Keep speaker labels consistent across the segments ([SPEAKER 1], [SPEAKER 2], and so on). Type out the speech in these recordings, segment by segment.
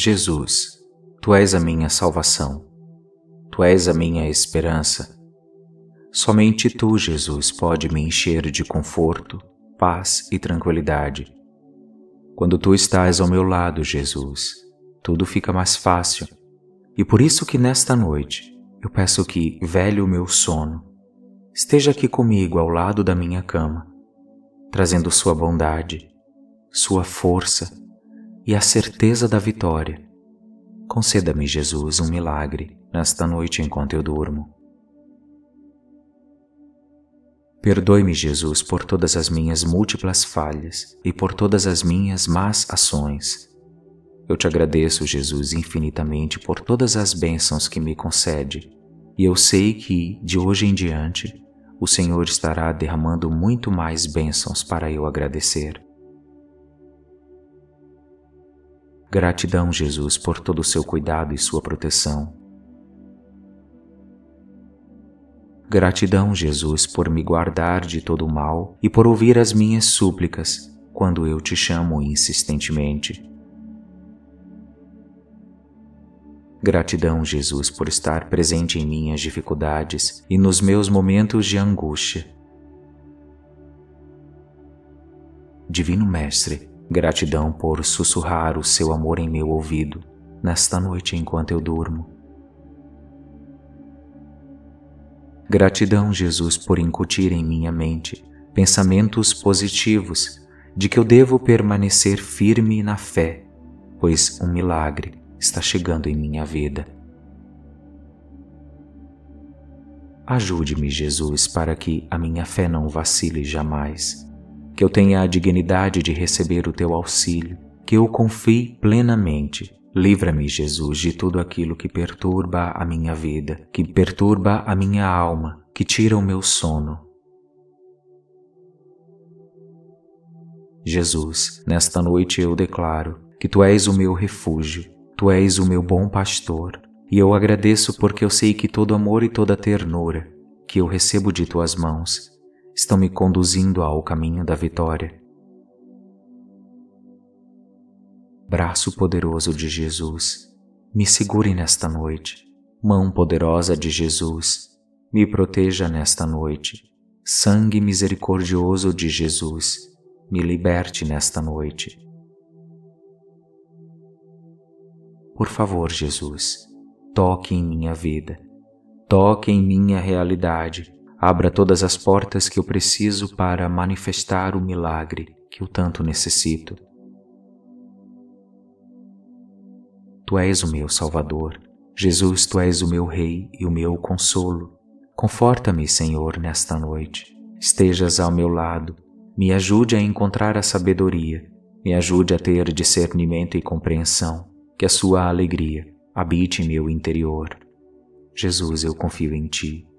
[SPEAKER 1] Jesus, Tu és a minha salvação, Tu és a minha esperança. Somente Tu, Jesus, pode me encher de conforto, paz e tranquilidade. Quando Tu estás ao meu lado, Jesus, tudo fica mais fácil. E por isso que nesta noite eu peço que, velho o meu sono, esteja aqui comigo ao lado da minha cama, trazendo Sua bondade, Sua força e a certeza da vitória. Conceda-me, Jesus, um milagre nesta noite enquanto eu durmo. Perdoe-me, Jesus, por todas as minhas múltiplas falhas e por todas as minhas más ações. Eu te agradeço, Jesus, infinitamente por todas as bênçãos que me concede, e eu sei que, de hoje em diante, o Senhor estará derramando muito mais bênçãos para eu agradecer. Gratidão, Jesus, por todo o seu cuidado e sua proteção. Gratidão, Jesus, por me guardar de todo o mal e por ouvir as minhas súplicas quando eu te chamo insistentemente. Gratidão, Jesus, por estar presente em minhas dificuldades e nos meus momentos de angústia. Divino Mestre, Gratidão por sussurrar o seu amor em meu ouvido nesta noite enquanto eu durmo. Gratidão, Jesus, por incutir em minha mente pensamentos positivos de que eu devo permanecer firme na fé, pois um milagre está chegando em minha vida. Ajude-me, Jesus, para que a minha fé não vacile jamais que eu tenha a dignidade de receber o teu auxílio, que eu confie plenamente. Livra-me, Jesus, de tudo aquilo que perturba a minha vida, que perturba a minha alma, que tira o meu sono. Jesus, nesta noite eu declaro que tu és o meu refúgio, tu és o meu bom pastor, e eu agradeço porque eu sei que todo amor e toda ternura que eu recebo de tuas mãos estão me conduzindo ao caminho da vitória. Braço poderoso de Jesus, me segure nesta noite. Mão poderosa de Jesus, me proteja nesta noite. Sangue misericordioso de Jesus, me liberte nesta noite. Por favor, Jesus, toque em minha vida, toque em minha realidade Abra todas as portas que eu preciso para manifestar o milagre que eu tanto necessito. Tu és o meu Salvador. Jesus, tu és o meu Rei e o meu consolo. Conforta-me, Senhor, nesta noite. Estejas ao meu lado. Me ajude a encontrar a sabedoria. Me ajude a ter discernimento e compreensão. Que a sua alegria habite em meu interior. Jesus, eu confio em ti.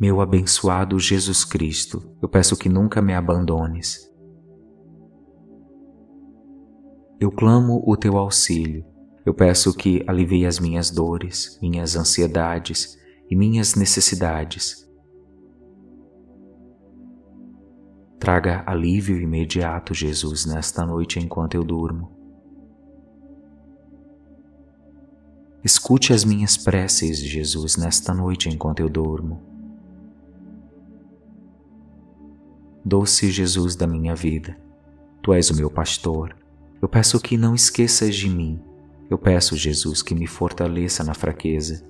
[SPEAKER 1] Meu abençoado Jesus Cristo, eu peço que nunca me abandones. Eu clamo o teu auxílio. Eu peço que alivie as minhas dores, minhas ansiedades e minhas necessidades. Traga alívio imediato, Jesus, nesta noite enquanto eu durmo. Escute as minhas preces, Jesus, nesta noite enquanto eu durmo. Doce Jesus da minha vida, Tu és o meu pastor. Eu peço que não esqueças de mim. Eu peço, Jesus, que me fortaleça na fraqueza,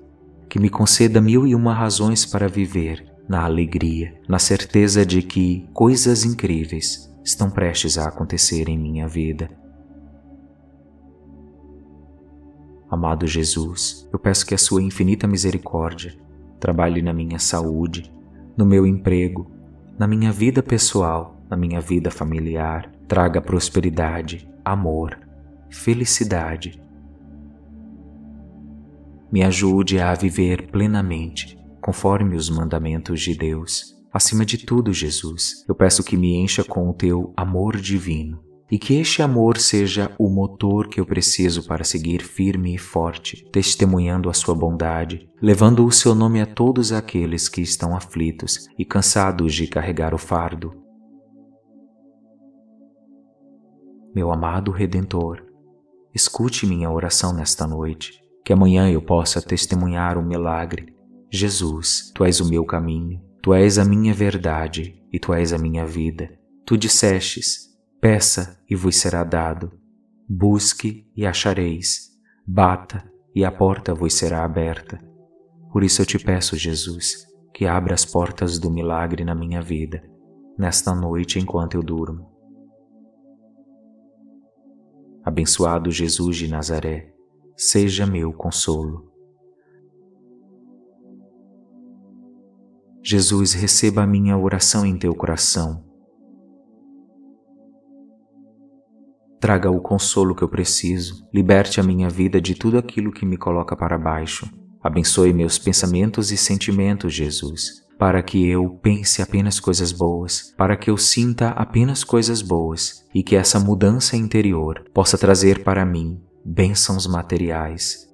[SPEAKER 1] que me conceda mil e uma razões para viver na alegria, na certeza de que coisas incríveis estão prestes a acontecer em minha vida. Amado Jesus, eu peço que a Sua infinita misericórdia trabalhe na minha saúde, no meu emprego, na minha vida pessoal, na minha vida familiar, traga prosperidade, amor, felicidade. Me ajude a viver plenamente, conforme os mandamentos de Deus. Acima de tudo, Jesus, eu peço que me encha com o teu amor divino e que este amor seja o motor que eu preciso para seguir firme e forte, testemunhando a sua bondade, levando o seu nome a todos aqueles que estão aflitos e cansados de carregar o fardo. meu amado Redentor, escute minha oração nesta noite, que amanhã eu possa testemunhar o milagre. Jesus, tu és o meu caminho, tu és a minha verdade e tu és a minha vida. Tu dissestes: peça e vos será dado, busque e achareis, bata e a porta vos será aberta. Por isso eu te peço, Jesus, que abra as portas do milagre na minha vida, nesta noite enquanto eu durmo. Abençoado Jesus de Nazaré, seja meu consolo. Jesus, receba a minha oração em teu coração. Traga o consolo que eu preciso, liberte a minha vida de tudo aquilo que me coloca para baixo. Abençoe meus pensamentos e sentimentos, Jesus, para que eu pense apenas coisas boas, para que eu sinta apenas coisas boas e que essa mudança interior possa trazer para mim bênçãos materiais.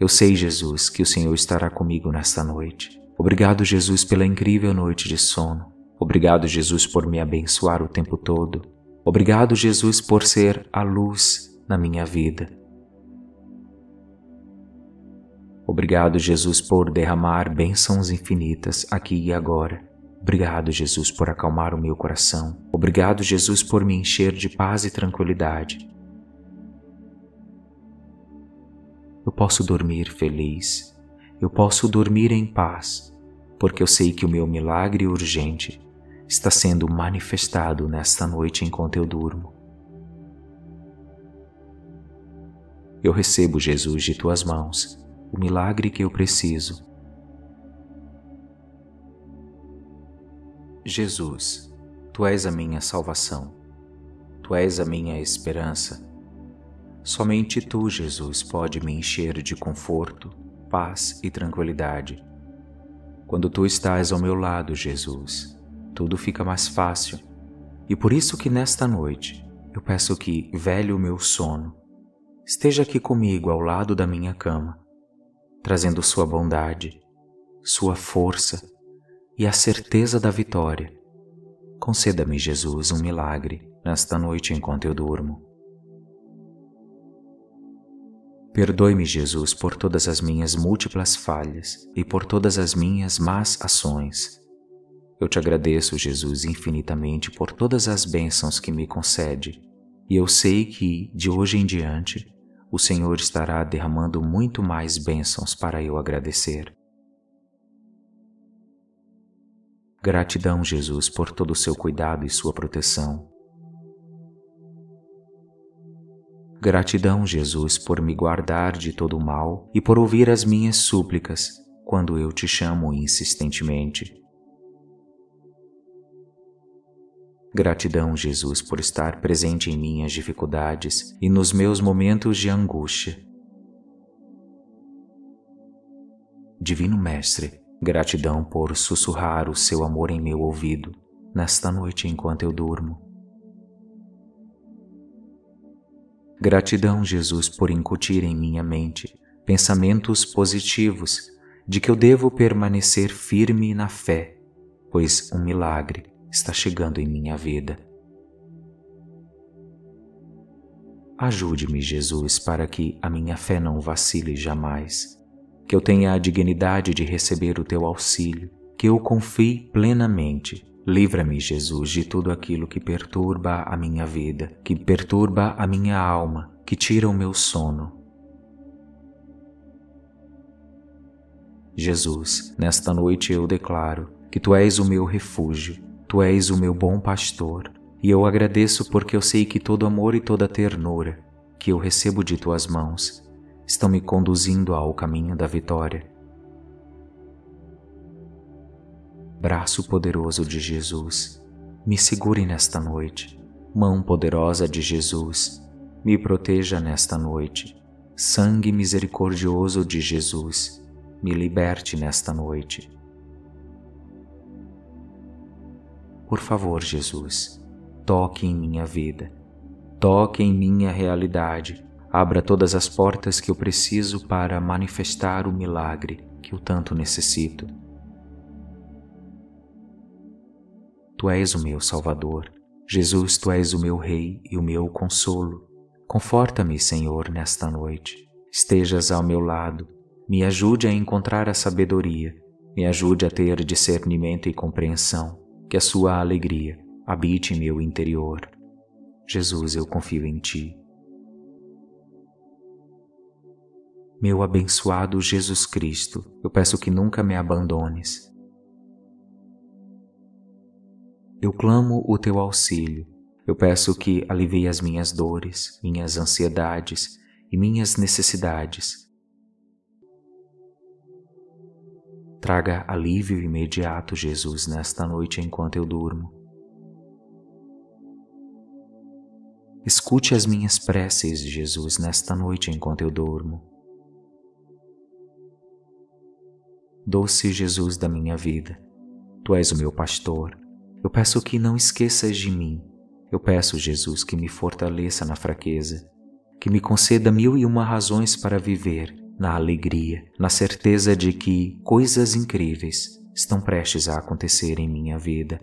[SPEAKER 1] Eu sei, Jesus, que o Senhor estará comigo nesta noite. Obrigado, Jesus, pela incrível noite de sono. Obrigado, Jesus, por me abençoar o tempo todo. Obrigado, Jesus, por ser a luz na minha vida. Obrigado, Jesus, por derramar bênçãos infinitas aqui e agora. Obrigado, Jesus, por acalmar o meu coração. Obrigado, Jesus, por me encher de paz e tranquilidade. Eu posso dormir feliz. Eu posso dormir em paz, porque eu sei que o meu milagre urgente está sendo manifestado nesta noite enquanto eu durmo. Eu recebo, Jesus, de tuas mãos o milagre que eu preciso. Jesus, tu és a minha salvação, tu és a minha esperança. Somente tu, Jesus, pode me encher de conforto, paz e tranquilidade. Quando tu estás ao meu lado, Jesus, tudo fica mais fácil. E por isso que nesta noite eu peço que, velho o meu sono, esteja aqui comigo ao lado da minha cama trazendo sua bondade, sua força e a certeza da vitória. Conceda-me, Jesus, um milagre nesta noite enquanto eu durmo. Perdoe-me, Jesus, por todas as minhas múltiplas falhas e por todas as minhas más ações. Eu te agradeço, Jesus, infinitamente por todas as bênçãos que me concede, e eu sei que, de hoje em diante, o Senhor estará derramando muito mais bênçãos para eu agradecer. Gratidão, Jesus, por todo o seu cuidado e sua proteção. Gratidão, Jesus, por me guardar de todo o mal e por ouvir as minhas súplicas quando eu te chamo insistentemente. Gratidão, Jesus, por estar presente em minhas dificuldades e nos meus momentos de angústia. Divino Mestre, gratidão por sussurrar o seu amor em meu ouvido nesta noite enquanto eu durmo. Gratidão, Jesus, por incutir em minha mente pensamentos positivos de que eu devo permanecer firme na fé, pois um milagre está chegando em minha vida. Ajude-me, Jesus, para que a minha fé não vacile jamais, que eu tenha a dignidade de receber o teu auxílio, que eu confie plenamente. Livra-me, Jesus, de tudo aquilo que perturba a minha vida, que perturba a minha alma, que tira o meu sono. Jesus, nesta noite eu declaro que tu és o meu refúgio, Tu és o meu bom pastor, e eu agradeço porque eu sei que todo amor e toda ternura que eu recebo de tuas mãos estão me conduzindo ao caminho da vitória. Braço poderoso de Jesus, me segure nesta noite. Mão poderosa de Jesus, me proteja nesta noite. Sangue misericordioso de Jesus, me liberte nesta noite. Por favor, Jesus, toque em minha vida, toque em minha realidade, abra todas as portas que eu preciso para manifestar o milagre que eu tanto necessito. Tu és o meu Salvador, Jesus, tu és o meu Rei e o meu consolo. Conforta-me, Senhor, nesta noite. Estejas ao meu lado, me ajude a encontrar a sabedoria, me ajude a ter discernimento e compreensão, que a sua alegria habite em meu interior. Jesus, eu confio em ti. Meu abençoado Jesus Cristo, eu peço que nunca me abandones. Eu clamo o teu auxílio. Eu peço que alivie as minhas dores, minhas ansiedades e minhas necessidades. Traga alívio imediato, Jesus, nesta noite enquanto eu durmo. Escute as minhas preces, Jesus, nesta noite enquanto eu durmo. Doce Jesus da minha vida, Tu és o meu pastor. Eu peço que não esqueças de mim. Eu peço, Jesus, que me fortaleça na fraqueza, que me conceda mil e uma razões para viver na alegria, na certeza de que coisas incríveis estão prestes a acontecer em minha vida.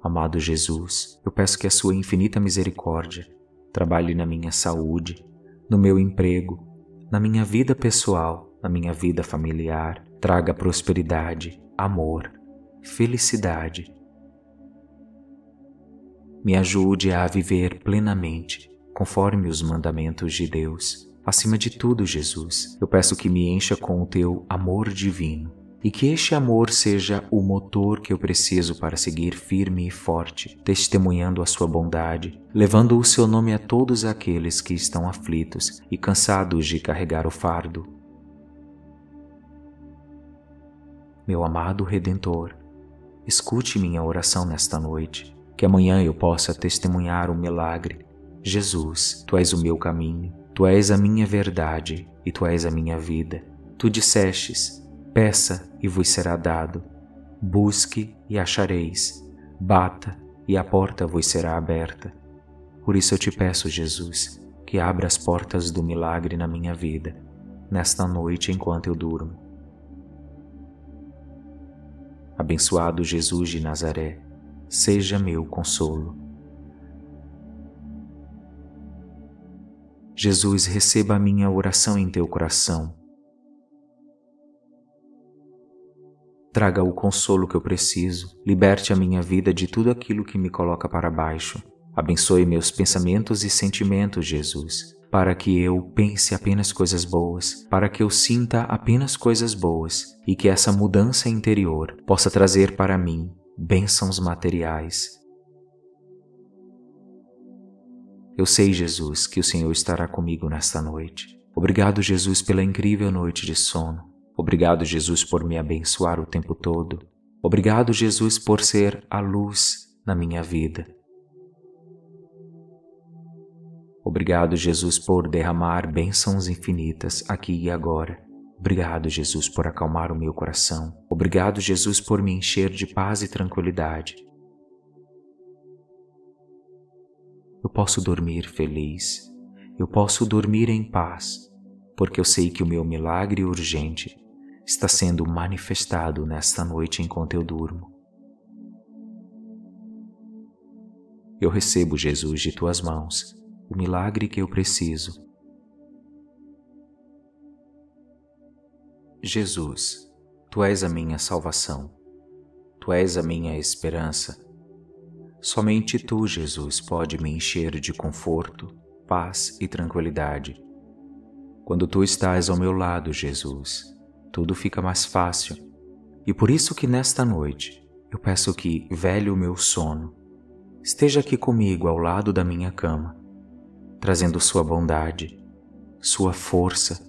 [SPEAKER 1] Amado Jesus, eu peço que a Sua infinita misericórdia trabalhe na minha saúde, no meu emprego, na minha vida pessoal, na minha vida familiar, traga prosperidade, amor, felicidade. Me ajude a viver plenamente, conforme os mandamentos de Deus. Acima de tudo, Jesus, eu peço que me encha com o teu amor divino e que este amor seja o motor que eu preciso para seguir firme e forte, testemunhando a sua bondade, levando o seu nome a todos aqueles que estão aflitos e cansados de carregar o fardo. Meu amado Redentor, escute minha oração nesta noite, que amanhã eu possa testemunhar o milagre. Jesus, tu és o meu caminho, tu és a minha verdade e tu és a minha vida. Tu dissestes: Peça e vos será dado. Busque e achareis. Bata e a porta vos será aberta. Por isso eu te peço, Jesus, que abra as portas do milagre na minha vida, nesta noite enquanto eu durmo. Abençoado Jesus de Nazaré, seja meu consolo. Jesus, receba a minha oração em teu coração Traga o consolo que eu preciso, liberte a minha vida de tudo aquilo que me coloca para baixo. Abençoe meus pensamentos e sentimentos, Jesus, para que eu pense apenas coisas boas, para que eu sinta apenas coisas boas e que essa mudança interior possa trazer para mim bênçãos materiais. Eu sei, Jesus, que o Senhor estará comigo nesta noite. Obrigado, Jesus, pela incrível noite de sono. Obrigado, Jesus, por me abençoar o tempo todo. Obrigado, Jesus, por ser a luz na minha vida. Obrigado, Jesus, por derramar bênçãos infinitas aqui e agora. Obrigado, Jesus, por acalmar o meu coração. Obrigado, Jesus, por me encher de paz e tranquilidade. Eu posso dormir feliz. Eu posso dormir em paz, porque eu sei que o meu milagre urgente está sendo manifestado nesta noite enquanto eu durmo. Eu recebo, Jesus, de tuas mãos, o milagre que eu preciso. Jesus, tu és a minha salvação, tu és a minha esperança. Somente tu, Jesus, pode me encher de conforto, paz e tranquilidade. Quando tu estás ao meu lado, Jesus, tudo fica mais fácil. E por isso que nesta noite eu peço que, velho o meu sono, esteja aqui comigo ao lado da minha cama, trazendo sua bondade, sua força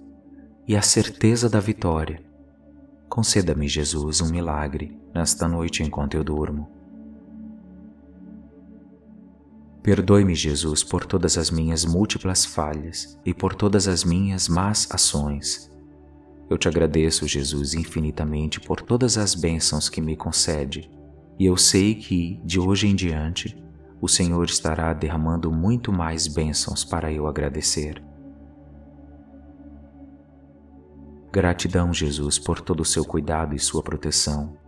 [SPEAKER 1] e a certeza da vitória. Conceda-me, Jesus, um milagre nesta noite enquanto eu durmo. Perdoe-me, Jesus, por todas as minhas múltiplas falhas e por todas as minhas más ações eu te agradeço, Jesus, infinitamente por todas as bênçãos que me concede, e eu sei que, de hoje em diante, o Senhor estará derramando muito mais bênçãos para eu agradecer. Gratidão, Jesus, por todo o seu cuidado e sua proteção.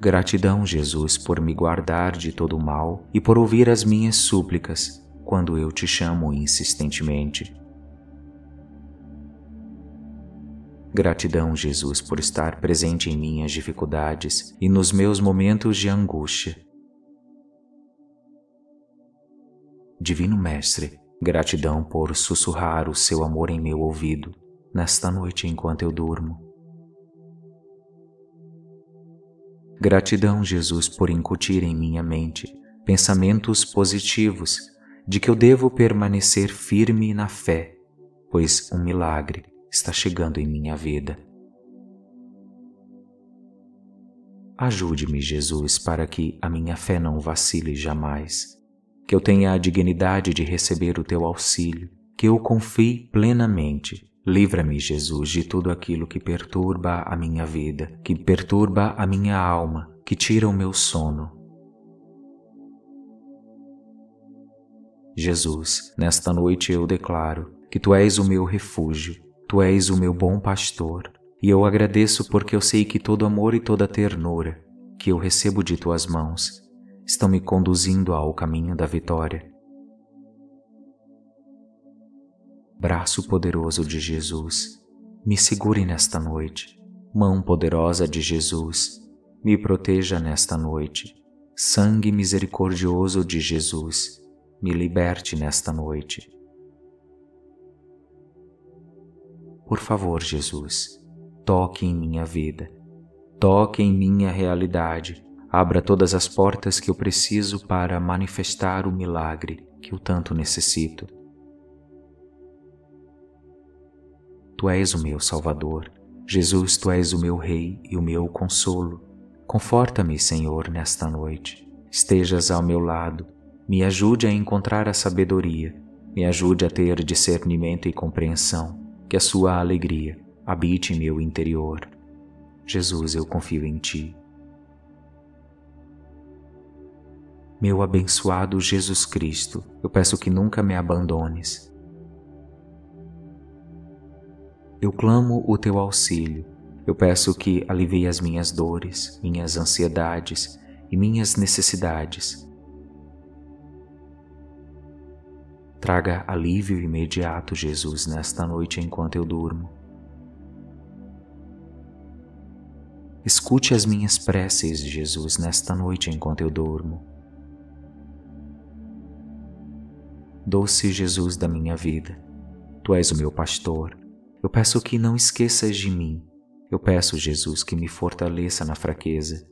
[SPEAKER 1] Gratidão, Jesus, por me guardar de todo o mal e por ouvir as minhas súplicas quando eu te chamo insistentemente. Gratidão, Jesus, por estar presente em minhas dificuldades e nos meus momentos de angústia. Divino Mestre, gratidão por sussurrar o seu amor em meu ouvido nesta noite enquanto eu durmo. Gratidão, Jesus, por incutir em minha mente pensamentos positivos de que eu devo permanecer firme na fé, pois um milagre está chegando em minha vida. Ajude-me, Jesus, para que a minha fé não vacile jamais, que eu tenha a dignidade de receber o teu auxílio, que eu confie plenamente. Livra-me, Jesus, de tudo aquilo que perturba a minha vida, que perturba a minha alma, que tira o meu sono. Jesus, nesta noite eu declaro que tu és o meu refúgio Tu és o meu bom pastor, e eu agradeço porque eu sei que todo amor e toda ternura que eu recebo de tuas mãos estão me conduzindo ao caminho da vitória. Braço poderoso de Jesus, me segure nesta noite. Mão poderosa de Jesus, me proteja nesta noite. Sangue misericordioso de Jesus, me liberte nesta noite. Por favor, Jesus, toque em minha vida, toque em minha realidade, abra todas as portas que eu preciso para manifestar o milagre que eu tanto necessito. Tu és o meu Salvador, Jesus, tu és o meu Rei e o meu consolo. Conforta-me, Senhor, nesta noite. Estejas ao meu lado, me ajude a encontrar a sabedoria, me ajude a ter discernimento e compreensão que a sua alegria habite em meu interior. Jesus, eu confio em Ti. Meu abençoado Jesus Cristo, eu peço que nunca me abandones. Eu clamo o Teu auxílio. Eu peço que alivie as minhas dores, minhas ansiedades e minhas necessidades Traga alívio imediato, Jesus, nesta noite enquanto eu durmo. Escute as minhas preces, Jesus, nesta noite enquanto eu durmo. Doce Jesus da minha vida, Tu és o meu pastor. Eu peço que não esqueças de mim. Eu peço, Jesus, que me fortaleça na fraqueza,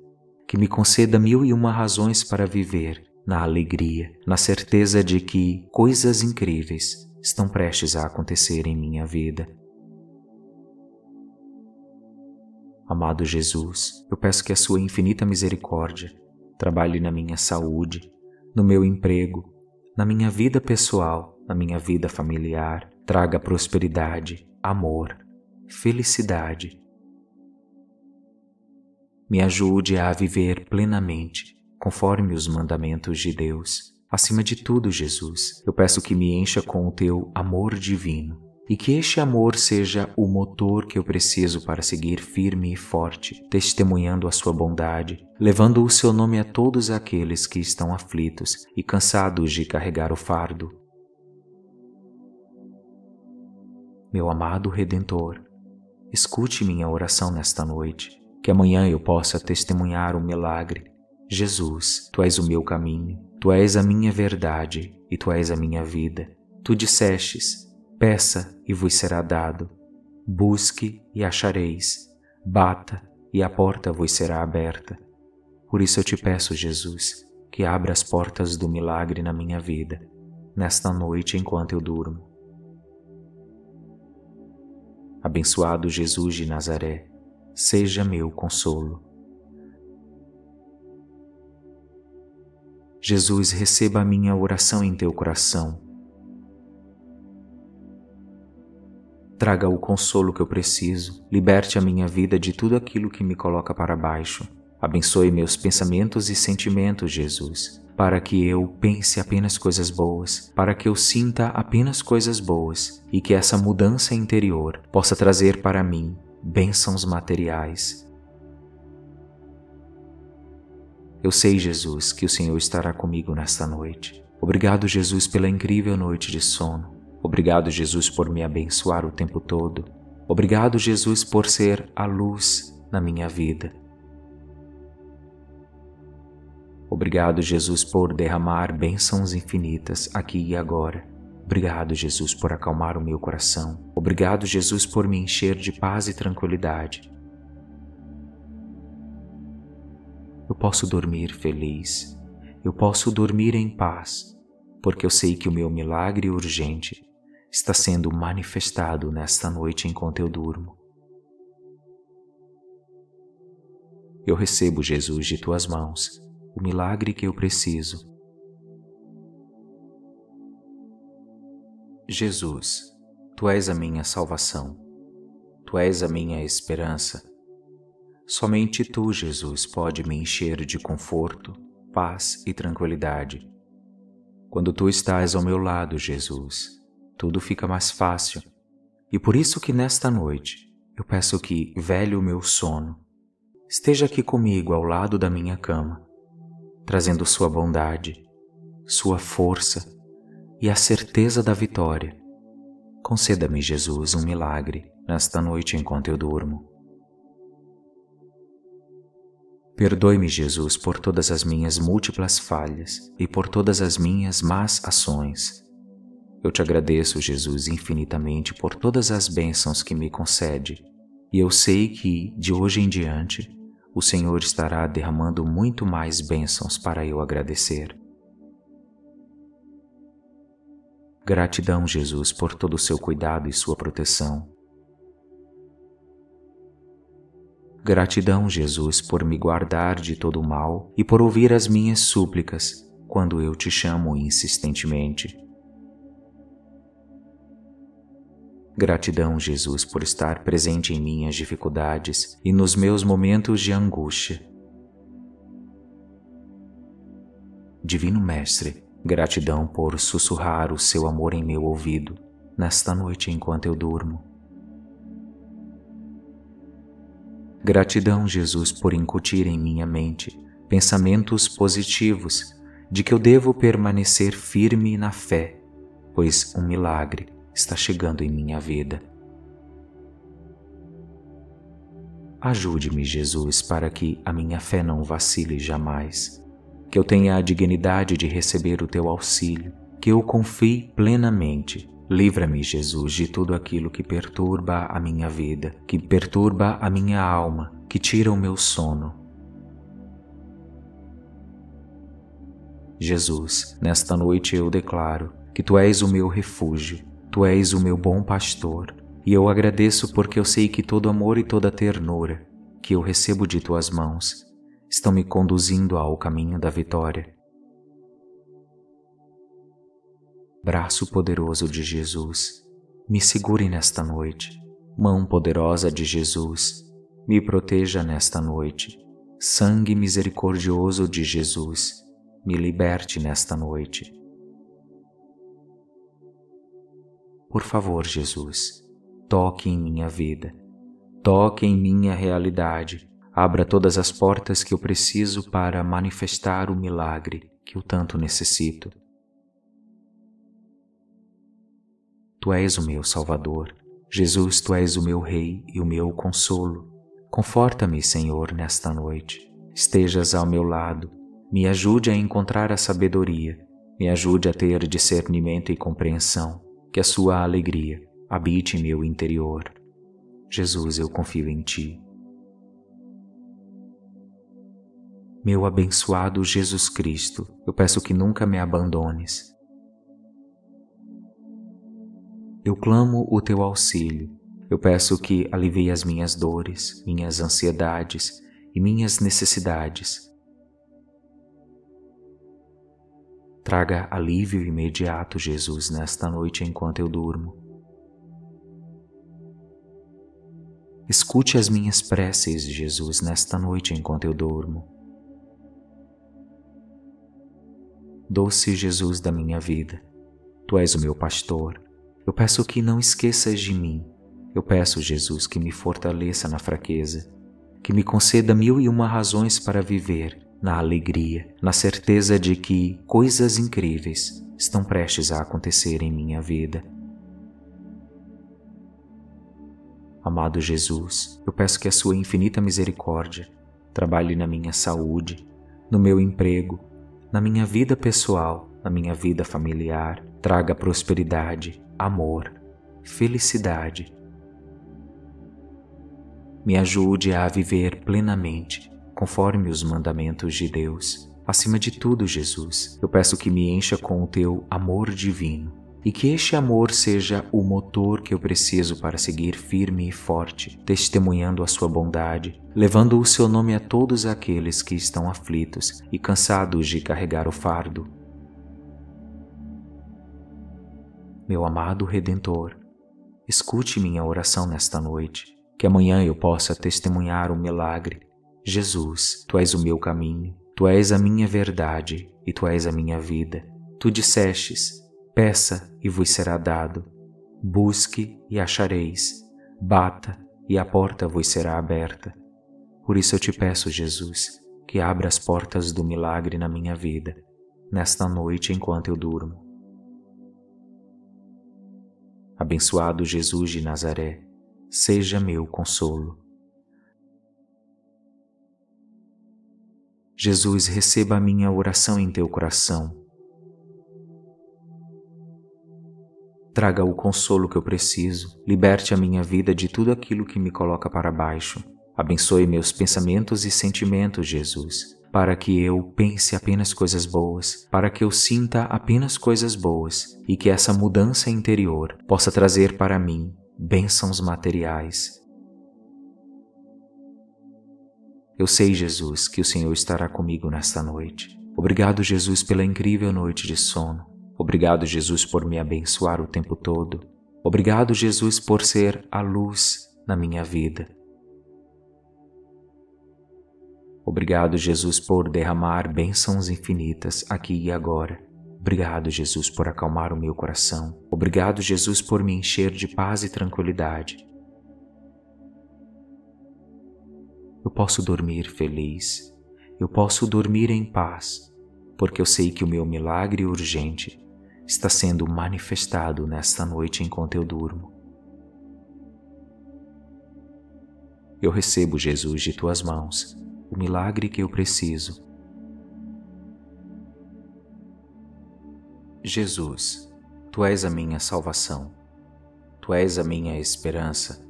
[SPEAKER 1] que me conceda mil e uma razões para viver na alegria, na certeza de que coisas incríveis estão prestes a acontecer em minha vida. Amado Jesus, eu peço que a Sua infinita misericórdia trabalhe na minha saúde, no meu emprego, na minha vida pessoal, na minha vida familiar, traga prosperidade, amor, felicidade. Me ajude a viver plenamente conforme os mandamentos de Deus. Acima de tudo, Jesus, eu peço que me encha com o teu amor divino e que este amor seja o motor que eu preciso para seguir firme e forte, testemunhando a sua bondade, levando o seu nome a todos aqueles que estão aflitos e cansados de carregar o fardo. Meu amado Redentor, escute minha oração nesta noite, que amanhã eu possa testemunhar o milagre Jesus, tu és o meu caminho, tu és a minha verdade e tu és a minha vida. Tu dissestes: peça e vos será dado, busque e achareis, bata e a porta vos será aberta. Por isso eu te peço, Jesus, que abra as portas do milagre na minha vida, nesta noite enquanto eu durmo. Abençoado Jesus de Nazaré, seja meu consolo. Jesus, receba a minha oração em teu coração. Traga o consolo que eu preciso, liberte a minha vida de tudo aquilo que me coloca para baixo. Abençoe meus pensamentos e sentimentos, Jesus, para que eu pense apenas coisas boas, para que eu sinta apenas coisas boas e que essa mudança interior possa trazer para mim bênçãos materiais Eu sei, Jesus, que o Senhor estará comigo nesta noite. Obrigado, Jesus, pela incrível noite de sono. Obrigado, Jesus, por me abençoar o tempo todo. Obrigado, Jesus, por ser a luz na minha vida. Obrigado, Jesus, por derramar bênçãos infinitas aqui e agora. Obrigado, Jesus, por acalmar o meu coração. Obrigado, Jesus, por me encher de paz e tranquilidade. Eu posso dormir feliz. Eu posso dormir em paz, porque eu sei que o meu milagre urgente está sendo manifestado nesta noite enquanto eu durmo. Eu recebo, Jesus, de tuas mãos o milagre que eu preciso. Jesus, tu és a minha salvação, tu és a minha esperança. Somente tu, Jesus, pode me encher de conforto, paz e tranquilidade. Quando tu estás ao meu lado, Jesus, tudo fica mais fácil. E por isso que nesta noite eu peço que, velho o meu sono, esteja aqui comigo ao lado da minha cama trazendo sua bondade, sua força e a certeza da vitória. Conceda-me, Jesus, um milagre nesta noite enquanto eu durmo. Perdoe-me, Jesus, por todas as minhas múltiplas falhas e por todas as minhas más ações. Eu te agradeço, Jesus, infinitamente por todas as bênçãos que me concede, e eu sei que, de hoje em diante, o Senhor estará derramando muito mais bênçãos para eu agradecer. Gratidão, Jesus, por todo o seu cuidado e sua proteção. Gratidão, Jesus, por me guardar de todo o mal e por ouvir as minhas súplicas quando eu te chamo insistentemente. Gratidão, Jesus, por estar presente em minhas dificuldades e nos meus momentos de angústia. Divino Mestre, gratidão por sussurrar o seu amor em meu ouvido nesta noite enquanto eu durmo. Gratidão, Jesus, por incutir em minha mente pensamentos positivos de que eu devo permanecer firme na fé, pois um milagre está chegando em minha vida. Ajude-me, Jesus, para que a minha fé não vacile jamais, que eu tenha a dignidade de receber o teu auxílio, que eu confie plenamente. Livra-me, Jesus, de tudo aquilo que perturba a minha vida, que perturba a minha alma, que tira o meu sono. Jesus, nesta noite eu declaro que tu és o meu refúgio, Tu és o meu bom pastor, e eu agradeço porque eu sei que todo amor e toda ternura que eu recebo de tuas mãos estão me conduzindo ao caminho da vitória. Braço poderoso de Jesus, me segure nesta noite. Mão poderosa de Jesus, me proteja nesta noite. Sangue misericordioso de Jesus, me liberte nesta noite. Por favor, Jesus, toque em minha vida, toque em minha realidade, abra todas as portas que eu preciso para manifestar o milagre que eu tanto necessito. Tu és o meu Salvador, Jesus, tu és o meu Rei e o meu consolo. Conforta-me, Senhor, nesta noite. Estejas ao meu lado, me ajude a encontrar a sabedoria, me ajude a ter discernimento e compreensão que a sua alegria habite em meu interior. Jesus, eu confio em Ti. Meu abençoado Jesus Cristo, eu peço que nunca me abandones. Eu clamo o Teu auxílio. Eu peço que alivie as minhas dores, minhas ansiedades e minhas necessidades Traga alívio imediato, Jesus, nesta noite enquanto eu durmo. Escute as minhas preces, Jesus, nesta noite enquanto eu durmo. Doce Jesus da minha vida, Tu és o meu pastor. Eu peço que não esqueças de mim. Eu peço, Jesus, que me fortaleça na fraqueza, que me conceda mil e uma razões para viver na alegria, na certeza de que coisas incríveis estão prestes a acontecer em minha vida. Amado Jesus, eu peço que a Sua infinita misericórdia trabalhe na minha saúde, no meu emprego, na minha vida pessoal, na minha vida familiar, traga prosperidade, amor, felicidade. Me ajude a viver plenamente, conforme os mandamentos de Deus. Acima de tudo, Jesus, eu peço que me encha com o teu amor divino e que este amor seja o motor que eu preciso para seguir firme e forte, testemunhando a sua bondade, levando o seu nome a todos aqueles que estão aflitos e cansados de carregar o fardo. Meu amado Redentor, escute minha oração nesta noite, que amanhã eu possa testemunhar o milagre. Jesus, tu és o meu caminho, tu és a minha verdade e tu és a minha vida. Tu dissestes: Peça e vos será dado. Busque e achareis. Bata e a porta vos será aberta. Por isso eu te peço, Jesus, que abra as portas do milagre na minha vida, nesta noite enquanto eu durmo. Abençoado Jesus de Nazaré, seja meu consolo. Jesus, receba a minha oração em teu coração Traga o consolo que eu preciso, liberte a minha vida de tudo aquilo que me coloca para baixo. Abençoe meus pensamentos e sentimentos, Jesus, para que eu pense apenas coisas boas, para que eu sinta apenas coisas boas e que essa mudança interior possa trazer para mim bênçãos materiais. Eu sei, Jesus, que o Senhor estará comigo nesta noite. Obrigado, Jesus, pela incrível noite de sono. Obrigado, Jesus, por me abençoar o tempo todo. Obrigado, Jesus, por ser a luz na minha vida. Obrigado, Jesus, por derramar bênçãos infinitas aqui e agora. Obrigado, Jesus, por acalmar o meu coração. Obrigado, Jesus, por me encher de paz e tranquilidade. Eu posso dormir feliz. Eu posso dormir em paz, porque eu sei que o meu milagre urgente está sendo manifestado nesta noite enquanto eu durmo. Eu recebo, Jesus, de tuas mãos, o milagre que eu preciso. Jesus, tu és a minha salvação, tu és a minha esperança.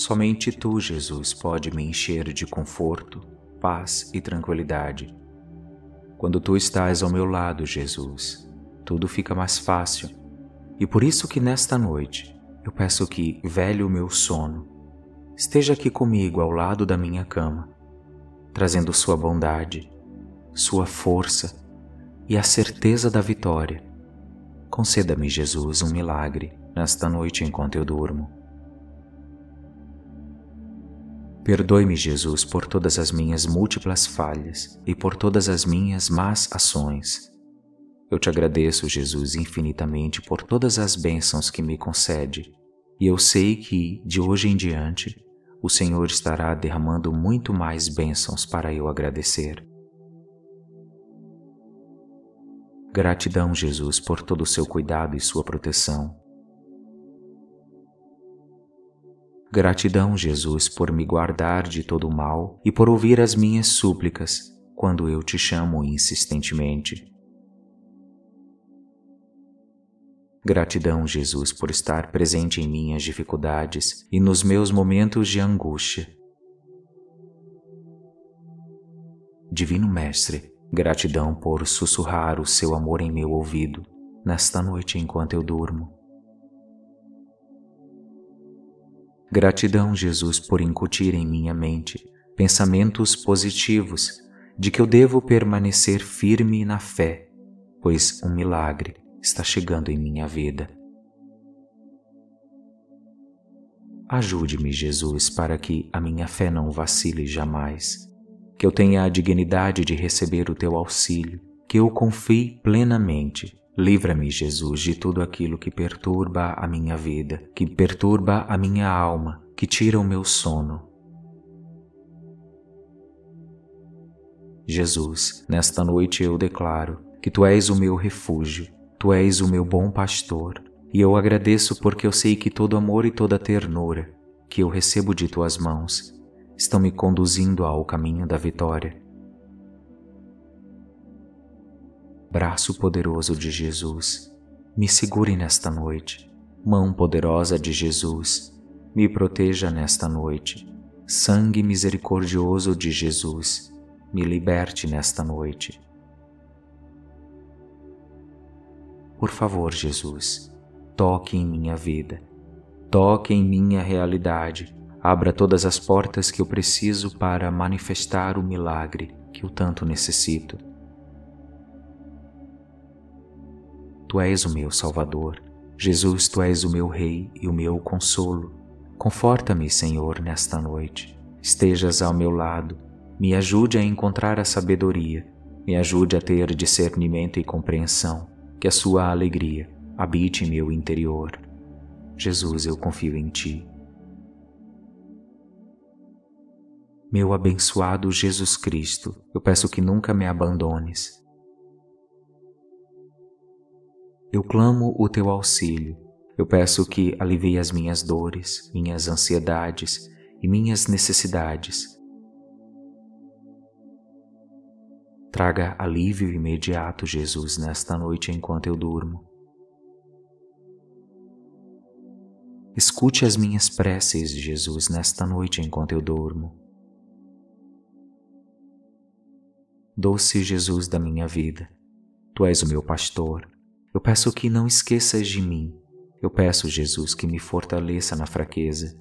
[SPEAKER 1] Somente tu, Jesus, pode me encher de conforto, paz e tranquilidade. Quando tu estás ao meu lado, Jesus, tudo fica mais fácil. E por isso que nesta noite eu peço que, velho o meu sono, esteja aqui comigo ao lado da minha cama, trazendo sua bondade, sua força e a certeza da vitória. Conceda-me, Jesus, um milagre nesta noite enquanto eu durmo. Perdoe-me, Jesus, por todas as minhas múltiplas falhas e por todas as minhas más ações eu te agradeço, Jesus, infinitamente por todas as bênçãos que me concede, e eu sei que, de hoje em diante, o Senhor estará derramando muito mais bênçãos para eu agradecer. Gratidão, Jesus, por todo o seu cuidado e sua proteção. Gratidão, Jesus, por me guardar de todo o mal e por ouvir as minhas súplicas quando eu te chamo insistentemente. Gratidão, Jesus, por estar presente em minhas dificuldades e nos meus momentos de angústia. Divino Mestre, gratidão por sussurrar o seu amor em meu ouvido nesta noite enquanto eu durmo. Gratidão, Jesus, por incutir em minha mente pensamentos positivos de que eu devo permanecer firme na fé, pois um milagre está chegando em minha vida. Ajude-me, Jesus, para que a minha fé não vacile jamais, que eu tenha a dignidade de receber o teu auxílio, que eu confie plenamente. Livra-me, Jesus, de tudo aquilo que perturba a minha vida, que perturba a minha alma, que tira o meu sono. Jesus, nesta noite eu declaro que tu és o meu refúgio, tu és o meu bom pastor, e eu agradeço porque eu sei que todo amor e toda ternura que eu recebo de tuas mãos estão me conduzindo ao caminho da vitória. Braço poderoso de Jesus, me segure nesta noite. Mão poderosa de Jesus, me proteja nesta noite. Sangue misericordioso de Jesus, me liberte nesta noite. Por favor, Jesus, toque em minha vida, toque em minha realidade, abra todas as portas que eu preciso para manifestar o milagre que eu tanto necessito. Tu és o meu Salvador, Jesus, tu és o meu Rei e o meu consolo. Conforta-me, Senhor, nesta noite. Estejas ao meu lado, me ajude a encontrar a sabedoria, me ajude a ter discernimento e compreensão, que a sua alegria habite em meu interior. Jesus, eu confio em ti. Meu abençoado Jesus Cristo, eu peço que nunca me abandones. Eu clamo o teu auxílio eu peço que alivie as minhas dores, minhas ansiedades e minhas necessidades. Traga alívio imediato, Jesus, nesta noite enquanto eu durmo. Escute as minhas preces, Jesus, nesta noite enquanto eu durmo. Doce Jesus da minha vida, Tu és o meu pastor. Eu peço que não esqueças de mim eu peço, Jesus, que me fortaleça na fraqueza,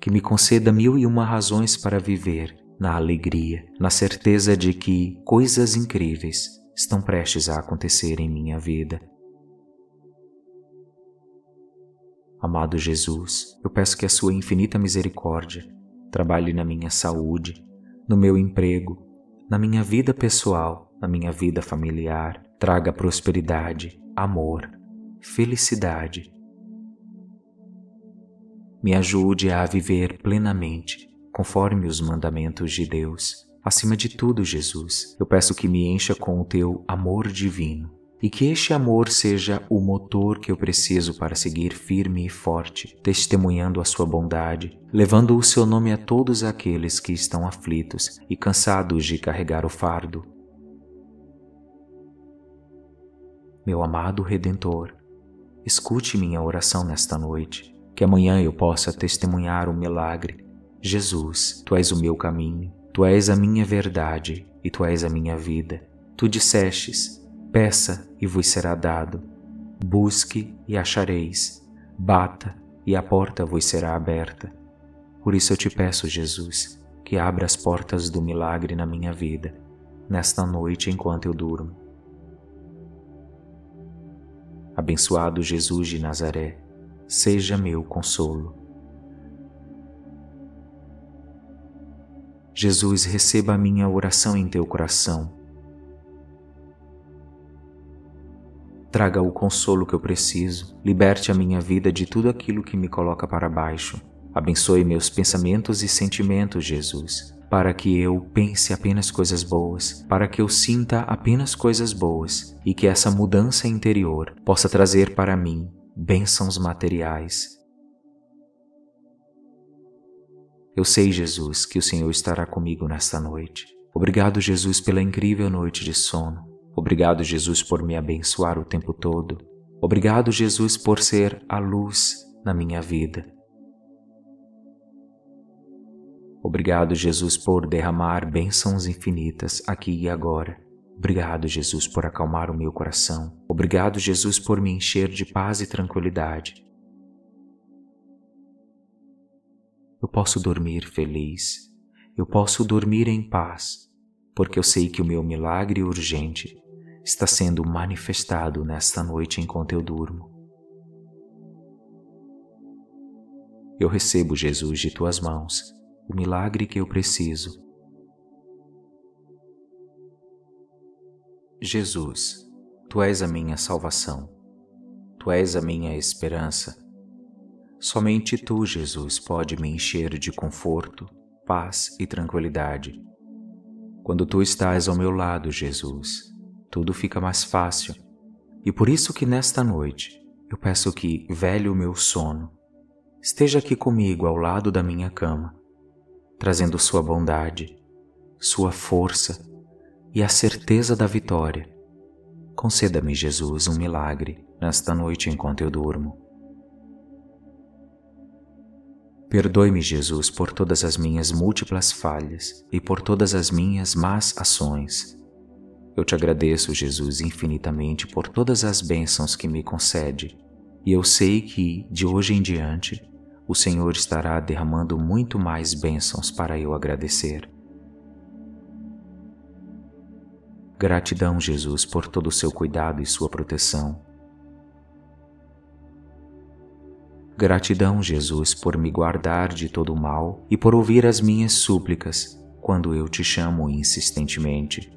[SPEAKER 1] que me conceda mil e uma razões para viver na alegria, na certeza de que coisas incríveis estão prestes a acontecer em minha vida. Amado Jesus, eu peço que a Sua infinita misericórdia trabalhe na minha saúde, no meu emprego, na minha vida pessoal, na minha vida familiar, traga prosperidade, amor, felicidade me ajude a viver plenamente, conforme os mandamentos de Deus. Acima de tudo, Jesus, eu peço que me encha com o teu amor divino e que este amor seja o motor que eu preciso para seguir firme e forte, testemunhando a sua bondade, levando o seu nome a todos aqueles que estão aflitos e cansados de carregar o fardo. Meu amado Redentor, escute minha oração nesta noite que amanhã eu possa testemunhar o milagre. Jesus, tu és o meu caminho, tu és a minha verdade e tu és a minha vida. Tu dissestes: peça e vos será dado, busque e achareis, bata e a porta vos será aberta. Por isso eu te peço, Jesus, que abra as portas do milagre na minha vida, nesta noite enquanto eu durmo. Abençoado Jesus de Nazaré, seja meu consolo. Jesus, receba a minha oração em teu coração. Traga o consolo que eu preciso, liberte a minha vida de tudo aquilo que me coloca para baixo. Abençoe meus pensamentos e sentimentos, Jesus, para que eu pense apenas coisas boas, para que eu sinta apenas coisas boas e que essa mudança interior possa trazer para mim bênçãos materiais. Eu sei, Jesus, que o Senhor estará comigo nesta noite. Obrigado, Jesus, pela incrível noite de sono. Obrigado, Jesus, por me abençoar o tempo todo. Obrigado, Jesus, por ser a luz na minha vida. Obrigado, Jesus, por derramar bênçãos infinitas aqui e agora. Obrigado, Jesus, por acalmar o meu coração. Obrigado, Jesus, por me encher de paz e tranquilidade. Eu posso dormir feliz. Eu posso dormir em paz, porque eu sei que o meu milagre urgente está sendo manifestado nesta noite enquanto eu durmo. Eu recebo, Jesus, de tuas mãos, o milagre que eu preciso Jesus, Tu és a minha salvação, Tu és a minha esperança. Somente Tu, Jesus, pode me encher de conforto, paz e tranquilidade. Quando tu estás ao meu lado, Jesus, tudo fica mais fácil. E por isso que nesta noite eu peço que, velho o meu sono, esteja aqui comigo ao lado da minha cama, trazendo sua bondade, sua força e a certeza da vitória. Conceda-me, Jesus, um milagre nesta noite enquanto eu durmo. Perdoe-me, Jesus, por todas as minhas múltiplas falhas e por todas as minhas más ações. Eu te agradeço, Jesus, infinitamente por todas as bênçãos que me concede, e eu sei que, de hoje em diante, o Senhor estará derramando muito mais bênçãos para eu agradecer. Gratidão, Jesus, por todo o seu cuidado e sua proteção. Gratidão, Jesus, por me guardar de todo o mal e por ouvir as minhas súplicas quando eu te chamo insistentemente.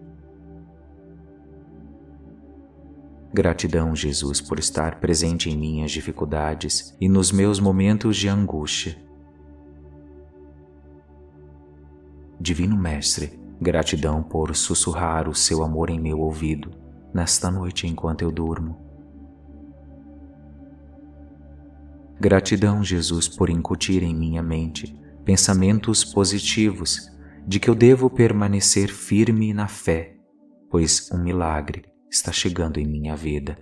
[SPEAKER 1] Gratidão, Jesus, por estar presente em minhas dificuldades e nos meus momentos de angústia. Divino Mestre, gratidão por sussurrar o seu amor em meu ouvido nesta noite enquanto eu durmo. Gratidão, Jesus, por incutir em minha mente pensamentos positivos de que eu devo permanecer firme na fé, pois um milagre está chegando em minha vida.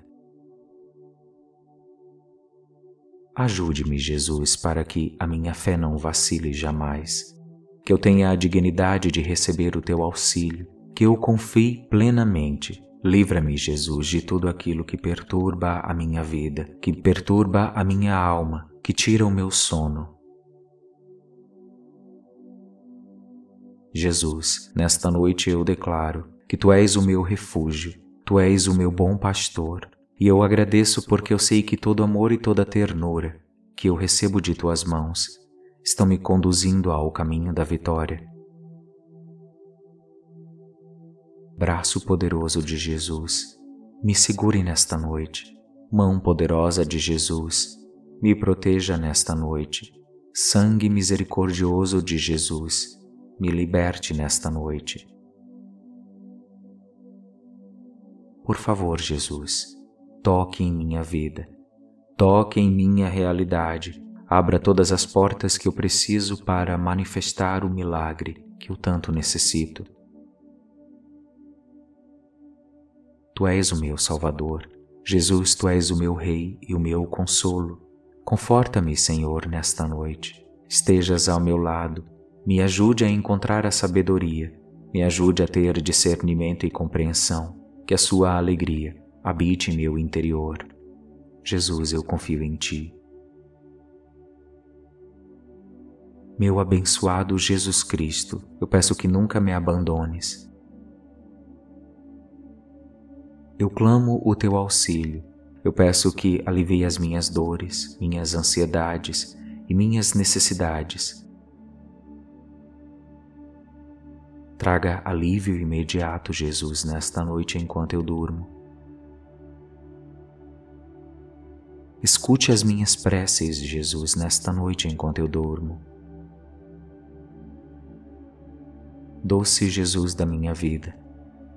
[SPEAKER 1] Ajude-me, Jesus, para que a minha fé não vacile jamais, que eu tenha a dignidade de receber o teu auxílio, que eu confie plenamente Livra-me, Jesus, de tudo aquilo que perturba a minha vida, que perturba a minha alma, que tira o meu sono. Jesus, nesta noite eu declaro que Tu és o meu refúgio, Tu és o meu bom pastor, e eu agradeço porque eu sei que todo amor e toda ternura que eu recebo de Tuas mãos estão me conduzindo ao caminho da vitória. braço poderoso de Jesus, me segure nesta noite. Mão poderosa de Jesus, me proteja nesta noite. Sangue misericordioso de Jesus, me liberte nesta noite. Por favor, Jesus, toque em minha vida, toque em minha realidade, abra todas as portas que eu preciso para manifestar o milagre que eu tanto necessito. Tu és o meu Salvador. Jesus, Tu és o meu Rei e o meu consolo. Conforta-me, Senhor, nesta noite. Estejas ao meu lado. Me ajude a encontrar a sabedoria. Me ajude a ter discernimento e compreensão. Que a Sua alegria habite meu interior. Jesus, eu confio em Ti. Meu abençoado Jesus Cristo, eu peço que nunca me abandones eu clamo o teu auxílio. Eu peço que alivie as minhas dores, minhas ansiedades e minhas necessidades. Traga alívio imediato, Jesus, nesta noite enquanto eu durmo. Escute as minhas preces, Jesus, nesta noite enquanto eu durmo. Doce Jesus da minha vida,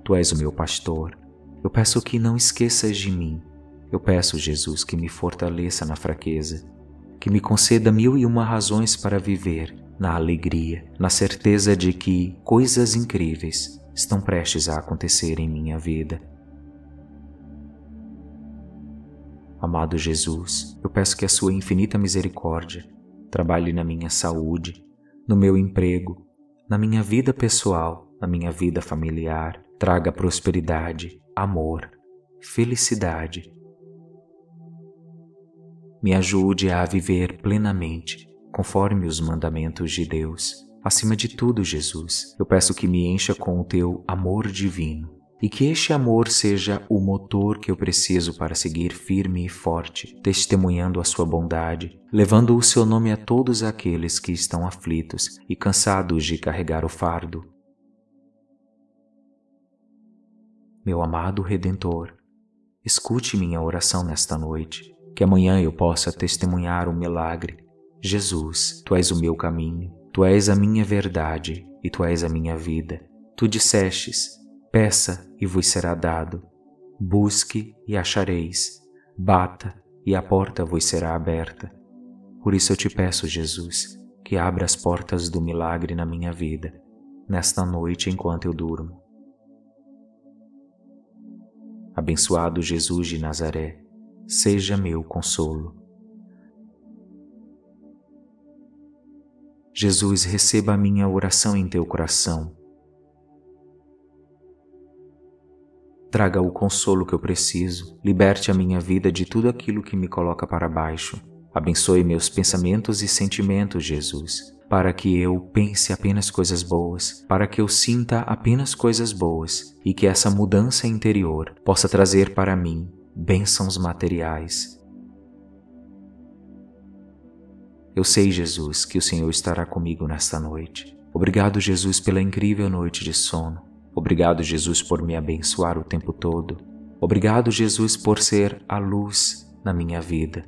[SPEAKER 1] Tu és o meu pastor eu peço que não esqueças de mim. Eu peço, Jesus, que me fortaleça na fraqueza, que me conceda mil e uma razões para viver na alegria, na certeza de que coisas incríveis estão prestes a acontecer em minha vida. Amado Jesus, eu peço que a Sua infinita misericórdia trabalhe na minha saúde, no meu emprego, na minha vida pessoal, na minha vida familiar, traga prosperidade, amor, felicidade. Me ajude a viver plenamente, conforme os mandamentos de Deus. Acima de tudo, Jesus, eu peço que me encha com o teu amor divino e que este amor seja o motor que eu preciso para seguir firme e forte, testemunhando a sua bondade, levando o seu nome a todos aqueles que estão aflitos e cansados de carregar o fardo. meu amado Redentor, escute minha oração nesta noite, que amanhã eu possa testemunhar o milagre. Jesus, Tu és o meu caminho, Tu és a minha verdade e Tu és a minha vida. Tu dissestes: Peça e vos será dado, busque e achareis, bata e a porta vos será aberta. Por isso eu te peço, Jesus, que abra as portas do milagre na minha vida, nesta noite enquanto eu durmo. Abençoado Jesus de Nazaré, seja meu consolo. Jesus, receba a minha oração em teu coração. Traga o consolo que eu preciso, liberte a minha vida de tudo aquilo que me coloca para baixo. Abençoe meus pensamentos e sentimentos, Jesus para que eu pense apenas coisas boas, para que eu sinta apenas coisas boas e que essa mudança interior possa trazer para mim bênçãos materiais. Eu sei, Jesus, que o Senhor estará comigo nesta noite. Obrigado, Jesus, pela incrível noite de sono. Obrigado, Jesus, por me abençoar o tempo todo. Obrigado, Jesus, por ser a luz na minha vida.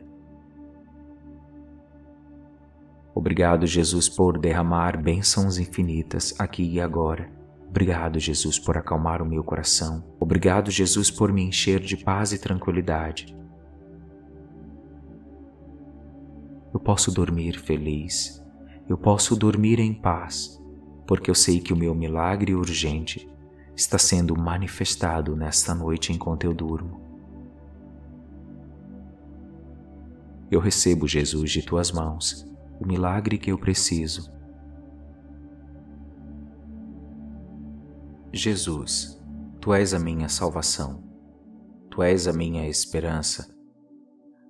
[SPEAKER 1] Obrigado, Jesus, por derramar bênçãos infinitas aqui e agora. Obrigado, Jesus, por acalmar o meu coração. Obrigado, Jesus, por me encher de paz e tranquilidade. Eu posso dormir feliz. Eu posso dormir em paz, porque eu sei que o meu milagre urgente está sendo manifestado nesta noite enquanto eu durmo. Eu recebo, Jesus, de tuas mãos o milagre que eu preciso. Jesus, Tu és a minha salvação, Tu és a minha esperança.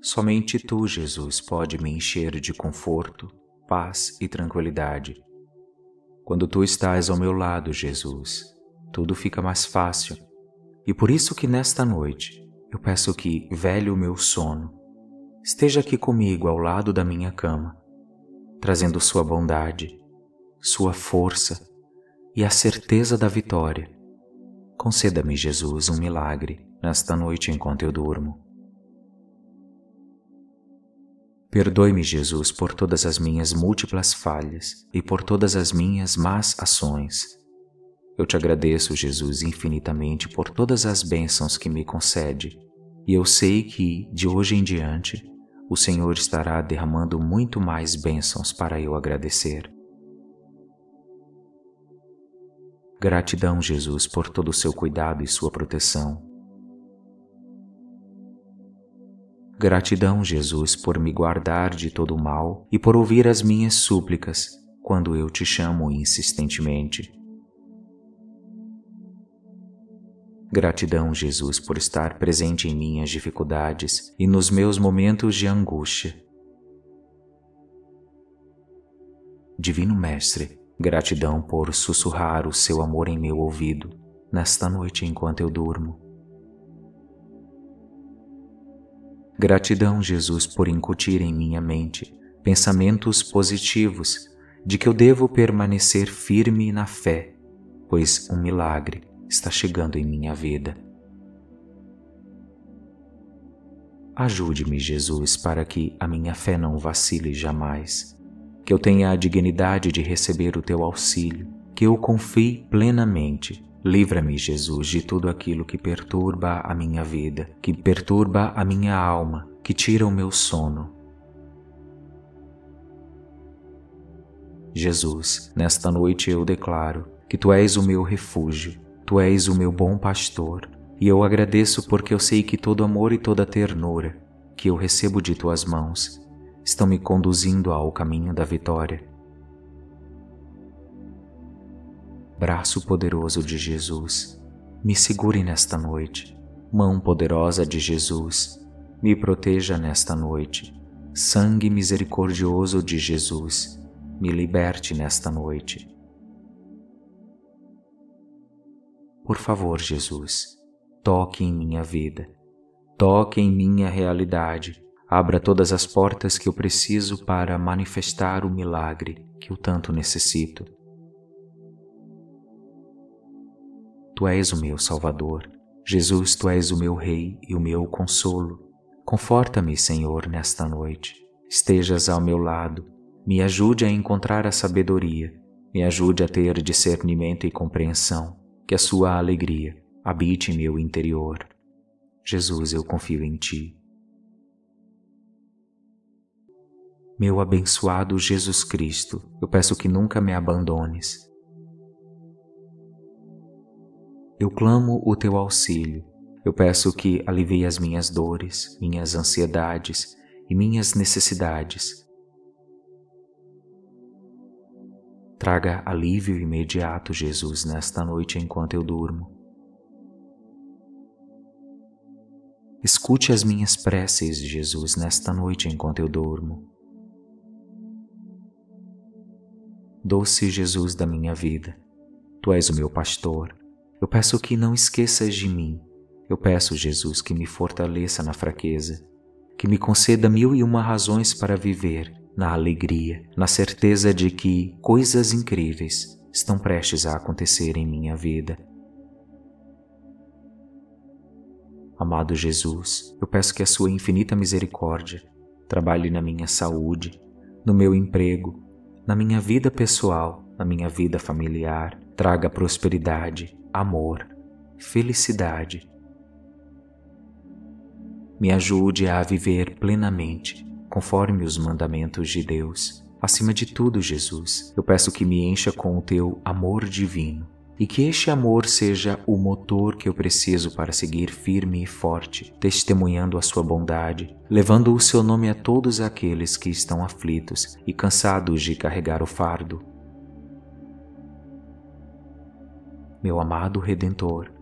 [SPEAKER 1] Somente Tu, Jesus, pode me encher de conforto, paz e tranquilidade. Quando Tu estás ao meu lado, Jesus, tudo fica mais fácil. E por isso que nesta noite eu peço que, velho o meu sono, esteja aqui comigo ao lado da minha cama trazendo sua bondade, sua força e a certeza da vitória. Conceda-me, Jesus, um milagre nesta noite enquanto eu durmo. Perdoe-me, Jesus, por todas as minhas múltiplas falhas e por todas as minhas más ações. Eu te agradeço, Jesus, infinitamente por todas as bênçãos que me concede, e eu sei que, de hoje em diante, o Senhor estará derramando muito mais bênçãos para eu agradecer. Gratidão, Jesus, por todo o seu cuidado e sua proteção. Gratidão, Jesus, por me guardar de todo o mal e por ouvir as minhas súplicas quando eu te chamo insistentemente. Gratidão, Jesus, por estar presente em minhas dificuldades e nos meus momentos de angústia. Divino Mestre, gratidão por sussurrar o seu amor em meu ouvido nesta noite enquanto eu durmo. Gratidão, Jesus, por incutir em minha mente pensamentos positivos de que eu devo permanecer firme na fé, pois um milagre está chegando em minha vida. Ajude-me, Jesus, para que a minha fé não vacile jamais, que eu tenha a dignidade de receber o teu auxílio, que eu confie plenamente. Livra-me, Jesus, de tudo aquilo que perturba a minha vida, que perturba a minha alma, que tira o meu sono. Jesus, nesta noite eu declaro que tu és o meu refúgio, Tu és o meu bom pastor, e eu agradeço porque eu sei que todo amor e toda ternura que eu recebo de tuas mãos estão me conduzindo ao caminho da vitória. Braço poderoso de Jesus, me segure nesta noite. Mão poderosa de Jesus, me proteja nesta noite. Sangue misericordioso de Jesus, me liberte nesta noite. Por favor, Jesus, toque em minha vida, toque em minha realidade, abra todas as portas que eu preciso para manifestar o milagre que eu tanto necessito. Tu és o meu Salvador, Jesus, tu és o meu Rei e o meu consolo. Conforta-me, Senhor, nesta noite. Estejas ao meu lado, me ajude a encontrar a sabedoria Me ajude a ter discernimento e compreensão, que a Sua alegria habite em meu interior. Jesus, eu confio em Ti. Meu abençoado Jesus Cristo, eu peço que nunca me abandones. Eu clamo o Teu auxílio. Eu peço que alivie as minhas dores, minhas ansiedades e minhas necessidades Traga alívio imediato, Jesus, nesta noite enquanto eu durmo. Escute as minhas preces, Jesus, nesta noite enquanto eu durmo. Doce Jesus da minha vida, Tu és o meu pastor. Eu peço que não esqueças de mim. Eu peço, Jesus, que me fortaleça na fraqueza, que me conceda mil e uma razões para viver na alegria, na certeza de que coisas incríveis estão prestes a acontecer em minha vida. Amado Jesus, eu peço que a Sua infinita misericórdia trabalhe na minha saúde, no meu emprego, na minha vida pessoal, na minha vida familiar, traga prosperidade, amor, felicidade. Me ajude a viver plenamente conforme os mandamentos de Deus. Acima de tudo, Jesus, eu peço que me encha com o teu amor divino e que este amor seja o motor que eu preciso para seguir firme e forte, testemunhando a sua bondade, levando o seu nome a todos aqueles que estão aflitos e cansados de carregar o fardo. Meu amado Redentor,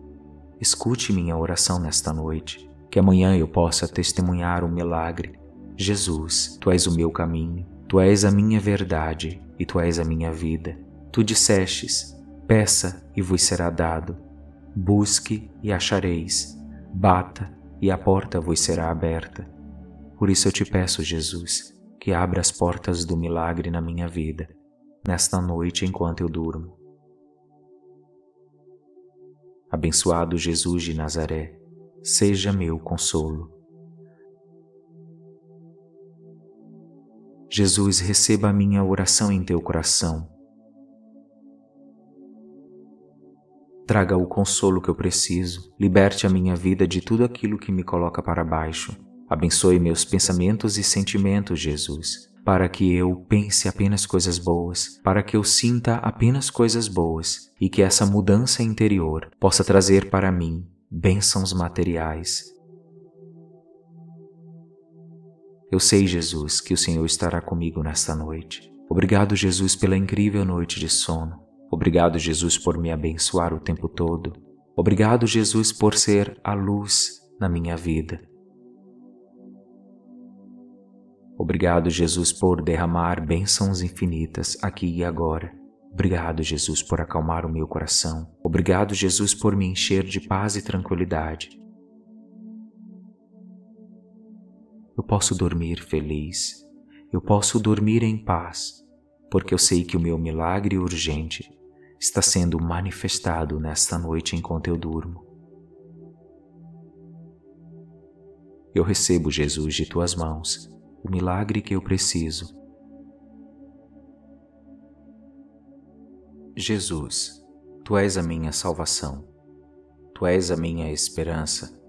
[SPEAKER 1] escute minha oração nesta noite, que amanhã eu possa testemunhar um milagre Jesus, tu és o meu caminho, tu és a minha verdade e tu és a minha vida. Tu dissestes: peça e vos será dado, busque e achareis, bata e a porta vos será aberta. Por isso eu te peço, Jesus, que abra as portas do milagre na minha vida, nesta noite enquanto eu durmo. Abençoado Jesus de Nazaré, seja meu consolo. Jesus, receba a minha oração em teu coração. Traga o consolo que eu preciso, liberte a minha vida de tudo aquilo que me coloca para baixo. Abençoe meus pensamentos e sentimentos, Jesus, para que eu pense apenas coisas boas, para que eu sinta apenas coisas boas e que essa mudança interior possa trazer para mim bênçãos materiais Eu sei, Jesus, que o Senhor estará comigo nesta noite. Obrigado, Jesus, pela incrível noite de sono. Obrigado, Jesus, por me abençoar o tempo todo. Obrigado, Jesus, por ser a luz na minha vida. Obrigado, Jesus, por derramar bênçãos infinitas aqui e agora. Obrigado, Jesus, por acalmar o meu coração. Obrigado, Jesus, por me encher de paz e tranquilidade. Eu posso dormir feliz, eu posso dormir em paz, porque eu sei que o meu milagre urgente está sendo manifestado nesta noite enquanto eu durmo. Eu recebo, Jesus, de tuas mãos, o milagre que eu preciso. Jesus, tu és a minha salvação, tu és a minha esperança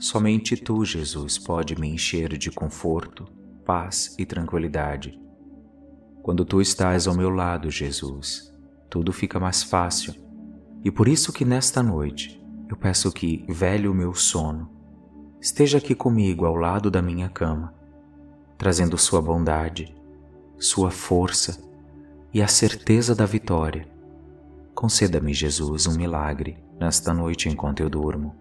[SPEAKER 1] Somente tu, Jesus, pode me encher de conforto, paz e tranquilidade. Quando tu estás ao meu lado, Jesus, tudo fica mais fácil. E por isso que nesta noite eu peço que, velho meu sono, esteja aqui comigo ao lado da minha cama, trazendo sua bondade, sua força e a certeza da vitória. Conceda-me, Jesus, um milagre nesta noite enquanto eu durmo.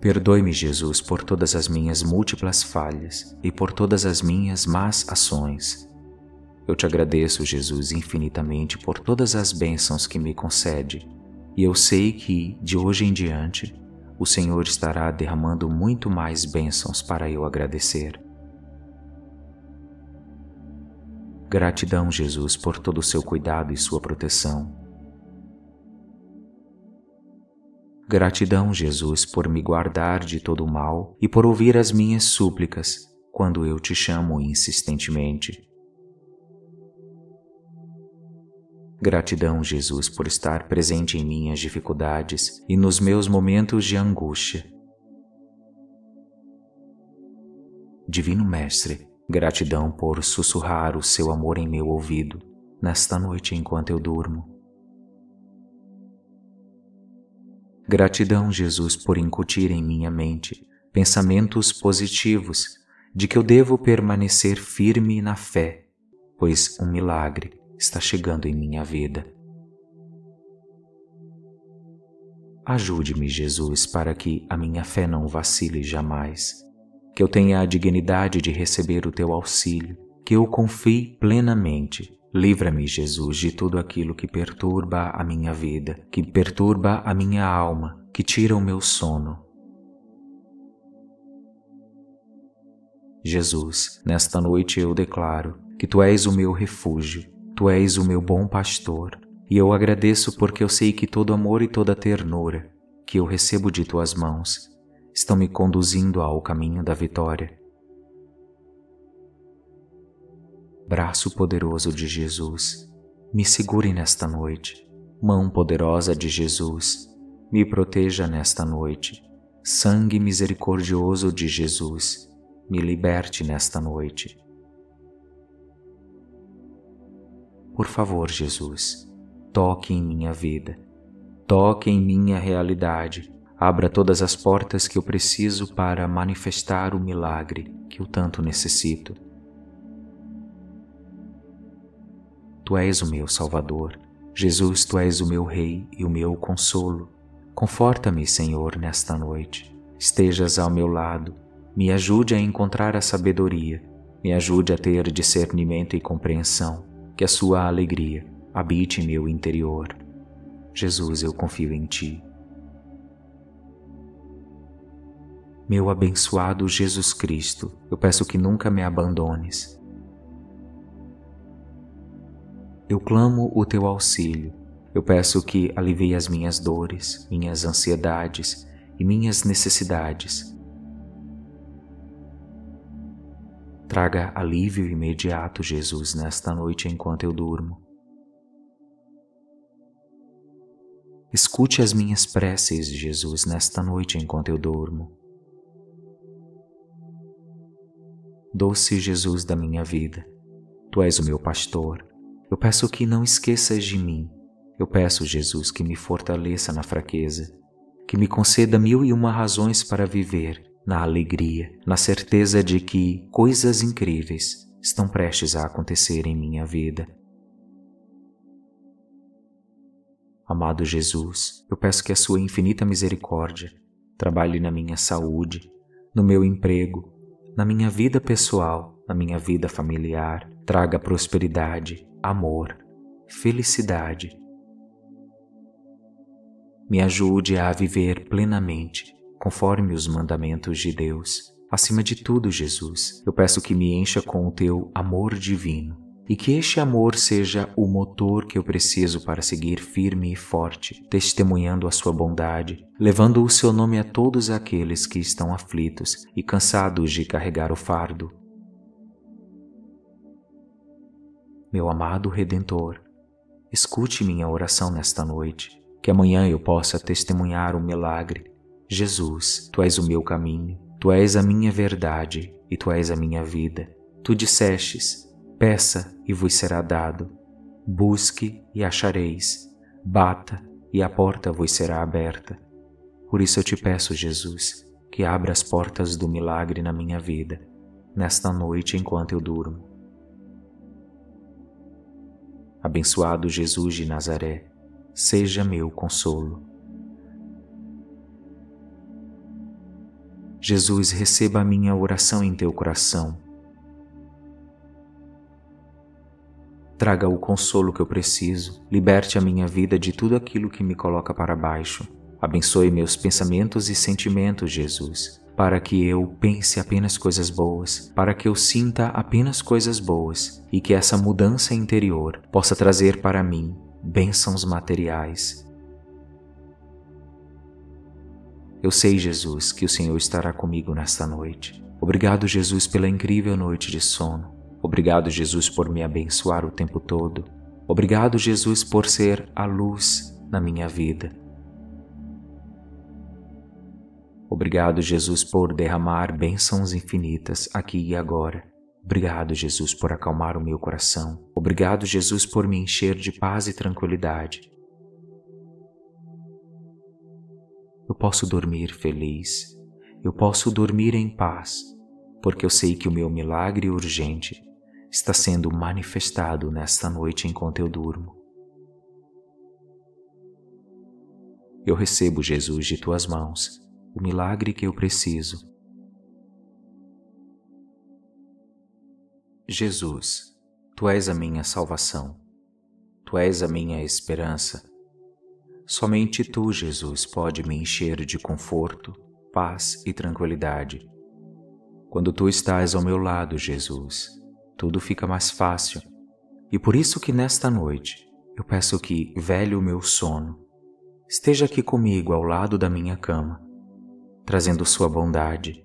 [SPEAKER 1] Perdoe-me, Jesus, por todas as minhas múltiplas falhas e por todas as minhas más ações. Eu te agradeço, Jesus, infinitamente por todas as bênçãos que me concede, e eu sei que, de hoje em diante, o Senhor estará derramando muito mais bênçãos para eu agradecer. Gratidão, Jesus, por todo o seu cuidado e sua proteção. Gratidão, Jesus, por me guardar de todo mal e por ouvir as minhas súplicas quando eu te chamo insistentemente. Gratidão, Jesus, por estar presente em minhas dificuldades e nos meus momentos de angústia. Divino Mestre, gratidão por sussurrar o seu amor em meu ouvido nesta noite enquanto eu durmo. Gratidão, Jesus, por incutir em minha mente pensamentos positivos de que eu devo permanecer firme na fé, pois um milagre está chegando em minha vida. Ajude-me, Jesus, para que a minha fé não vacile jamais, que eu tenha a dignidade de receber o teu auxílio, que eu confie plenamente. Livra-me, Jesus, de tudo aquilo que perturba a minha vida, que perturba a minha alma, que tira o meu sono. Jesus, nesta noite eu declaro que tu és o meu refúgio, tu és o meu bom pastor, e eu agradeço porque eu sei que todo amor e toda ternura que eu recebo de tuas mãos estão me conduzindo ao caminho da vitória. Braço poderoso de Jesus, me segure nesta noite. Mão poderosa de Jesus, me proteja nesta noite. Sangue misericordioso de Jesus, me liberte nesta noite. Por favor, Jesus, toque em minha vida, toque em minha realidade, abra todas as portas que eu preciso para manifestar o milagre que eu tanto necessito. Tu és o meu Salvador, Jesus, tu és o meu Rei e o meu consolo. Conforta-me, Senhor, nesta noite. Estejas ao meu lado me ajude a encontrar a sabedoria, me ajude a ter discernimento e compreensão, que a sua alegria habite em meu interior. Jesus, eu confio em Ti. Meu abençoado Jesus Cristo, eu peço que nunca me abandones. Eu clamo o Teu auxílio. Eu peço que alivie as minhas dores, minhas ansiedades e minhas necessidades Traga alívio imediato, Jesus, nesta noite enquanto eu durmo. Escute as minhas preces, Jesus, nesta noite enquanto eu durmo. Doce Jesus da minha vida, Tu és o meu pastor. Eu peço que não esqueças de mim. Eu peço, Jesus, que me fortaleça na fraqueza, que me conceda mil e uma razões para viver na alegria, na certeza de que coisas incríveis estão prestes a acontecer em minha vida. Amado Jesus, eu peço que a Sua infinita misericórdia trabalhe na minha saúde, no meu emprego, na minha vida pessoal, na minha vida familiar, traga prosperidade, amor, felicidade. Me ajude a viver plenamente conforme os mandamentos de Deus. Acima de tudo, Jesus, eu peço que me encha com o teu amor divino e que este amor seja o motor que eu preciso para seguir firme e forte, testemunhando a sua bondade, levando o seu nome a todos aqueles que estão aflitos e cansados de carregar o fardo. Meu amado Redentor, escute minha oração nesta noite, que amanhã eu possa testemunhar o milagre Jesus, tu és o meu caminho, tu és a minha verdade e tu és a minha vida. Tu dissestes: peça e vos será dado, busque e achareis, bata e a porta vos será aberta. Por isso eu te peço, Jesus, que abra as portas do milagre na minha vida, nesta noite enquanto eu durmo. Abençoado Jesus de Nazaré, seja meu consolo. Jesus, receba a minha oração em teu coração. Traga o consolo que eu preciso, liberte a minha vida de tudo aquilo que me coloca para baixo. Abençoe meus pensamentos e sentimentos, Jesus, para que eu pense apenas coisas boas, para que eu sinta apenas coisas boas e que essa mudança interior possa trazer para mim bênçãos materiais Eu sei, Jesus, que o Senhor estará comigo nesta noite. Obrigado, Jesus, pela incrível noite de sono. Obrigado, Jesus, por me abençoar o tempo todo. Obrigado, Jesus, por ser a luz na minha vida. Obrigado, Jesus, por derramar bênçãos infinitas aqui e agora. Obrigado, Jesus, por acalmar o meu coração. Obrigado, Jesus, por me encher de paz e tranquilidade. Eu posso dormir feliz. Eu posso dormir em paz, porque eu sei que o meu milagre urgente está sendo manifestado nesta noite enquanto eu durmo. Eu recebo, Jesus, de tuas mãos, o milagre que eu preciso Jesus, Tu és a minha salvação, Tu és a minha esperança. Somente Tu, Jesus, pode me encher de conforto, paz e tranquilidade. Quando Tu estás ao meu lado, Jesus, tudo fica mais fácil. E por isso que nesta noite eu peço que, velho o meu sono, esteja aqui comigo ao lado da minha cama, trazendo Sua bondade,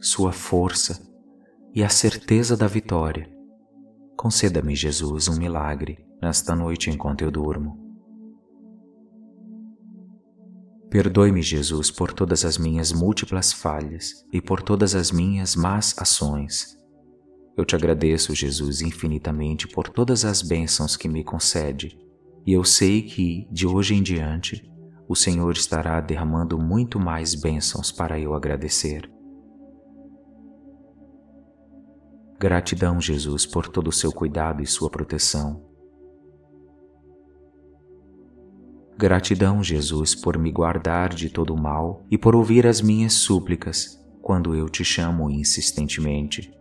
[SPEAKER 1] Sua força e a certeza da vitória. Conceda-me, Jesus, um milagre nesta noite enquanto eu durmo. Perdoe-me, Jesus, por todas as minhas múltiplas falhas e por todas as minhas más ações. Eu te agradeço, Jesus, infinitamente por todas as bênçãos que me concede, e eu sei que, de hoje em diante, o Senhor estará derramando muito mais bênçãos para eu agradecer. Gratidão, Jesus, por todo o seu cuidado e sua proteção. Gratidão, Jesus, por me guardar de todo o mal e por ouvir as minhas súplicas quando eu te chamo insistentemente.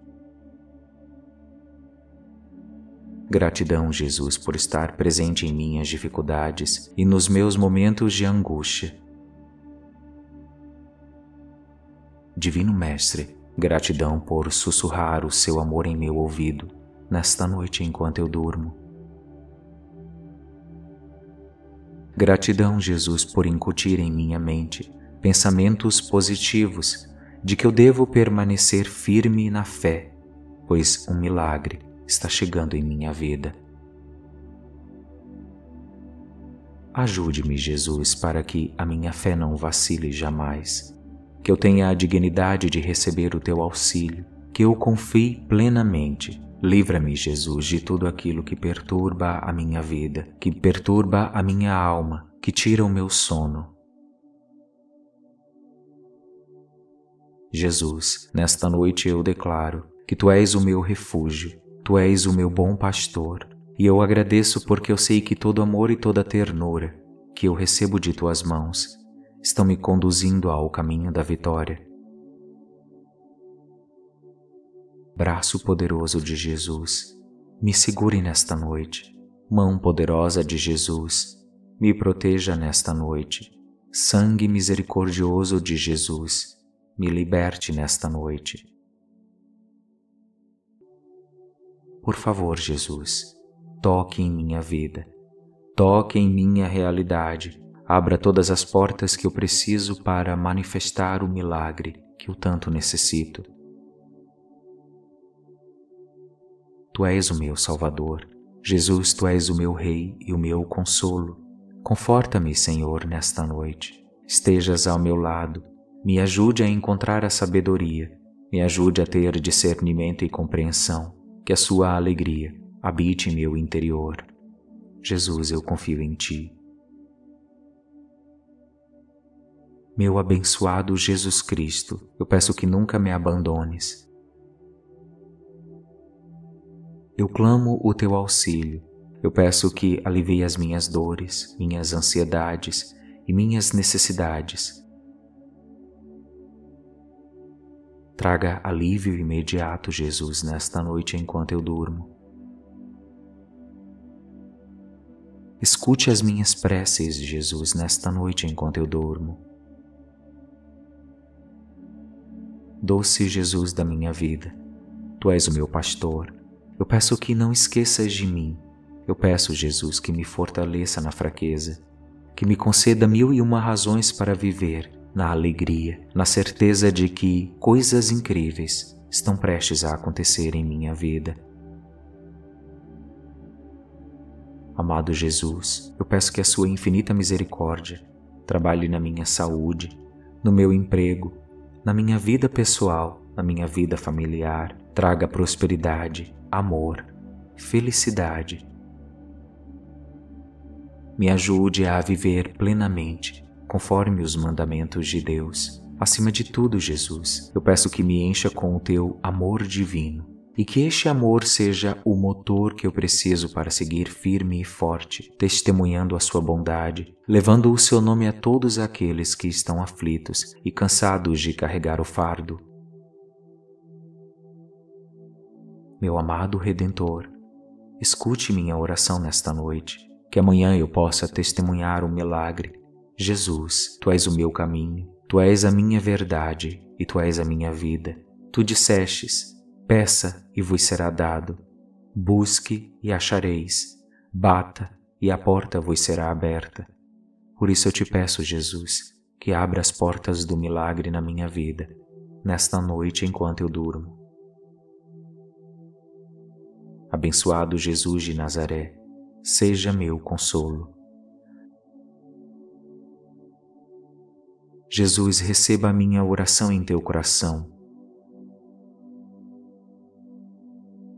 [SPEAKER 1] Gratidão, Jesus, por estar presente em minhas dificuldades e nos meus momentos de angústia. Divino Mestre, Gratidão por sussurrar o seu amor em meu ouvido nesta noite enquanto eu durmo. Gratidão, Jesus, por incutir em minha mente pensamentos positivos de que eu devo permanecer firme na fé, pois um milagre está chegando em minha vida. Ajude-me, Jesus, para que a minha fé não vacile jamais que eu tenha a dignidade de receber o teu auxílio, que eu confie plenamente. Livra-me, Jesus, de tudo aquilo que perturba a minha vida, que perturba a minha alma, que tira o meu sono. Jesus, nesta noite eu declaro que tu és o meu refúgio, tu és o meu bom pastor, e eu agradeço porque eu sei que todo amor e toda ternura que eu recebo de tuas mãos estão me conduzindo ao caminho da vitória. Braço poderoso de Jesus, me segure nesta noite. Mão poderosa de Jesus, me proteja nesta noite. Sangue misericordioso de Jesus, me liberte nesta noite. Por favor, Jesus, toque em minha vida, toque em minha realidade Abra todas as portas que eu preciso para manifestar o milagre que eu tanto necessito. Tu és o meu Salvador. Jesus, tu és o meu Rei e o meu consolo. Conforta-me, Senhor, nesta noite. Estejas ao meu lado. Me ajude a encontrar a sabedoria. Me ajude a ter discernimento e compreensão. Que a sua alegria habite em meu interior. Jesus, eu confio em ti. Meu abençoado Jesus Cristo, eu peço que nunca me abandones. Eu clamo o teu auxílio. Eu peço que alivie as minhas dores, minhas ansiedades e minhas necessidades. Traga alívio imediato, Jesus, nesta noite enquanto eu durmo. Escute as minhas preces, Jesus, nesta noite enquanto eu durmo. Doce Jesus da minha vida, Tu és o meu pastor. Eu peço que não esqueças de mim. Eu peço, Jesus, que me fortaleça na fraqueza, que me conceda mil e uma razões para viver na alegria, na certeza de que coisas incríveis estão prestes a acontecer em minha vida. Amado Jesus, eu peço que a Sua infinita misericórdia trabalhe na minha saúde, no meu emprego, na minha vida pessoal, na minha vida familiar, traga prosperidade, amor, felicidade. Me ajude a viver plenamente, conforme os mandamentos de Deus. Acima de tudo, Jesus, eu peço que me encha com o teu amor divino e que este amor seja o motor que eu preciso para seguir firme e forte, testemunhando a sua bondade, levando o seu nome a todos aqueles que estão aflitos e cansados de carregar o fardo. Meu amado Redentor, escute minha oração nesta noite, que amanhã eu possa testemunhar o milagre. Jesus, tu és o meu caminho, tu és a minha verdade e tu és a minha vida. Tu dissestes: Peça e vos será dado. Busque e achareis. Bata e a porta vos será aberta. Por isso eu te peço, Jesus, que abra as portas do milagre na minha vida, nesta noite enquanto eu durmo. Abençoado Jesus de Nazaré, seja meu consolo. Jesus, receba a minha oração em teu coração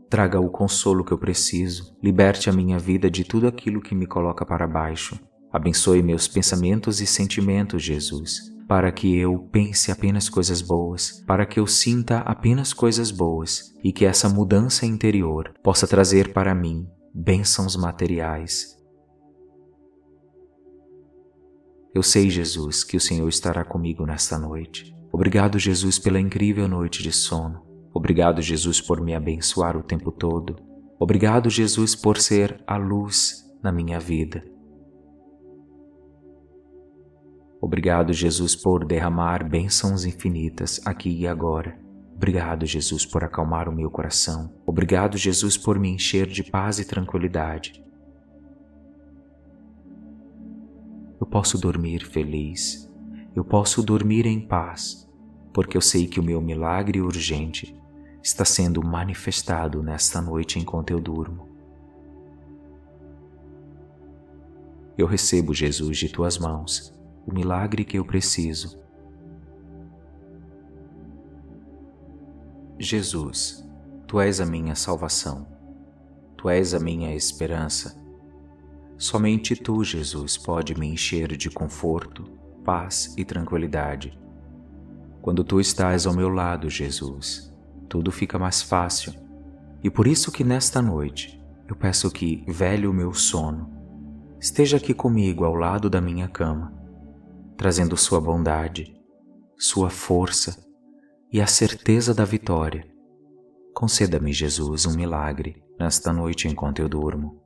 [SPEAKER 1] Traga o consolo que eu preciso, liberte a minha vida de tudo aquilo que me coloca para baixo. Abençoe meus pensamentos e sentimentos, Jesus, para que eu pense apenas coisas boas, para que eu sinta apenas coisas boas e que essa mudança interior possa trazer para mim bênçãos materiais. Eu sei, Jesus, que o Senhor estará comigo nesta noite. Obrigado, Jesus, pela incrível noite de sono. Obrigado, Jesus, por me abençoar o tempo todo. Obrigado, Jesus, por ser a luz na minha vida. Obrigado, Jesus, por derramar bênçãos infinitas aqui e agora. Obrigado, Jesus, por acalmar o meu coração. Obrigado, Jesus, por me encher de paz e tranquilidade. Eu posso dormir feliz. Eu posso dormir em paz, porque eu sei que o meu milagre urgente está sendo manifestado nesta noite enquanto eu durmo. Eu recebo, Jesus, de tuas mãos, o milagre que eu preciso. Jesus, tu és a minha salvação, tu és a minha esperança. Somente tu, Jesus, pode me encher de conforto, paz e tranquilidade. Quando tu estás ao meu lado, Jesus, tudo fica mais fácil. E por isso que nesta noite eu peço que, velho meu sono, esteja aqui comigo ao lado da minha cama, trazendo sua bondade, sua força e a certeza da vitória. Conceda-me, Jesus, um milagre nesta noite enquanto eu durmo.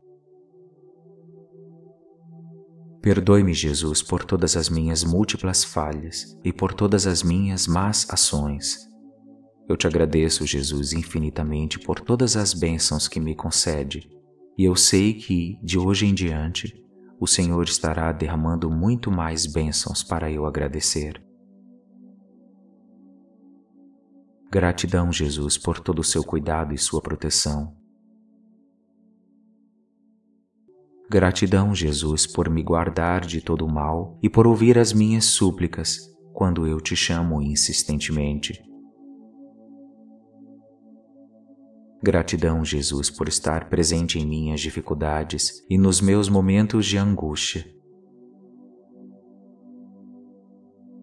[SPEAKER 1] Perdoe-me, Jesus, por todas as minhas múltiplas falhas e por todas as minhas más ações eu te agradeço, Jesus, infinitamente por todas as bênçãos que me concede, e eu sei que, de hoje em diante, o Senhor estará derramando muito mais bênçãos para eu agradecer. Gratidão, Jesus, por todo o seu cuidado e sua proteção. Gratidão, Jesus, por me guardar de todo o mal e por ouvir as minhas súplicas quando eu te chamo insistentemente. Gratidão, Jesus, por estar presente em minhas dificuldades e nos meus momentos de angústia.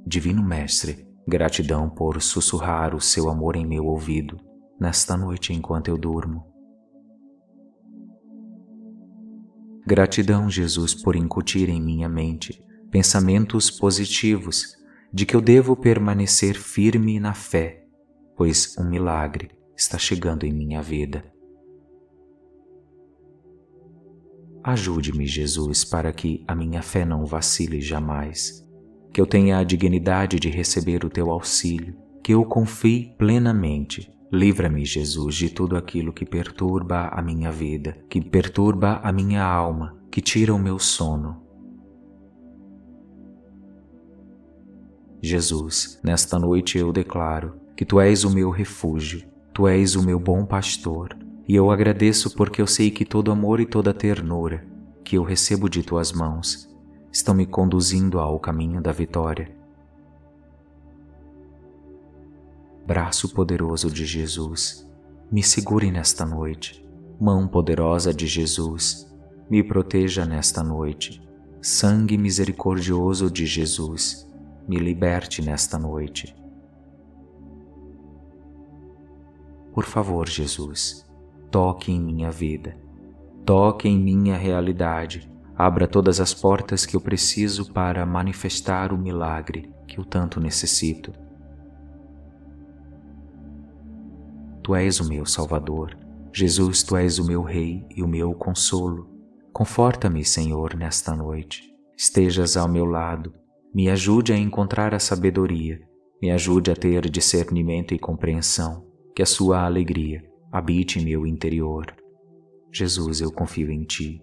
[SPEAKER 1] Divino Mestre, gratidão por sussurrar o seu amor em meu ouvido nesta noite enquanto eu durmo. Gratidão, Jesus, por incutir em minha mente pensamentos positivos de que eu devo permanecer firme na fé, pois um milagre está chegando em minha vida. Ajude-me, Jesus, para que a minha fé não vacile jamais, que eu tenha a dignidade de receber o teu auxílio, que eu confie plenamente. Livra-me, Jesus, de tudo aquilo que perturba a minha vida, que perturba a minha alma, que tira o meu sono. Jesus, nesta noite eu declaro que tu és o meu refúgio, Tu és o meu bom pastor, e eu agradeço porque eu sei que todo amor e toda ternura que eu recebo de tuas mãos estão me conduzindo ao caminho da vitória. Braço poderoso de Jesus, me segure nesta noite. Mão poderosa de Jesus, me proteja nesta noite. Sangue misericordioso de Jesus, me liberte nesta noite. Por favor, Jesus, toque em minha vida, toque em minha realidade, abra todas as portas que eu preciso para manifestar o milagre que eu tanto necessito. Tu és o meu Salvador, Jesus, tu és o meu Rei e o meu consolo. Conforta-me, Senhor, nesta noite. Estejas ao meu lado, me ajude a encontrar a sabedoria, me ajude a ter discernimento e compreensão, que a sua alegria habite meu interior. Jesus, eu confio em ti.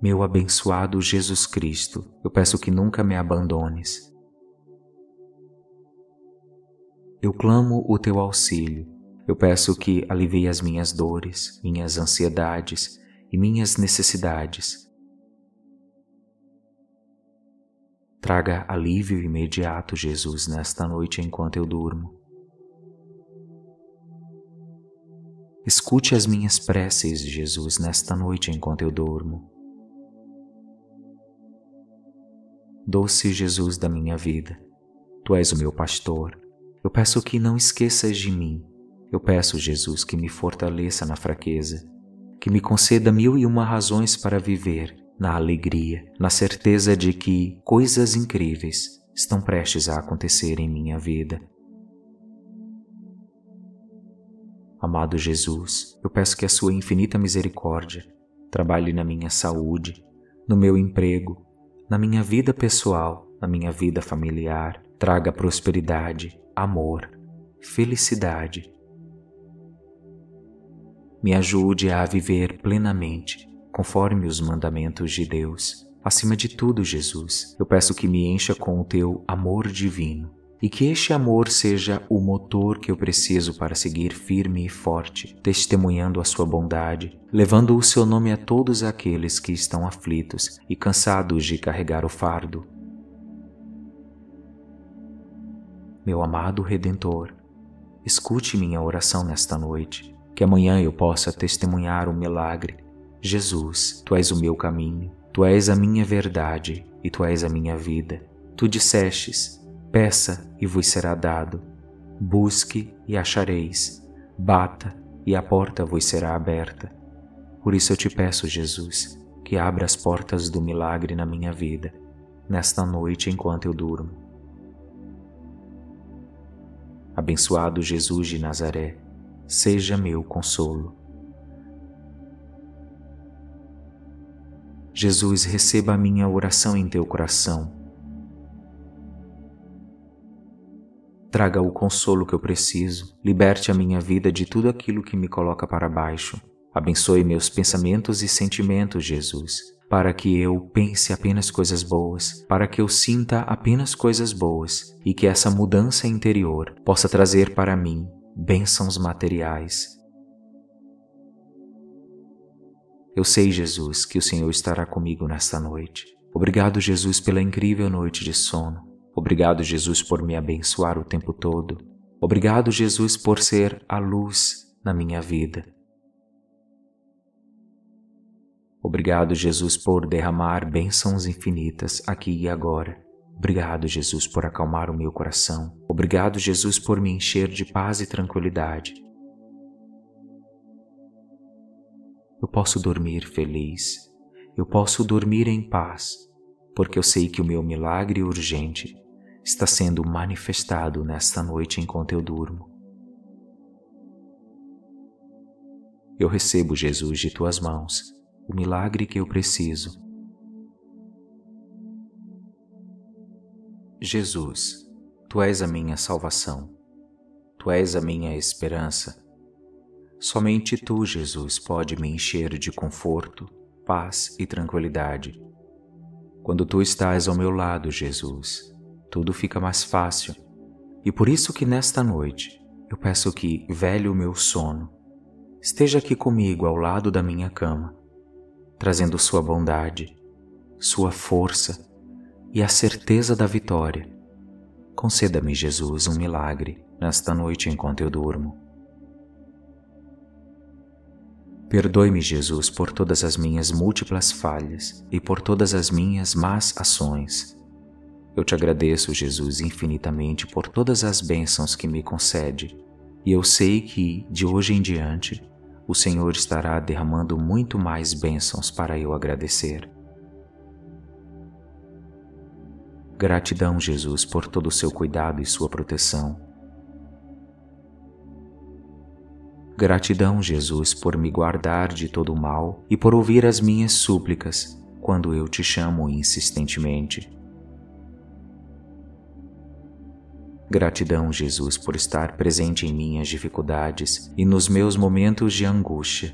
[SPEAKER 1] Meu abençoado Jesus Cristo, eu peço que nunca me abandones. Eu clamo o teu auxílio eu peço que alivie as minhas dores, minhas ansiedades e minhas necessidades. Traga alívio imediato, Jesus, nesta noite enquanto eu durmo. Escute as minhas preces, Jesus, nesta noite enquanto eu durmo. Doce Jesus da minha vida, Tu és o meu pastor. Eu peço que não esqueças de mim eu peço, Jesus, que me fortaleça na fraqueza, que me conceda mil e uma razões para viver na alegria, na certeza de que coisas incríveis estão prestes a acontecer em minha vida. Amado Jesus, eu peço que a Sua infinita misericórdia trabalhe na minha saúde, no meu emprego, na minha vida pessoal, na minha vida familiar, traga prosperidade, amor, felicidade me ajude a viver plenamente, conforme os mandamentos de Deus. Acima de tudo, Jesus, eu peço que me encha com o teu amor divino e que este amor seja o motor que eu preciso para seguir firme e forte, testemunhando a sua bondade, levando o seu nome a todos aqueles que estão aflitos e cansados de carregar o fardo. Meu amado Redentor, escute minha oração nesta noite que amanhã eu possa testemunhar o milagre. Jesus, tu és o meu caminho, tu és a minha verdade e tu és a minha vida. Tu dissestes: peça e vos será dado, busque e achareis, bata e a porta vos será aberta. Por isso eu te peço, Jesus, que abra as portas do milagre na minha vida, nesta noite enquanto eu durmo. Abençoado Jesus de Nazaré, seja meu consolo. Jesus, receba a minha oração em teu coração. Traga o consolo que eu preciso, liberte a minha vida de tudo aquilo que me coloca para baixo. Abençoe meus pensamentos e sentimentos, Jesus, para que eu pense apenas coisas boas, para que eu sinta apenas coisas boas e que essa mudança interior possa trazer para mim bênçãos materiais. Eu sei, Jesus, que o Senhor estará comigo nesta noite. Obrigado, Jesus, pela incrível noite de sono. Obrigado, Jesus, por me abençoar o tempo todo. Obrigado, Jesus, por ser a luz na minha vida. Obrigado, Jesus, por derramar bênçãos infinitas aqui e agora. Obrigado, Jesus, por acalmar o meu coração. Obrigado, Jesus, por me encher de paz e tranquilidade. Eu posso dormir feliz. Eu posso dormir em paz, porque eu sei que o meu milagre urgente está sendo manifestado nesta noite enquanto eu durmo. Eu recebo, Jesus, de tuas mãos, o milagre que eu preciso Jesus, Tu és a minha salvação, Tu és a minha esperança. Somente Tu, Jesus, pode me encher de conforto, paz e tranquilidade. Quando Tu estás ao meu lado, Jesus, tudo fica mais fácil. E por isso que nesta noite eu peço que velhe o meu sono, esteja aqui comigo ao lado da minha cama, trazendo sua bondade, sua força e a certeza da vitória. Conceda-me, Jesus, um milagre nesta noite enquanto eu durmo. Perdoe-me, Jesus, por todas as minhas múltiplas falhas e por todas as minhas más ações. Eu te agradeço, Jesus, infinitamente por todas as bênçãos que me concede, e eu sei que, de hoje em diante, o Senhor estará derramando muito mais bênçãos para eu agradecer. Gratidão, Jesus, por todo o seu cuidado e sua proteção. Gratidão, Jesus, por me guardar de todo o mal e por ouvir as minhas súplicas quando eu te chamo insistentemente. Gratidão, Jesus, por estar presente em minhas dificuldades e nos meus momentos de angústia.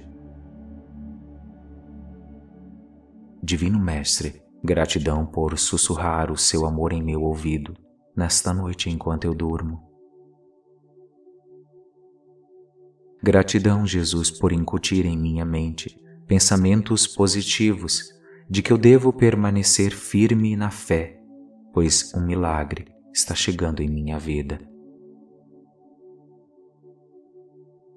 [SPEAKER 1] Divino Mestre, gratidão por sussurrar o seu amor em meu ouvido nesta noite enquanto eu durmo. Gratidão, Jesus, por incutir em minha mente pensamentos positivos de que eu devo permanecer firme na fé, pois um milagre está chegando em minha vida.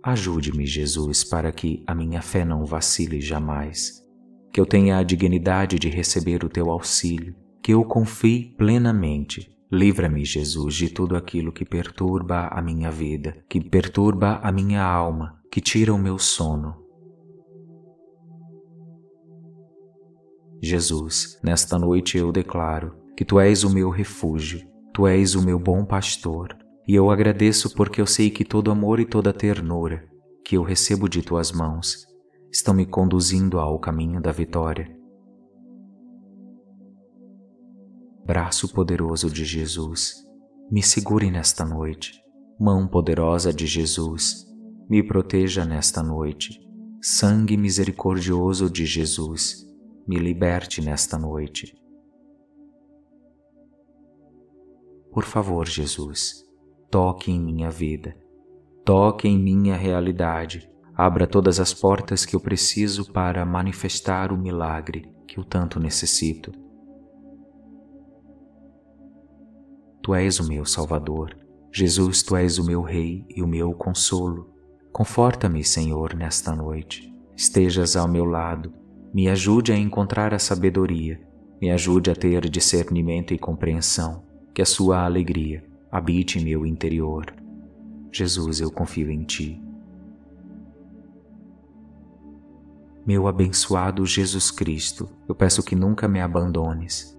[SPEAKER 1] Ajude-me, Jesus, para que a minha fé não vacile jamais, que eu tenha a dignidade de receber o teu auxílio, que eu confie plenamente. Livra-me, Jesus, de tudo aquilo que perturba a minha vida, que perturba a minha alma, que tira o meu sono. Jesus, nesta noite eu declaro que tu és o meu refúgio, Tu és o meu bom pastor, e eu agradeço porque eu sei que todo amor e toda ternura que eu recebo de tuas mãos estão me conduzindo ao caminho da vitória. Braço poderoso de Jesus, me segure nesta noite. Mão poderosa de Jesus, me proteja nesta noite. Sangue misericordioso de Jesus, me liberte nesta noite. Por favor, Jesus, toque em minha vida, toque em minha realidade, abra todas as portas que eu preciso para manifestar o milagre que eu tanto necessito. Tu és o meu Salvador, Jesus, tu és o meu Rei e o meu consolo. Conforta-me, Senhor, nesta noite. Estejas ao meu lado, me ajude a encontrar a sabedoria, me ajude a ter discernimento e compreensão que a sua alegria habite em meu interior. Jesus, eu confio em Ti. Meu abençoado Jesus Cristo, eu peço que nunca me abandones.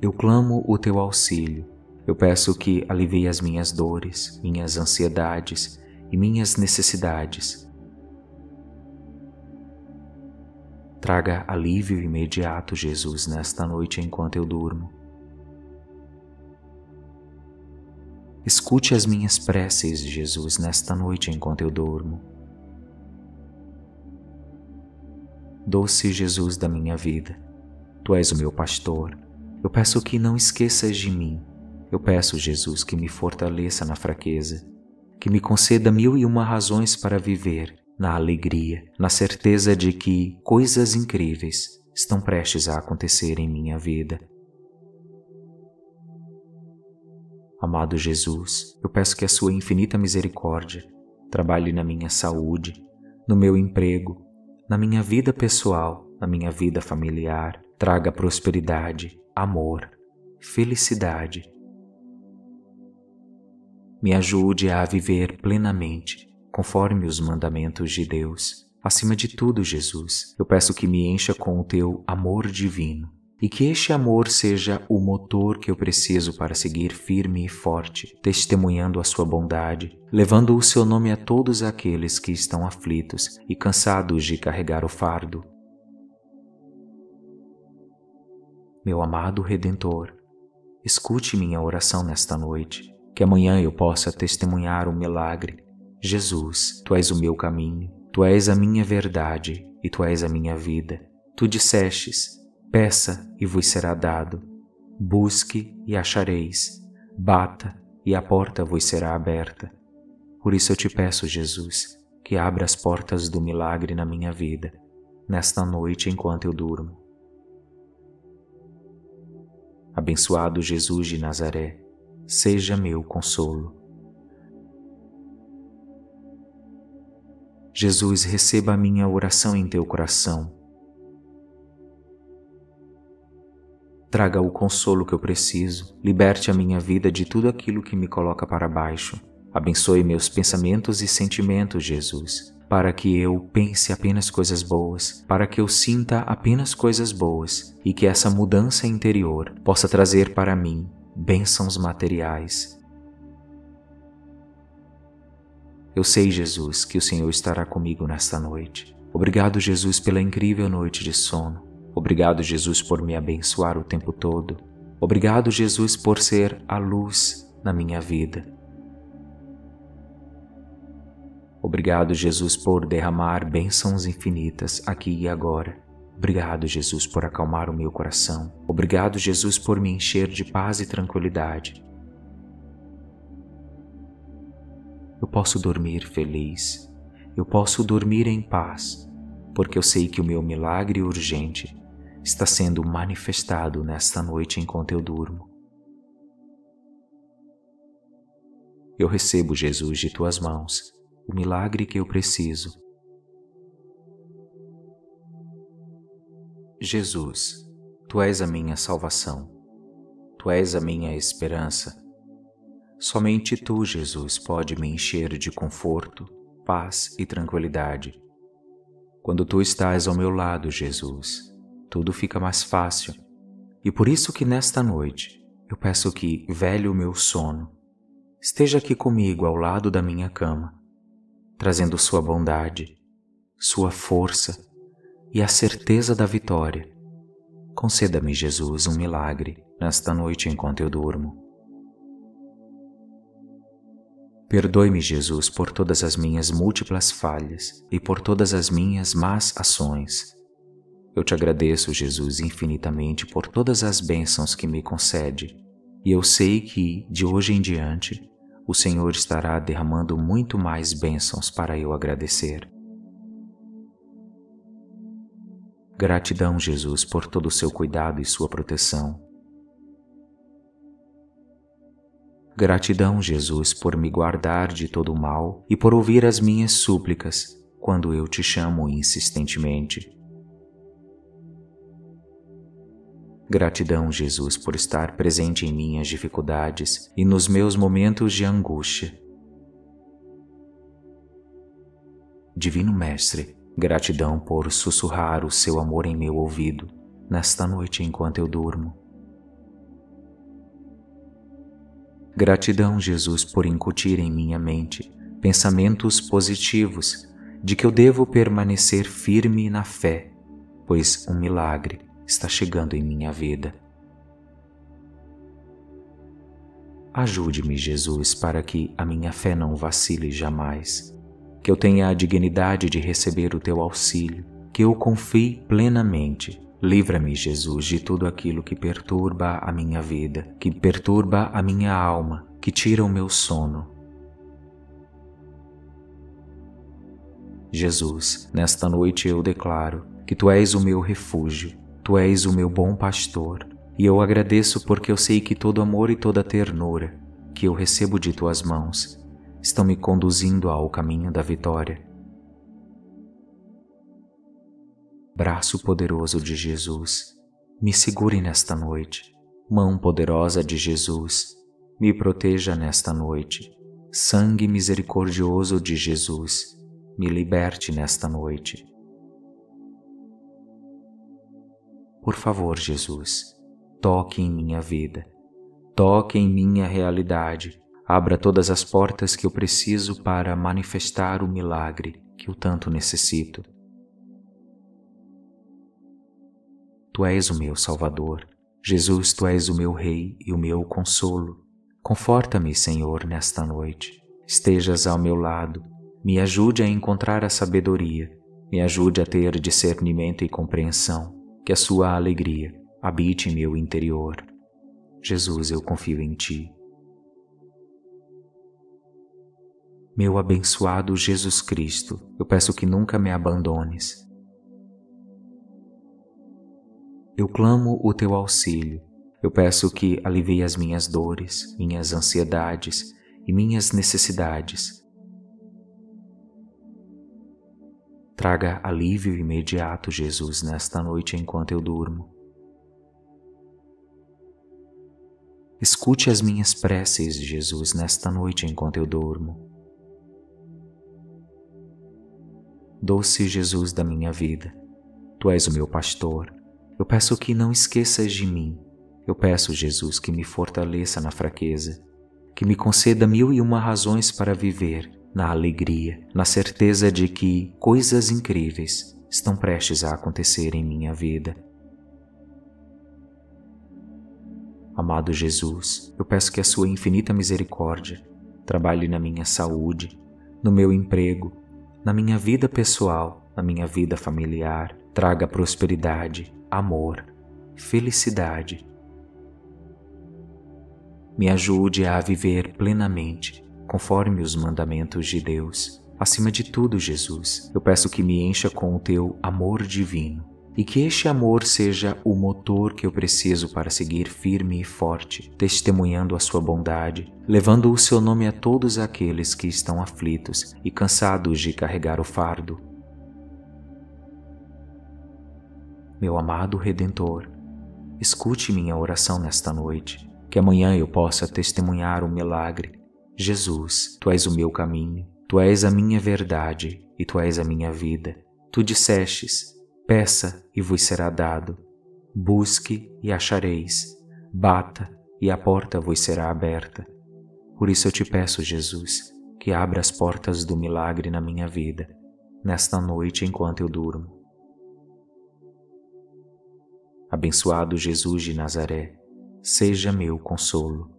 [SPEAKER 1] Eu clamo o Teu auxílio. Eu peço que alivie as minhas dores, minhas ansiedades e minhas necessidades Traga alívio imediato, Jesus, nesta noite enquanto eu durmo. Escute as minhas preces, Jesus, nesta noite enquanto eu durmo. Doce Jesus da minha vida, Tu és o meu pastor. Eu peço que não esqueças de mim. Eu peço, Jesus, que me fortaleça na fraqueza, que me conceda mil e uma razões para viver na alegria, na certeza de que coisas incríveis estão prestes a acontecer em minha vida. Amado Jesus, eu peço que a Sua infinita misericórdia trabalhe na minha saúde, no meu emprego, na minha vida pessoal, na minha vida familiar, traga prosperidade, amor, felicidade. Me ajude a viver plenamente conforme os mandamentos de Deus. Acima de tudo, Jesus, eu peço que me encha com o teu amor divino e que este amor seja o motor que eu preciso para seguir firme e forte, testemunhando a sua bondade, levando o seu nome a todos aqueles que estão aflitos e cansados de carregar o fardo. Meu amado Redentor, escute minha oração nesta noite, que amanhã eu possa testemunhar o milagre Jesus, tu és o meu caminho, tu és a minha verdade e tu és a minha vida. Tu dissestes: peça e vos será dado, busque e achareis, bata e a porta vos será aberta. Por isso eu te peço, Jesus, que abra as portas do milagre na minha vida, nesta noite enquanto eu durmo. Abençoado Jesus de Nazaré, seja meu consolo. Jesus, receba a minha oração em teu coração. Traga o consolo que eu preciso, liberte a minha vida de tudo aquilo que me coloca para baixo. Abençoe meus pensamentos e sentimentos, Jesus, para que eu pense apenas coisas boas, para que eu sinta apenas coisas boas e que essa mudança interior possa trazer para mim bênçãos materiais Eu sei, Jesus, que o Senhor estará comigo nesta noite. Obrigado, Jesus, pela incrível noite de sono. Obrigado, Jesus, por me abençoar o tempo todo. Obrigado, Jesus, por ser a luz na minha vida. Obrigado, Jesus, por derramar bênçãos infinitas aqui e agora. Obrigado, Jesus, por acalmar o meu coração. Obrigado, Jesus, por me encher de paz e tranquilidade. Eu posso dormir feliz, eu posso dormir em paz, porque eu sei que o meu milagre urgente está sendo manifestado nesta noite enquanto eu durmo. Eu recebo, Jesus, de tuas mãos, o milagre que eu preciso. Jesus, tu és a minha salvação, tu és a minha esperança Somente tu, Jesus, pode me encher de conforto, paz e tranquilidade. Quando tu estás ao meu lado, Jesus, tudo fica mais fácil. E por isso que nesta noite eu peço que, velho o meu sono, esteja aqui comigo ao lado da minha cama, trazendo sua bondade, sua força e a certeza da vitória. Conceda-me, Jesus, um milagre nesta noite enquanto eu durmo. Perdoe-me, Jesus, por todas as minhas múltiplas falhas e por todas as minhas más ações. Eu te agradeço, Jesus, infinitamente por todas as bênçãos que me concede, e eu sei que, de hoje em diante, o Senhor estará derramando muito mais bênçãos para eu agradecer. Gratidão, Jesus, por todo o seu cuidado e sua proteção. Gratidão, Jesus, por me guardar de todo o mal e por ouvir as minhas súplicas quando eu te chamo insistentemente. Gratidão, Jesus, por estar presente em minhas dificuldades e nos meus momentos de angústia. Divino Mestre, gratidão por sussurrar o seu amor em meu ouvido nesta noite enquanto eu durmo. Gratidão, Jesus, por incutir em minha mente pensamentos positivos de que eu devo permanecer firme na fé, pois um milagre está chegando em minha vida. Ajude-me, Jesus, para que a minha fé não vacile jamais, que eu tenha a dignidade de receber o teu auxílio, que eu confie plenamente Livra-me, Jesus, de tudo aquilo que perturba a minha vida, que perturba a minha alma, que tira o meu sono. Jesus, nesta noite eu declaro que Tu és o meu refúgio, Tu és o meu bom pastor, e eu agradeço porque eu sei que todo amor e toda ternura que eu recebo de Tuas mãos estão me conduzindo ao caminho da vitória. Braço poderoso de Jesus, me segure nesta noite. Mão poderosa de Jesus, me proteja nesta noite. Sangue misericordioso de Jesus, me liberte nesta noite. Por favor, Jesus, toque em minha vida, toque em minha realidade, abra todas as portas que eu preciso para manifestar o milagre que eu tanto necessito. Tu és o meu Salvador. Jesus, Tu és o meu Rei e o meu consolo. Conforta-me, Senhor, nesta noite. Estejas ao meu lado. Me ajude a encontrar a sabedoria. Me ajude a ter discernimento e compreensão. Que a Sua alegria habite em meu interior. Jesus, eu confio em Ti. Meu abençoado Jesus Cristo, eu peço que nunca me abandones. Eu clamo o teu auxílio. Eu peço que alivie as minhas dores, minhas ansiedades e minhas necessidades. Traga alívio imediato, Jesus, nesta noite enquanto eu durmo. Escute as minhas preces, Jesus, nesta noite enquanto eu durmo. Doce Jesus da minha vida, Tu és o meu pastor. Eu peço que não esqueças de mim. Eu peço, Jesus, que me fortaleça na fraqueza, que me conceda mil e uma razões para viver na alegria, na certeza de que coisas incríveis estão prestes a acontecer em minha vida. Amado Jesus, eu peço que a Sua infinita misericórdia trabalhe na minha saúde, no meu emprego, na minha vida pessoal, na minha vida familiar, traga prosperidade, amor, felicidade. Me ajude a viver plenamente, conforme os mandamentos de Deus. Acima de tudo, Jesus, eu peço que me encha com o teu amor divino e que este amor seja o motor que eu preciso para seguir firme e forte, testemunhando a sua bondade, levando o seu nome a todos aqueles que estão aflitos e cansados de carregar o fardo. Meu amado Redentor, escute minha oração nesta noite, que amanhã eu possa testemunhar o milagre. Jesus, tu és o meu caminho, tu és a minha verdade e tu és a minha vida. Tu dissestes: Peça e vos será dado. Busque e achareis. Bata e a porta vos será aberta. Por isso eu te peço, Jesus, que abra as portas do milagre na minha vida, nesta noite enquanto eu durmo. Abençoado Jesus de Nazaré, seja meu consolo.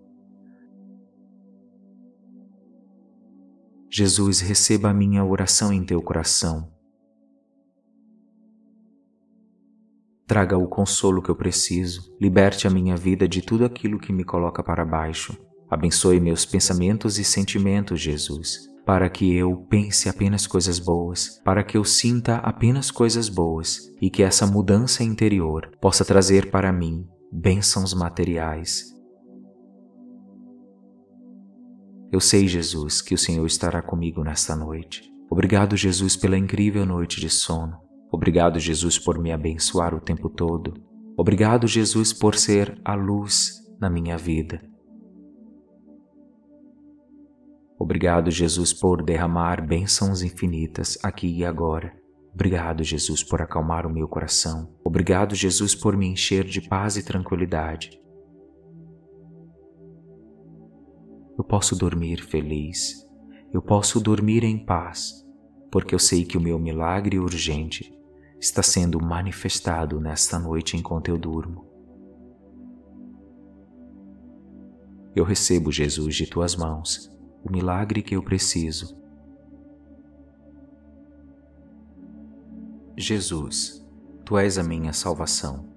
[SPEAKER 1] Jesus, receba a minha oração em teu coração Traga o consolo que eu preciso, liberte a minha vida de tudo aquilo que me coloca para baixo. Abençoe meus pensamentos e sentimentos, Jesus, para que eu pense apenas coisas boas, para que eu sinta apenas coisas boas e que essa mudança interior possa trazer para mim bênçãos materiais. Eu sei, Jesus, que o Senhor estará comigo nesta noite. Obrigado, Jesus, pela incrível noite de sono. Obrigado, Jesus, por me abençoar o tempo todo. Obrigado, Jesus, por ser a luz na minha vida. Obrigado, Jesus, por derramar bênçãos infinitas aqui e agora. Obrigado, Jesus, por acalmar o meu coração. Obrigado, Jesus, por me encher de paz e tranquilidade. Eu posso dormir feliz. Eu posso dormir em paz, porque eu sei que o meu milagre urgente está sendo manifestado nesta noite enquanto eu durmo. Eu recebo, Jesus, de tuas mãos, o milagre que eu preciso. Jesus, tu és a minha salvação,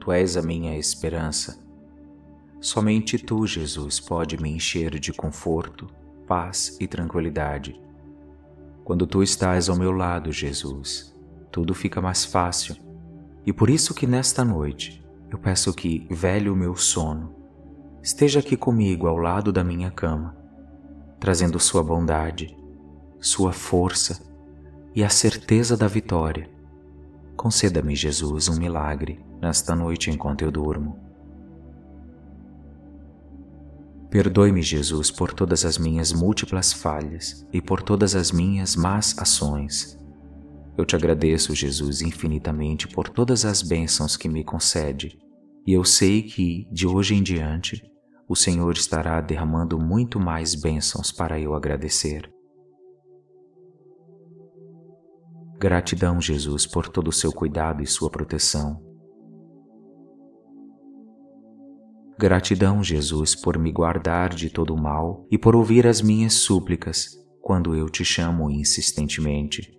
[SPEAKER 1] tu és a minha esperança. Somente tu, Jesus, pode me encher de conforto, paz e tranquilidade. Quando tu estás ao meu lado, Jesus, tudo fica mais fácil. E por isso que nesta noite eu peço que, velho meu sono, esteja aqui comigo ao lado da minha cama, trazendo sua bondade, sua força e a certeza da vitória. Conceda-me, Jesus, um milagre nesta noite enquanto eu durmo. Perdoe-me, Jesus, por todas as minhas múltiplas falhas e por todas as minhas más ações eu te agradeço, Jesus, infinitamente por todas as bênçãos que me concede, e eu sei que, de hoje em diante, o Senhor estará derramando muito mais bênçãos para eu agradecer. Gratidão, Jesus, por todo o seu cuidado e sua proteção. Gratidão, Jesus, por me guardar de todo o mal e por ouvir as minhas súplicas quando eu te chamo insistentemente.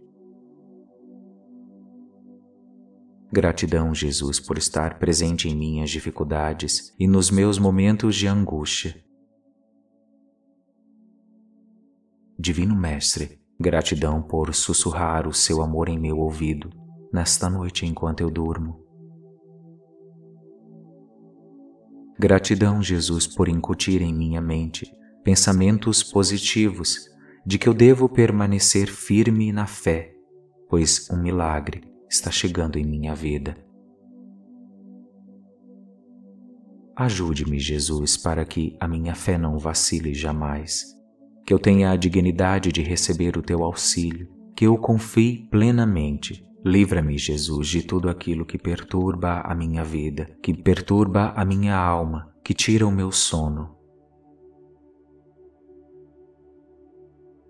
[SPEAKER 1] Gratidão, Jesus, por estar presente em minhas dificuldades e nos meus momentos de angústia. Divino Mestre, gratidão por sussurrar o seu amor em meu ouvido, nesta noite enquanto eu durmo. Gratidão, Jesus, por incutir em minha mente pensamentos positivos de que eu devo permanecer firme na fé, pois um milagre está chegando em minha vida. Ajude-me, Jesus, para que a minha fé não vacile jamais, que eu tenha a dignidade de receber o teu auxílio, que eu confie plenamente. Livra-me, Jesus, de tudo aquilo que perturba a minha vida, que perturba a minha alma, que tira o meu sono.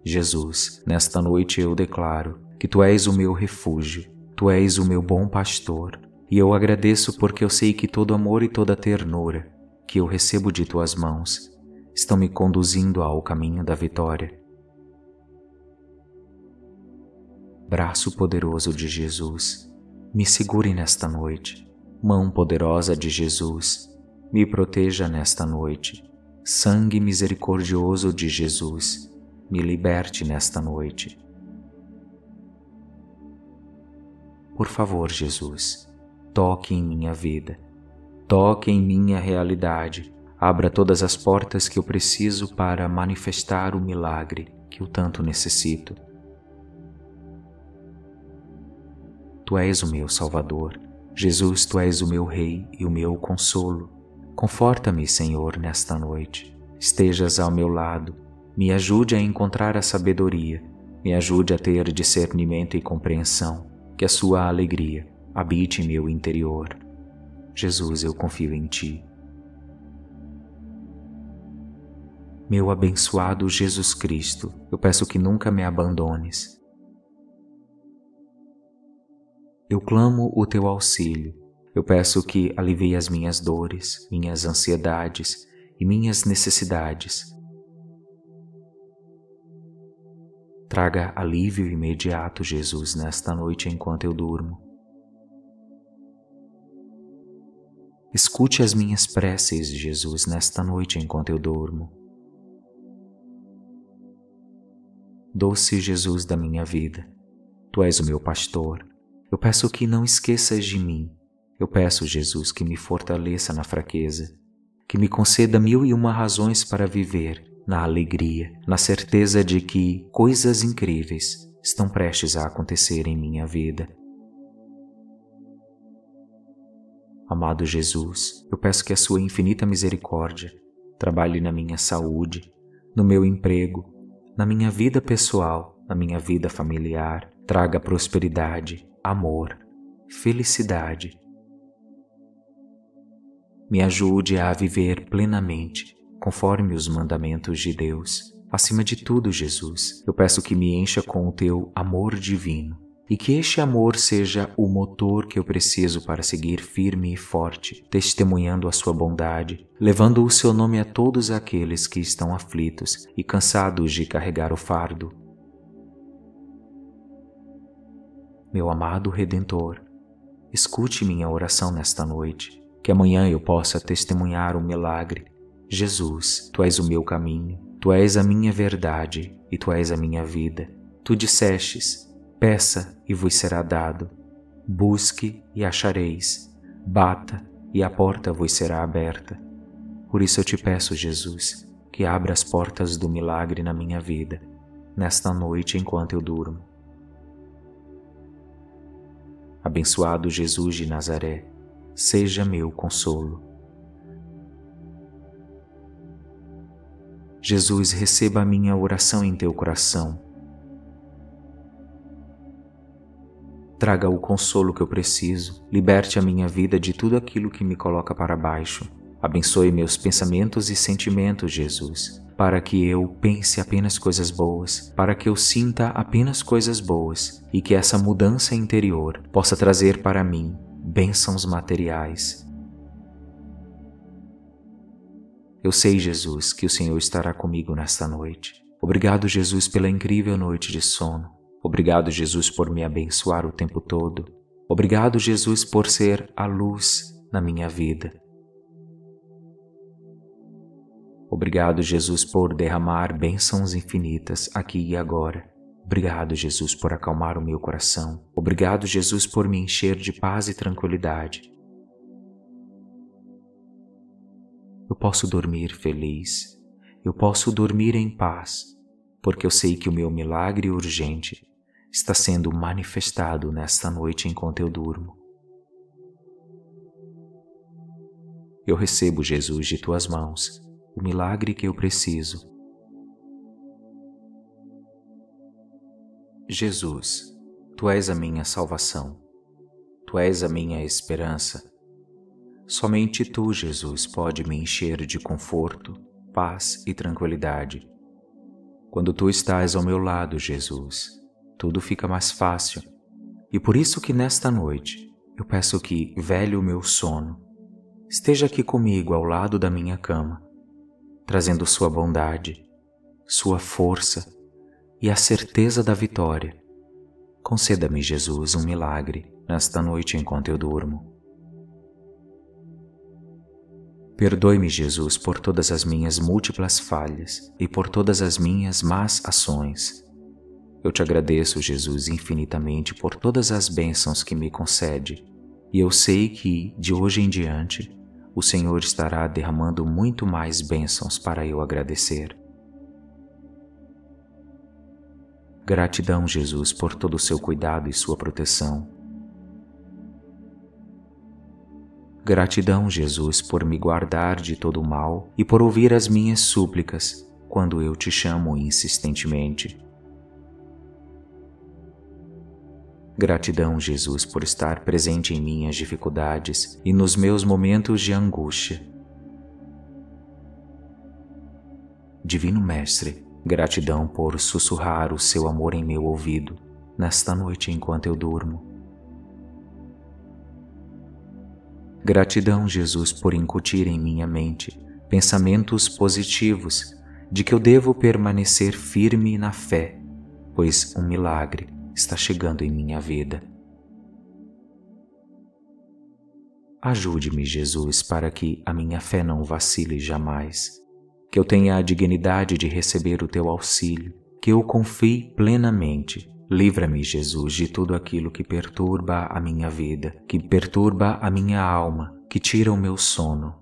[SPEAKER 1] Jesus, nesta noite eu declaro que tu és o meu refúgio, tu és o meu bom pastor e eu agradeço porque eu sei que todo amor e toda ternura que eu recebo de tuas mãos estão me conduzindo ao caminho da vitória. Braço poderoso de Jesus, me segure nesta noite. Mão poderosa de Jesus, me proteja nesta noite. Sangue misericordioso de Jesus, me liberte nesta noite. Por favor, Jesus, toque em minha vida, toque em minha realidade, abra todas as portas que eu preciso para manifestar o milagre que eu tanto necessito. Tu és o meu Salvador, Jesus, tu és o meu Rei e o meu consolo. Conforta-me, Senhor, nesta noite. Estejas ao meu lado, me ajude a encontrar a sabedoria, me ajude a ter discernimento e compreensão, que a sua alegria habite em meu interior. Jesus, eu confio em Ti. Meu abençoado Jesus Cristo, eu peço que nunca me abandones. Eu clamo o Teu auxílio. Eu peço que alivie as minhas dores, minhas ansiedades e minhas necessidades. Traga alívio imediato, Jesus, nesta noite enquanto eu durmo. Escute as minhas preces, Jesus, nesta noite enquanto eu dormo. Doce Jesus da minha vida, Tu és o meu pastor. Eu peço que não esqueças de mim. Eu peço, Jesus, que me fortaleça na fraqueza, que me conceda mil e uma razões para viver na alegria, na certeza de que coisas incríveis estão prestes a acontecer em minha vida Amado Jesus, eu peço que a Sua infinita misericórdia trabalhe na minha saúde, no meu emprego, na minha vida pessoal, na minha vida familiar, traga prosperidade, amor, felicidade. Me ajude a viver plenamente, conforme os mandamentos de Deus. Acima de tudo, Jesus, eu peço que me encha com o teu amor divino e que este amor seja o motor que eu preciso para seguir firme e forte, testemunhando a sua bondade, levando o seu nome a todos aqueles que estão aflitos e cansados de carregar o fardo. Meu amado Redentor, escute minha oração nesta noite, que amanhã eu possa testemunhar o milagre. Jesus, tu és o meu caminho, tu és a minha verdade e tu és a minha vida. Tu dissestes: Peça e vos será dado. Busque e achareis. Bata e a porta vos será aberta. Por isso eu te peço, Jesus, que abra as portas do milagre na minha vida, nesta noite enquanto eu durmo. Abençoado Jesus de Nazaré, seja meu consolo. Jesus, receba a minha oração em teu coração Traga o consolo que eu preciso, liberte a minha vida de tudo aquilo que me coloca para baixo. Abençoe meus pensamentos e sentimentos, Jesus, para que eu pense apenas coisas boas, para que eu sinta apenas coisas boas e que essa mudança interior possa trazer para mim bênçãos materiais. Eu sei, Jesus, que o Senhor estará comigo nesta noite. Obrigado, Jesus, pela incrível noite de sono. Obrigado, Jesus, por me abençoar o tempo todo. Obrigado, Jesus, por ser a luz na minha vida. Obrigado, Jesus, por derramar bênçãos infinitas aqui e agora. Obrigado, Jesus, por acalmar o meu coração. Obrigado, Jesus, por me encher de paz e tranquilidade. Eu posso dormir feliz. Eu posso dormir em paz, porque eu sei que o meu milagre urgente está sendo manifestado nesta noite enquanto eu durmo. Eu recebo, Jesus, de tuas mãos, o milagre que eu preciso. Jesus, tu és a minha salvação, tu és a minha esperança. Somente tu, Jesus, pode me encher de conforto, paz e tranquilidade. Quando tu estás ao meu lado, Jesus, tudo fica mais fácil. E por isso que nesta noite eu peço que, velho o meu sono, esteja aqui comigo ao lado da minha cama, trazendo sua bondade, sua força e a certeza da vitória. Conceda-me, Jesus, um milagre nesta noite enquanto eu durmo. Perdoe-me, Jesus, por todas as minhas múltiplas falhas e por todas as minhas más ações eu te agradeço, Jesus, infinitamente por todas as bênçãos que me concede, e eu sei que, de hoje em diante, o Senhor estará derramando muito mais bênçãos para eu agradecer. Gratidão, Jesus, por todo o seu cuidado e sua proteção. Gratidão, Jesus, por me guardar de todo o mal e por ouvir as minhas súplicas quando eu te chamo insistentemente. Gratidão, Jesus, por estar presente em minhas dificuldades e nos meus momentos de angústia. Divino Mestre, gratidão por sussurrar o seu amor em meu ouvido nesta noite enquanto eu durmo. Gratidão, Jesus, por incutir em minha mente pensamentos positivos de que eu devo permanecer firme na fé, pois um milagre está chegando em minha vida. Ajude-me, Jesus, para que a minha fé não vacile jamais, que eu tenha a dignidade de receber o teu auxílio, que eu confie plenamente. Livra-me, Jesus, de tudo aquilo que perturba a minha vida, que perturba a minha alma, que tira o meu sono.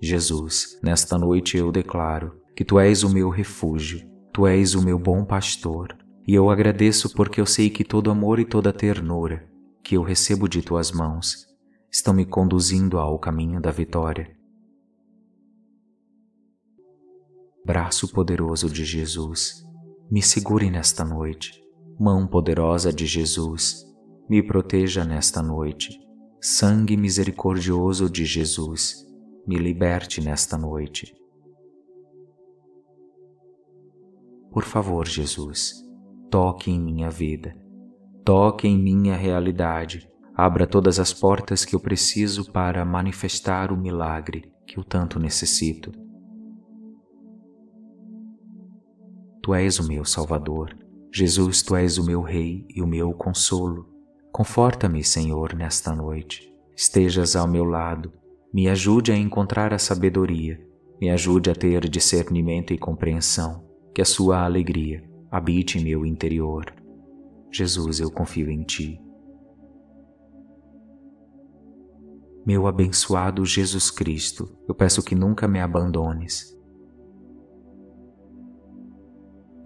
[SPEAKER 1] Jesus, nesta noite eu declaro que tu és o meu refúgio Tu és o meu bom pastor, e eu agradeço porque eu sei que todo amor e toda ternura que eu recebo de tuas mãos estão me conduzindo ao caminho da vitória. Braço poderoso de Jesus, me segure nesta noite. Mão poderosa de Jesus, me proteja nesta noite. Sangue misericordioso de Jesus, me liberte nesta noite. Por favor, Jesus, toque em minha vida, toque em minha realidade, abra todas as portas que eu preciso para manifestar o milagre que eu tanto necessito. Tu és o meu Salvador, Jesus, tu és o meu Rei e o meu consolo. Conforta-me, Senhor, nesta noite. Estejas ao meu lado, me ajude a encontrar a sabedoria, me ajude a ter discernimento e compreensão que a sua alegria habite em meu interior. Jesus, eu confio em Ti. Meu abençoado Jesus Cristo, eu peço que nunca me abandones.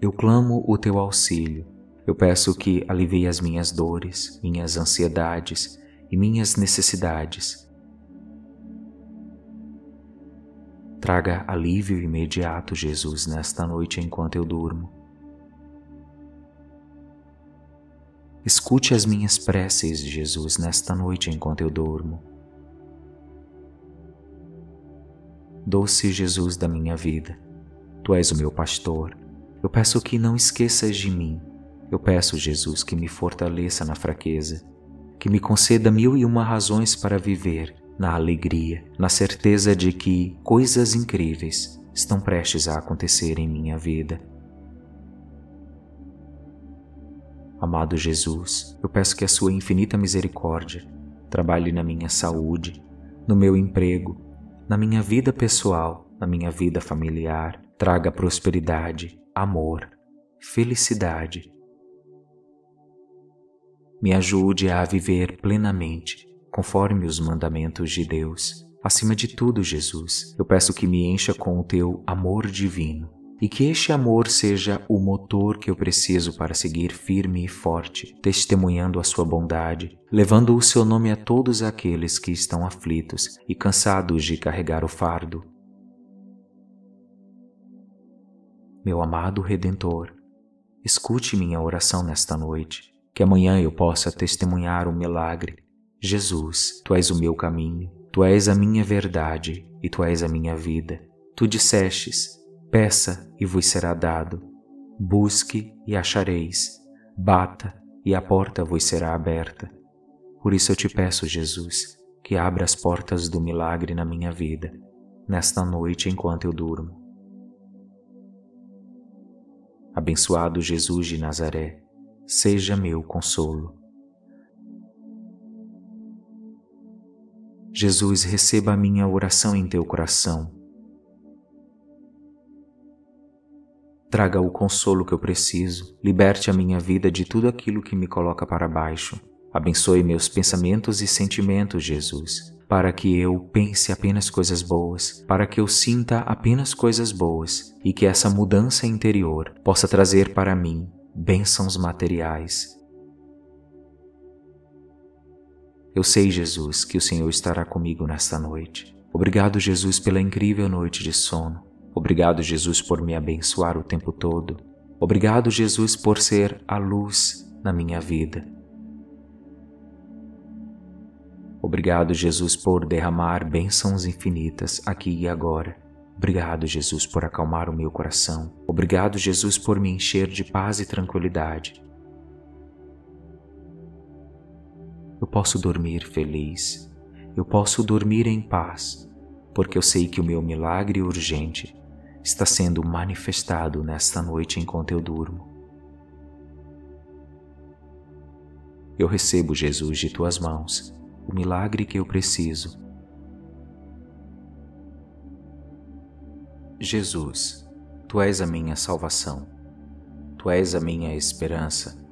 [SPEAKER 1] Eu clamo o Teu auxílio. Eu peço que alivie as minhas dores, minhas ansiedades e minhas necessidades Traga alívio imediato, Jesus, nesta noite enquanto eu durmo. Escute as minhas preces, Jesus, nesta noite enquanto eu durmo. Doce Jesus da minha vida, Tu és o meu pastor. Eu peço que não esqueças de mim. Eu peço, Jesus, que me fortaleça na fraqueza, que me conceda mil e uma razões para viver na alegria, na certeza de que coisas incríveis estão prestes a acontecer em minha vida. Amado Jesus, eu peço que a Sua infinita misericórdia trabalhe na minha saúde, no meu emprego, na minha vida pessoal, na minha vida familiar. Traga prosperidade, amor, felicidade. Me ajude a viver plenamente, conforme os mandamentos de Deus. Acima de tudo, Jesus, eu peço que me encha com o teu amor divino e que este amor seja o motor que eu preciso para seguir firme e forte, testemunhando a sua bondade, levando o seu nome a todos aqueles que estão aflitos e cansados de carregar o fardo. Meu amado Redentor, escute minha oração nesta noite, que amanhã eu possa testemunhar o milagre. Jesus, tu és o meu caminho, tu és a minha verdade e tu és a minha vida. Tu dissestes: Peça e vos será dado. Busque e achareis. Bata e a porta vos será aberta. Por isso eu te peço, Jesus, que abra as portas do milagre na minha vida, nesta noite enquanto eu durmo. Abençoado Jesus de Nazaré, seja meu consolo. Jesus, receba a minha oração em teu coração Traga o consolo que eu preciso, liberte a minha vida de tudo aquilo que me coloca para baixo. Abençoe meus pensamentos e sentimentos, Jesus, para que eu pense apenas coisas boas, para que eu sinta apenas coisas boas e que essa mudança interior possa trazer para mim bênçãos materiais. Eu sei, Jesus, que o Senhor estará comigo nesta noite. Obrigado, Jesus, pela incrível noite de sono. Obrigado, Jesus, por me abençoar o tempo todo. Obrigado, Jesus, por ser a luz na minha vida. Obrigado, Jesus, por derramar bênçãos infinitas aqui e agora. Obrigado, Jesus, por acalmar o meu coração. Obrigado, Jesus, por me encher de paz e tranquilidade. Eu posso dormir feliz. Eu posso dormir em paz, porque eu sei que o meu milagre urgente está sendo manifestado nesta noite enquanto eu durmo. Eu recebo, Jesus, de tuas mãos, o milagre que eu preciso. Jesus, tu és a minha salvação, tu és a minha esperança.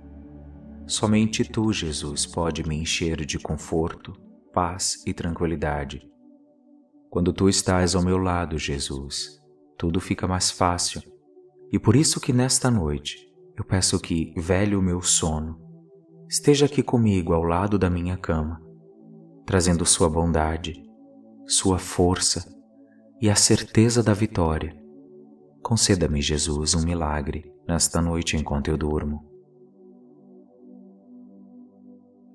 [SPEAKER 1] Somente tu, Jesus, pode me encher de conforto, paz e tranquilidade. Quando tu estás ao meu lado, Jesus, tudo fica mais fácil. E por isso que nesta noite eu peço que, velho meu sono, esteja aqui comigo ao lado da minha cama, trazendo sua bondade, sua força e a certeza da vitória. Conceda-me, Jesus, um milagre nesta noite enquanto eu durmo.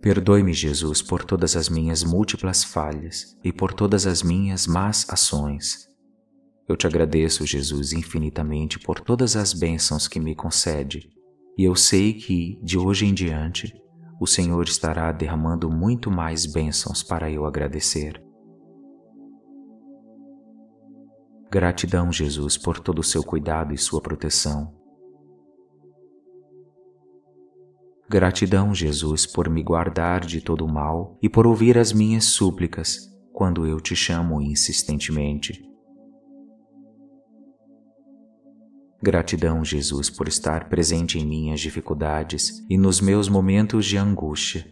[SPEAKER 1] Perdoe-me, Jesus, por todas as minhas múltiplas falhas e por todas as minhas más ações eu te agradeço, Jesus, infinitamente por todas as bênçãos que me concede, e eu sei que, de hoje em diante, o Senhor estará derramando muito mais bênçãos para eu agradecer. Gratidão, Jesus, por todo o seu cuidado e sua proteção. Gratidão, Jesus, por me guardar de todo mal e por ouvir as minhas súplicas quando eu te chamo insistentemente. Gratidão, Jesus, por estar presente em minhas dificuldades e nos meus momentos de angústia.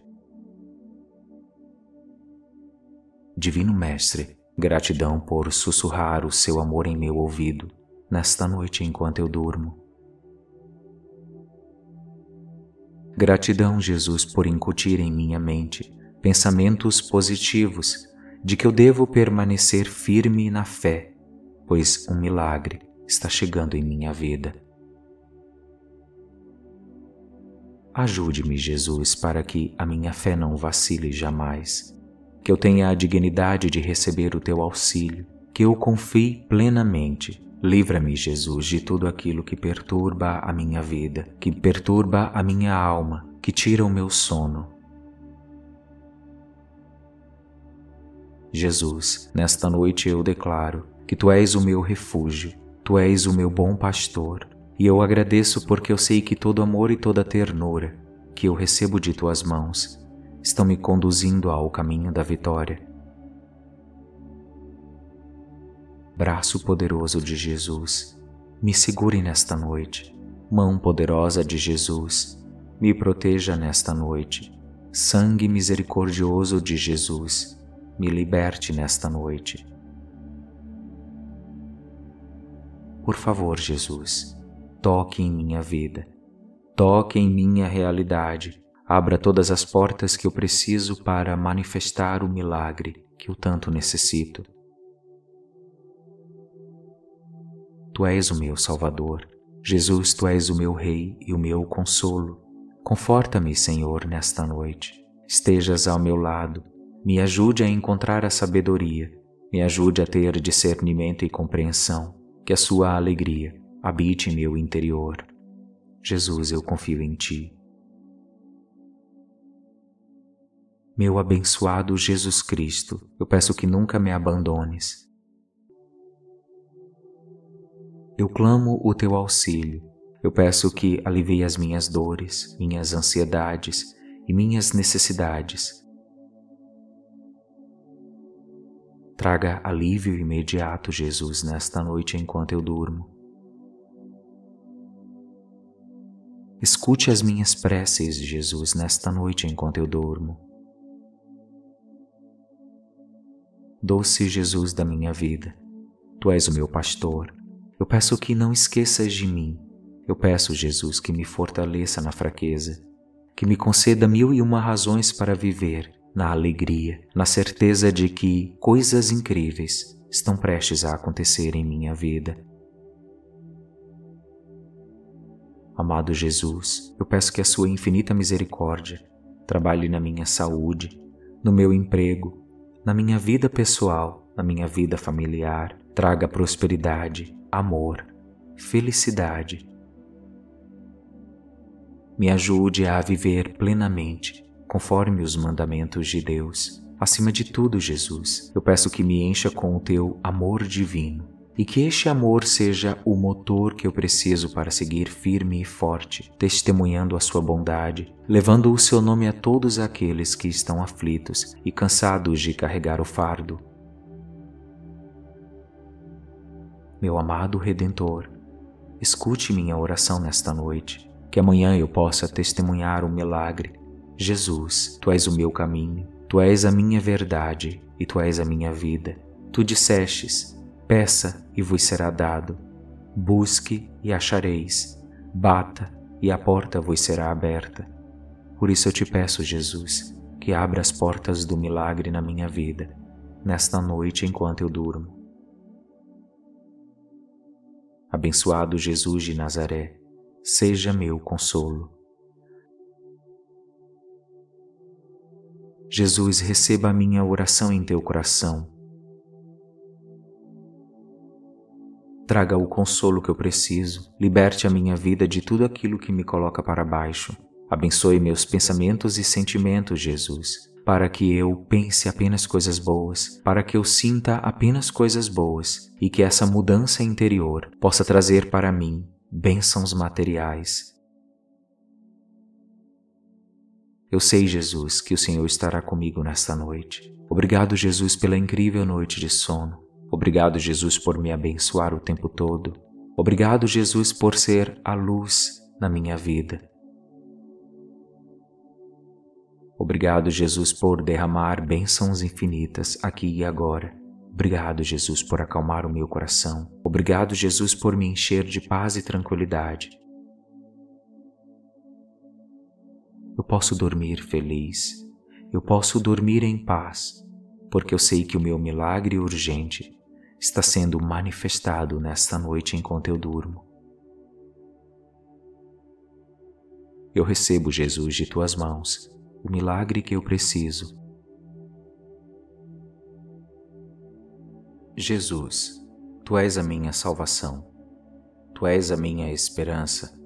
[SPEAKER 1] Divino Mestre, gratidão por sussurrar o seu amor em meu ouvido nesta noite enquanto eu durmo. Gratidão, Jesus, por incutir em minha mente pensamentos positivos de que eu devo permanecer firme na fé, pois um milagre está chegando em minha vida. Ajude-me, Jesus, para que a minha fé não vacile jamais, que eu tenha a dignidade de receber o teu auxílio, que eu confie plenamente. Livra-me, Jesus, de tudo aquilo que perturba a minha vida, que perturba a minha alma, que tira o meu sono. Jesus, nesta noite eu declaro que tu és o meu refúgio, Tu és o meu bom pastor, e eu agradeço porque eu sei que todo amor e toda ternura que eu recebo de tuas mãos estão me conduzindo ao caminho da vitória. Braço poderoso de Jesus, me segure nesta noite. Mão poderosa de Jesus, me proteja nesta noite. Sangue misericordioso de Jesus, me liberte nesta noite. Por favor, Jesus, toque em minha vida, toque em minha realidade, abra todas as portas que eu preciso para manifestar o milagre que eu tanto necessito. Tu és o meu Salvador. Jesus, tu és o meu Rei e o meu consolo. Conforta-me, Senhor, nesta noite. Estejas ao meu lado. Me ajude a encontrar a sabedoria. Me ajude a ter discernimento e compreensão. Que a sua alegria habite em meu interior. Jesus, eu confio em ti. Meu abençoado Jesus Cristo, eu peço que nunca me abandones Eu clamo o teu auxílio. Eu peço que alivie as minhas dores, minhas ansiedades e minhas necessidades. Traga alívio imediato, Jesus, nesta noite enquanto eu durmo. Escute as minhas preces, Jesus, nesta noite enquanto eu durmo. Doce Jesus da minha vida, Tu és o meu pastor eu peço que não esqueças de mim. Eu peço, Jesus, que me fortaleça na fraqueza, que me conceda mil e uma razões para viver na alegria, na certeza de que coisas incríveis estão prestes a acontecer em minha vida. Amado Jesus, eu peço que a Sua infinita misericórdia trabalhe na minha saúde, no meu emprego, na minha vida pessoal, na minha vida familiar, traga prosperidade, amor, felicidade. Me ajude a viver plenamente, conforme os mandamentos de Deus. Acima de tudo, Jesus, eu peço que me encha com o teu amor divino e que este amor seja o motor que eu preciso para seguir firme e forte, testemunhando a sua bondade, levando o seu nome a todos aqueles que estão aflitos e cansados de carregar o fardo. Meu amado Redentor, escute minha oração nesta noite, que amanhã eu possa testemunhar o milagre. Jesus, tu és o meu caminho, tu és a minha verdade e tu és a minha vida. Tu dissestes: peça e vos será dado, busque e achareis, bata e a porta vos será aberta. Por isso eu te peço, Jesus, que abra as portas do milagre na minha vida, nesta noite enquanto eu durmo Abençoado Jesus de Nazaré, seja meu consolo. Jesus, receba a minha oração em teu coração. Traga o consolo que eu preciso, liberte a minha vida de tudo aquilo que me coloca para baixo. Abençoe meus pensamentos e sentimentos, Jesus para que eu pense apenas coisas boas, para que eu sinta apenas coisas boas e que essa mudança interior possa trazer para mim bênçãos materiais. Eu sei, Jesus, que o Senhor estará comigo nesta noite. Obrigado, Jesus, pela incrível noite de sono. Obrigado, Jesus, por me abençoar o tempo todo. Obrigado, Jesus, por ser a luz na minha vida. Obrigado, Jesus, por derramar bênçãos infinitas aqui e agora. Obrigado, Jesus, por acalmar o meu coração. Obrigado, Jesus, por me encher de paz e tranquilidade. Eu posso dormir feliz. Eu posso dormir em paz, porque eu sei que o meu milagre urgente está sendo manifestado nesta noite enquanto eu durmo. Eu recebo, Jesus, de tuas mãos o milagre que eu preciso. Jesus, Tu és a minha salvação, Tu és a minha esperança.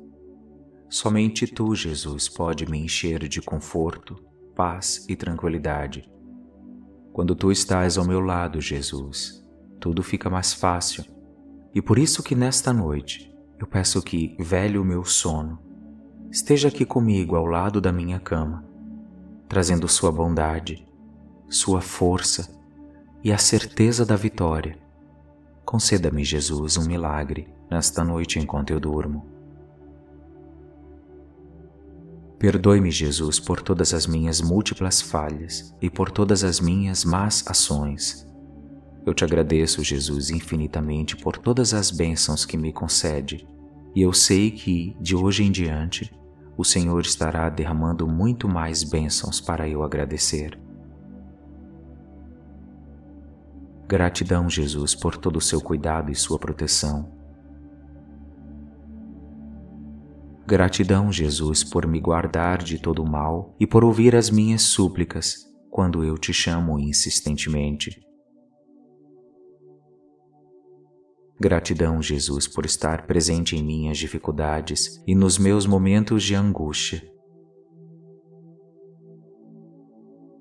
[SPEAKER 1] Somente Tu, Jesus, pode me encher de conforto, paz e tranquilidade. Quando Tu estás ao meu lado, Jesus, tudo fica mais fácil. E por isso que nesta noite eu peço que, velho o meu sono, esteja aqui comigo ao lado da minha cama trazendo sua bondade, sua força e a certeza da vitória, Conceda-me, Jesus, um milagre nesta noite enquanto eu durmo. Perdoe-me, Jesus, por todas as minhas múltiplas falhas e por todas as minhas más ações. Eu te agradeço, Jesus, infinitamente por todas as bênçãos que me concede, e eu sei que, de hoje em diante, o Senhor estará derramando muito mais bênçãos para eu agradecer. Gratidão, Jesus, por todo o seu cuidado e sua proteção. Gratidão, Jesus, por me guardar de todo o mal e por ouvir as minhas súplicas quando eu te chamo insistentemente. Gratidão, Jesus, por estar presente em minhas dificuldades e nos meus momentos de angústia.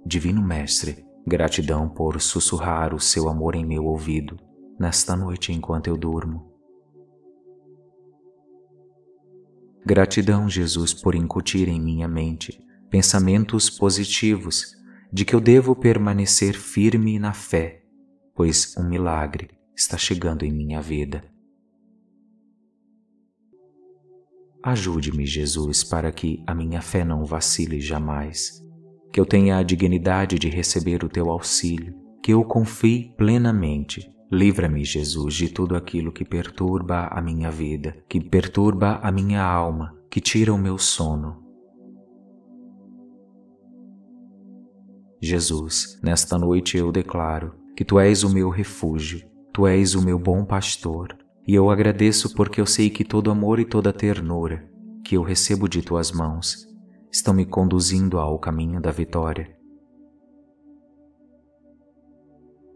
[SPEAKER 1] Divino Mestre, gratidão por sussurrar o seu amor em meu ouvido nesta noite enquanto eu durmo. Gratidão, Jesus, por incutir em minha mente pensamentos positivos de que eu devo permanecer firme na fé, pois um milagre está chegando em minha vida. Ajude-me, Jesus, para que a minha fé não vacile jamais, que eu tenha a dignidade de receber o teu auxílio, que eu confie plenamente Livra-me, Jesus, de tudo aquilo que perturba a minha vida, que perturba a minha alma, que tira o meu sono. Jesus, nesta noite eu declaro que Tu és o meu refúgio, Tu és o meu bom pastor, e eu agradeço porque eu sei que todo amor e toda ternura que eu recebo de Tuas mãos estão me conduzindo ao caminho da vitória.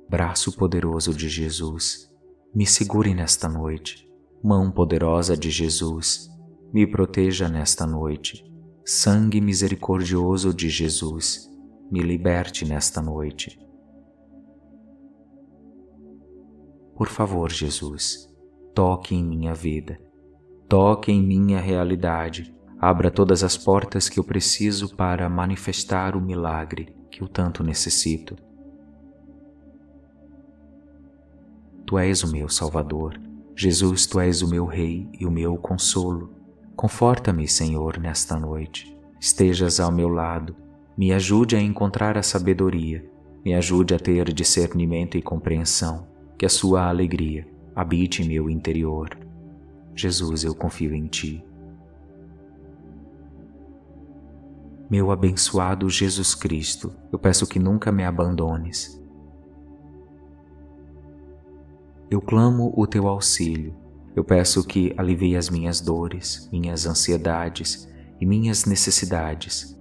[SPEAKER 1] Braço poderoso de Jesus, me segure nesta noite. Mão poderosa de Jesus, me proteja nesta noite. Sangue misericordioso de Jesus, me liberte nesta noite. Por favor, Jesus, toque em minha vida, toque em minha realidade, abra todas as portas que eu preciso para manifestar o milagre que eu tanto necessito. Tu és o meu Salvador. Jesus, Tu és o meu Rei e o meu consolo. Conforta-me, Senhor, nesta noite. Estejas ao meu lado. Me ajude a encontrar a sabedoria. Me ajude a ter discernimento e compreensão. Que a Sua alegria habite meu interior. Jesus, eu confio em Ti. Meu abençoado Jesus Cristo, eu peço que nunca me abandones eu clamo o teu auxílio. Eu peço que alivie as minhas dores, minhas ansiedades e minhas necessidades.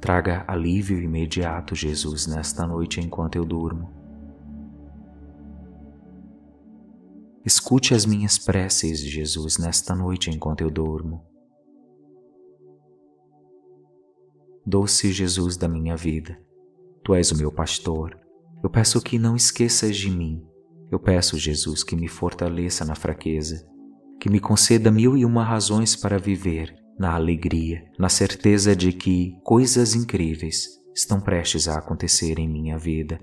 [SPEAKER 1] Traga alívio imediato, Jesus, nesta noite enquanto eu durmo. Escute as minhas preces, Jesus, nesta noite enquanto eu durmo. Doce Jesus da minha vida, Tu és o meu pastor eu peço que não esqueças de mim. Eu peço, Jesus, que me fortaleça na fraqueza, que me conceda mil e uma razões para viver na alegria, na certeza de que coisas incríveis estão prestes a acontecer em minha vida.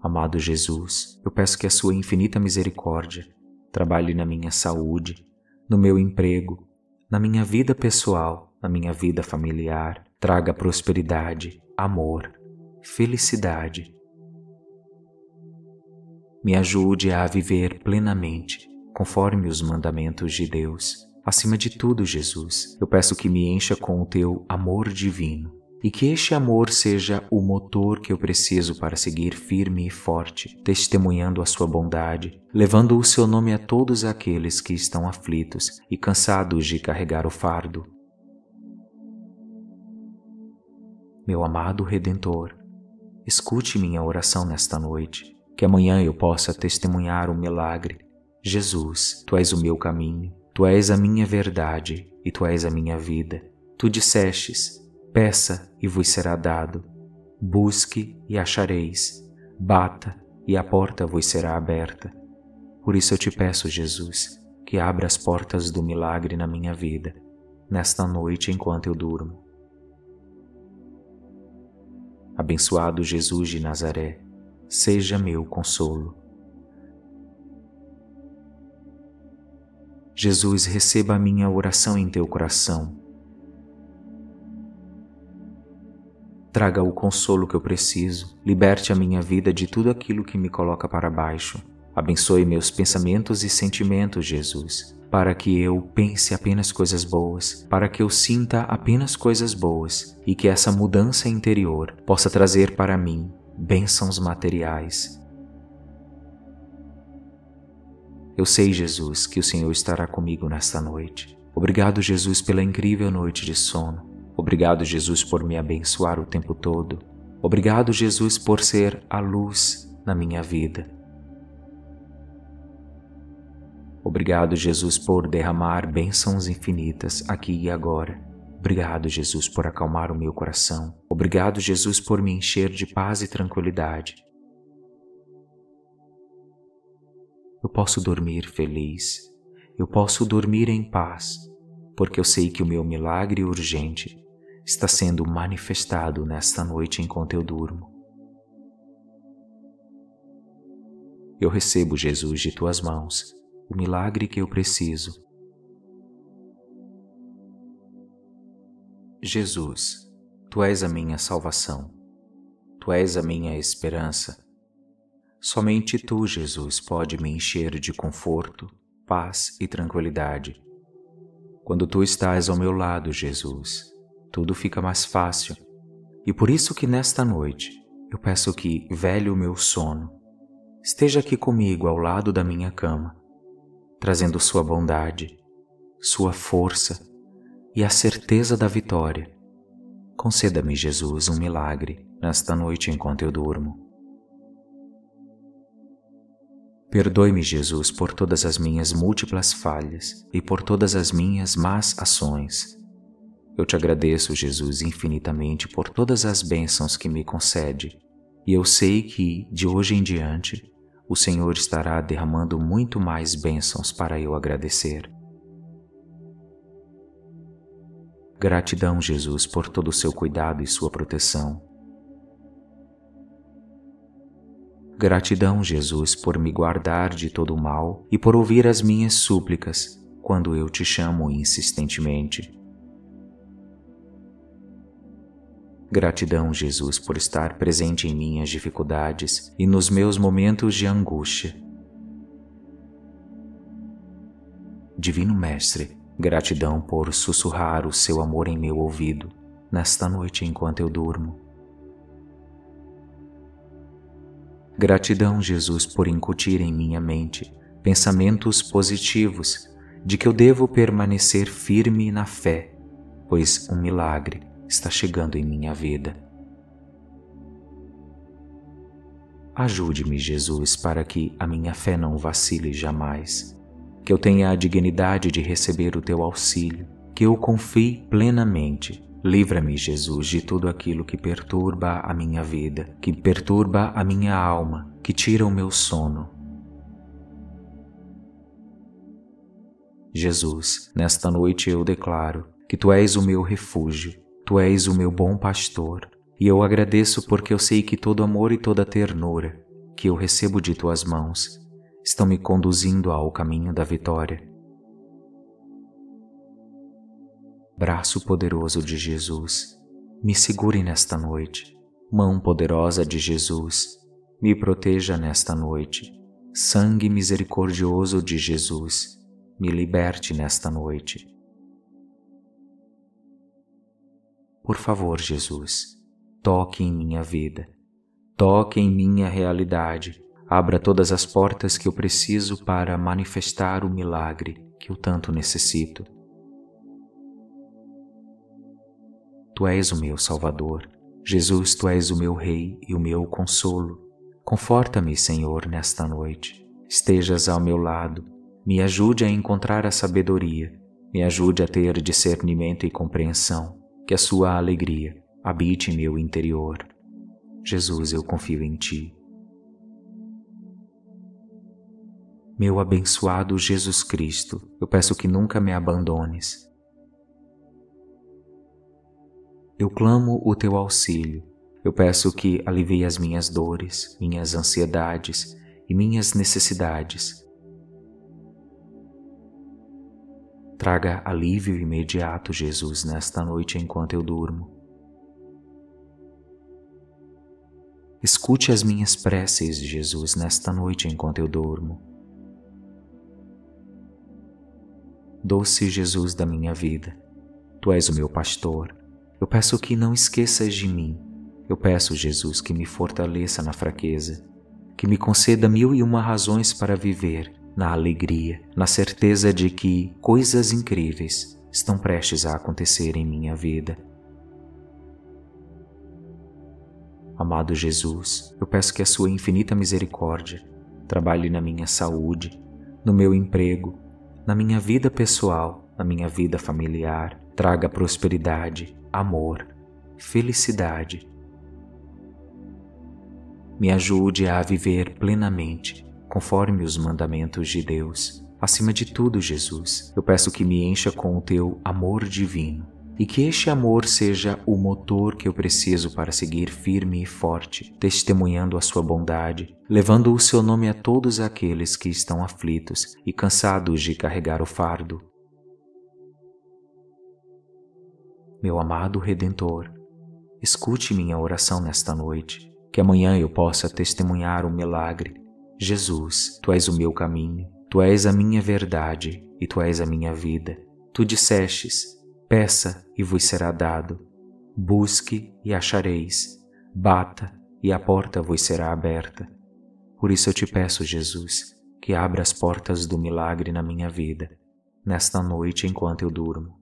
[SPEAKER 1] Amado Jesus, eu peço que a Sua infinita misericórdia trabalhe na minha saúde, no meu emprego, na minha vida pessoal, na minha vida familiar, traga prosperidade, amor, felicidade. Me ajude a viver plenamente, conforme os mandamentos de Deus. Acima de tudo, Jesus, eu peço que me encha com o teu amor divino e que este amor seja o motor que eu preciso para seguir firme e forte, testemunhando a sua bondade, levando o seu nome a todos aqueles que estão aflitos e cansados de carregar o fardo. meu amado Redentor, escute minha oração nesta noite, que amanhã eu possa testemunhar o milagre. Jesus, tu és o meu caminho, tu és a minha verdade e tu és a minha vida. Tu dissestes: peça e vos será dado, busque e achareis, bata e a porta vos será aberta. Por isso eu te peço, Jesus, que abra as portas do milagre na minha vida, nesta noite enquanto eu durmo abençoado Jesus de Nazaré, seja meu consolo. Jesus, receba a minha oração em teu coração. Traga o consolo que eu preciso, liberte a minha vida de tudo aquilo que me coloca para baixo. Abençoe meus pensamentos e sentimentos, Jesus, para que eu pense apenas coisas boas, para que eu sinta apenas coisas boas e que essa mudança interior possa trazer para mim bênçãos materiais. Eu sei, Jesus, que o Senhor estará comigo nesta noite. Obrigado, Jesus, pela incrível noite de sono. Obrigado, Jesus, por me abençoar o tempo todo. Obrigado, Jesus, por ser a luz na minha vida. Obrigado, Jesus, por derramar bênçãos infinitas aqui e agora. Obrigado, Jesus, por acalmar o meu coração. Obrigado, Jesus, por me encher de paz e tranquilidade. Eu posso dormir feliz. Eu posso dormir em paz, porque eu sei que o meu milagre urgente está sendo manifestado nesta noite enquanto eu durmo. Eu recebo, Jesus, de tuas mãos, o milagre que eu preciso. Jesus, tu és a minha salvação, tu és a minha esperança. Somente tu, Jesus, pode me encher de conforto, paz e tranquilidade. Quando tu estás ao meu lado, Jesus, tudo fica mais fácil. E por isso que nesta noite eu peço que, velho meu sono, esteja aqui comigo ao lado da minha cama, trazendo sua bondade, sua força e a certeza da vitória. Conceda-me, Jesus, um milagre nesta noite enquanto eu durmo. Perdoe-me, Jesus, por todas as minhas múltiplas falhas e por todas as minhas más ações eu te agradeço, Jesus, infinitamente por todas as bênçãos que me concede, e eu sei que, de hoje em diante, o Senhor estará derramando muito mais bênçãos para eu agradecer. Gratidão, Jesus, por todo o seu cuidado e sua proteção. Gratidão, Jesus, por me guardar de todo mal e por ouvir as minhas súplicas quando eu te chamo insistentemente. Gratidão, Jesus, por estar presente em minhas dificuldades e nos meus momentos de angústia. Divino Mestre, gratidão por sussurrar o seu amor em meu ouvido nesta noite enquanto eu durmo. Gratidão, Jesus, por incutir em minha mente pensamentos positivos de que eu devo permanecer firme na fé, pois um milagre está chegando em minha vida. Ajude-me, Jesus, para que a minha fé não vacile jamais, que eu tenha a dignidade de receber o teu auxílio, que eu confie plenamente. Livra-me, Jesus, de tudo aquilo que perturba a minha vida, que perturba a minha alma, que tira o meu sono. Jesus, nesta noite eu declaro que tu és o meu refúgio, Tu és o meu bom pastor, e eu agradeço porque eu sei que todo amor e toda ternura que eu recebo de tuas mãos estão me conduzindo ao caminho da vitória. Braço poderoso de Jesus, me segure nesta noite. Mão poderosa de Jesus, me proteja nesta noite. Sangue misericordioso de Jesus, me liberte nesta noite. Por favor, Jesus, toque em minha vida, toque em minha realidade, abra todas as portas que eu preciso para manifestar o milagre que eu tanto necessito. Tu és o meu Salvador, Jesus, tu és o meu Rei e o meu consolo. Conforta-me, Senhor, nesta noite. Estejas ao meu lado, me ajude a encontrar a sabedoria, me ajude a ter discernimento e compreensão que a sua alegria habite em meu interior. Jesus, eu confio em Ti. Meu abençoado Jesus Cristo, eu peço que nunca me abandones. Eu clamo o Teu auxílio Eu peço que alivie as minhas dores, minhas ansiedades e minhas necessidades. Traga alívio imediato, Jesus, nesta noite enquanto eu durmo. Escute as minhas preces, Jesus, nesta noite enquanto eu durmo. Doce Jesus da minha vida, Tu és o meu pastor. Eu peço que não esqueças de mim. Eu peço, Jesus, que me fortaleça na fraqueza, que me conceda mil e uma razões para viver na alegria, na certeza de que coisas incríveis estão prestes a acontecer em minha vida. Amado Jesus, eu peço que a Sua infinita misericórdia trabalhe na minha saúde, no meu emprego, na minha vida pessoal, na minha vida familiar, traga prosperidade, amor, felicidade. Me ajude a viver plenamente, conforme os mandamentos de Deus. Acima de tudo, Jesus, eu peço que me encha com o teu amor divino e que este amor seja o motor que eu preciso para seguir firme e forte, testemunhando a sua bondade, levando o seu nome a todos aqueles que estão aflitos e cansados de carregar o fardo. Meu amado Redentor, escute minha oração nesta noite, que amanhã eu possa testemunhar o milagre. Jesus, tu és o meu caminho, tu és a minha verdade e tu és a minha vida. Tu dissestes: Peça e vos será dado. Busque e achareis. Bata e a porta vos será aberta. Por isso eu te peço, Jesus, que abra as portas do milagre na minha vida, nesta noite enquanto eu durmo.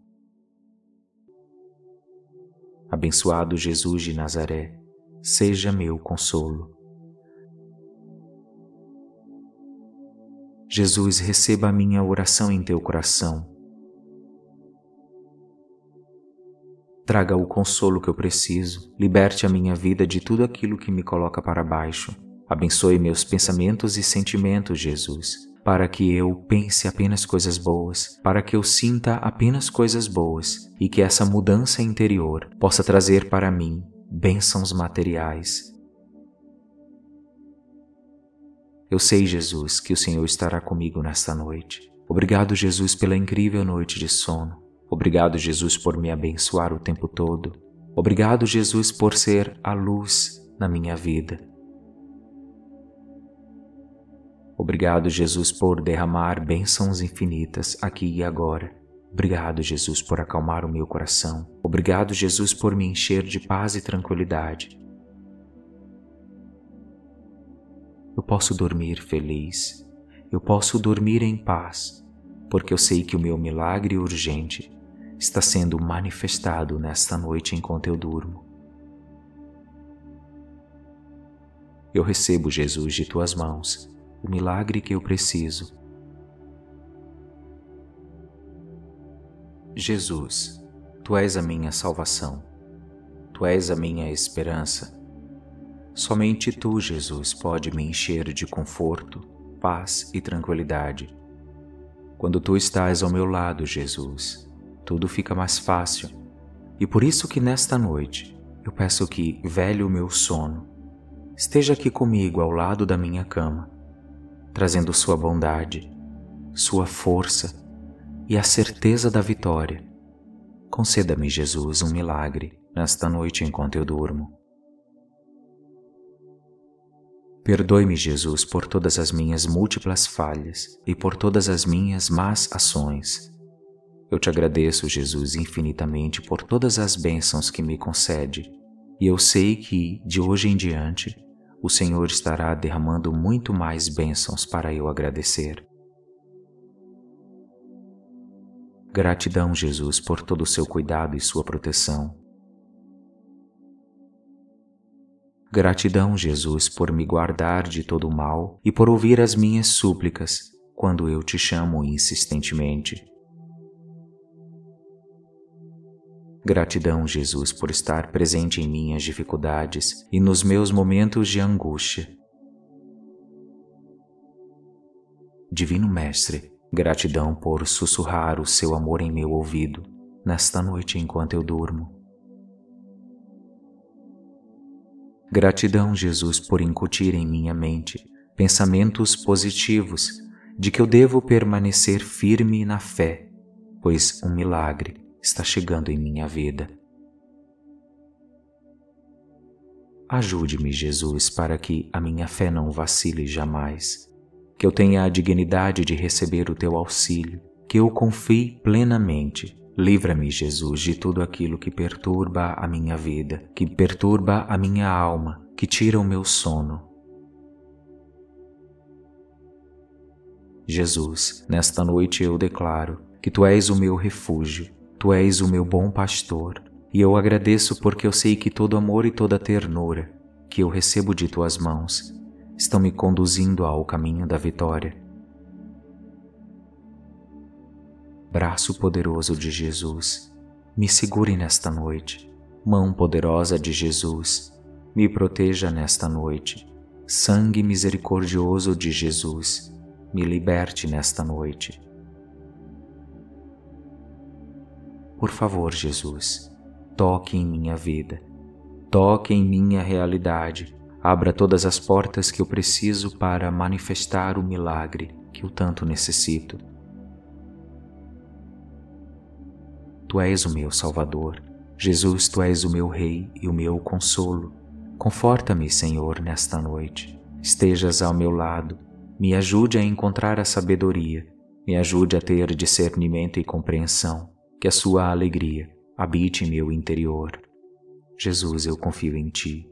[SPEAKER 1] Abençoado Jesus de Nazaré, seja meu consolo. Jesus, receba a minha oração em teu coração Traga o consolo que eu preciso, liberte a minha vida de tudo aquilo que me coloca para baixo. Abençoe meus pensamentos e sentimentos, Jesus, para que eu pense apenas coisas boas, para que eu sinta apenas coisas boas e que essa mudança interior possa trazer para mim bênçãos materiais. Eu sei, Jesus, que o Senhor estará comigo nesta noite. Obrigado, Jesus, pela incrível noite de sono. Obrigado, Jesus, por me abençoar o tempo todo. Obrigado, Jesus, por ser a luz na minha vida. Obrigado, Jesus, por derramar bênçãos infinitas aqui e agora. Obrigado, Jesus, por acalmar o meu coração. Obrigado, Jesus, por me encher de paz e tranquilidade. Eu posso dormir feliz. Eu posso dormir em paz, porque eu sei que o meu milagre urgente está sendo manifestado nesta noite enquanto eu durmo. Eu recebo, Jesus, de tuas mãos, o milagre que eu preciso. Jesus, tu és a minha salvação, tu és a minha esperança. Somente tu, Jesus, pode me encher de conforto, paz e tranquilidade. Quando tu estás ao meu lado, Jesus, tudo fica mais fácil. E por isso que nesta noite eu peço que, velho o meu sono, esteja aqui comigo ao lado da minha cama, trazendo sua bondade, sua força e a certeza da vitória. Conceda-me, Jesus, um milagre nesta noite enquanto eu durmo. Perdoe-me, Jesus, por todas as minhas múltiplas falhas e por todas as minhas más ações eu te agradeço, Jesus, infinitamente por todas as bênçãos que me concede, e eu sei que, de hoje em diante, o Senhor estará derramando muito mais bênçãos para eu agradecer. Gratidão, Jesus, por todo o seu cuidado e sua proteção. Gratidão, Jesus, por me guardar de todo o mal e por ouvir as minhas súplicas quando eu te chamo insistentemente. Gratidão, Jesus, por estar presente em minhas dificuldades e nos meus momentos de angústia. Divino Mestre, gratidão por sussurrar o seu amor em meu ouvido nesta noite enquanto eu durmo. Gratidão, Jesus, por incutir em minha mente pensamentos positivos de que eu devo permanecer firme na fé, pois um milagre está chegando em minha vida. Ajude-me, Jesus, para que a minha fé não vacile jamais, que eu tenha a dignidade de receber o teu auxílio, que eu confie plenamente. Livra-me, Jesus, de tudo aquilo que perturba a minha vida, que perturba a minha alma, que tira o meu sono. Jesus, nesta noite eu declaro que tu és o meu refúgio, tu és o meu bom pastor e eu agradeço porque eu sei que todo amor e toda ternura que eu recebo de tuas mãos estão me conduzindo ao caminho da vitória. Braço poderoso de Jesus, me segure nesta noite. Mão poderosa de Jesus, me proteja nesta noite. Sangue misericordioso de Jesus, me liberte nesta noite. Por favor, Jesus, toque em minha vida, toque em minha realidade, abra todas as portas que eu preciso para manifestar o milagre que eu tanto necessito. Tu és o meu Salvador, Jesus, tu és o meu Rei e o meu consolo. Conforta-me, Senhor, nesta noite. Estejas ao meu lado, me ajude a encontrar a sabedoria, me ajude a ter discernimento e compreensão, que a sua alegria habite em meu interior. Jesus, eu confio em Ti.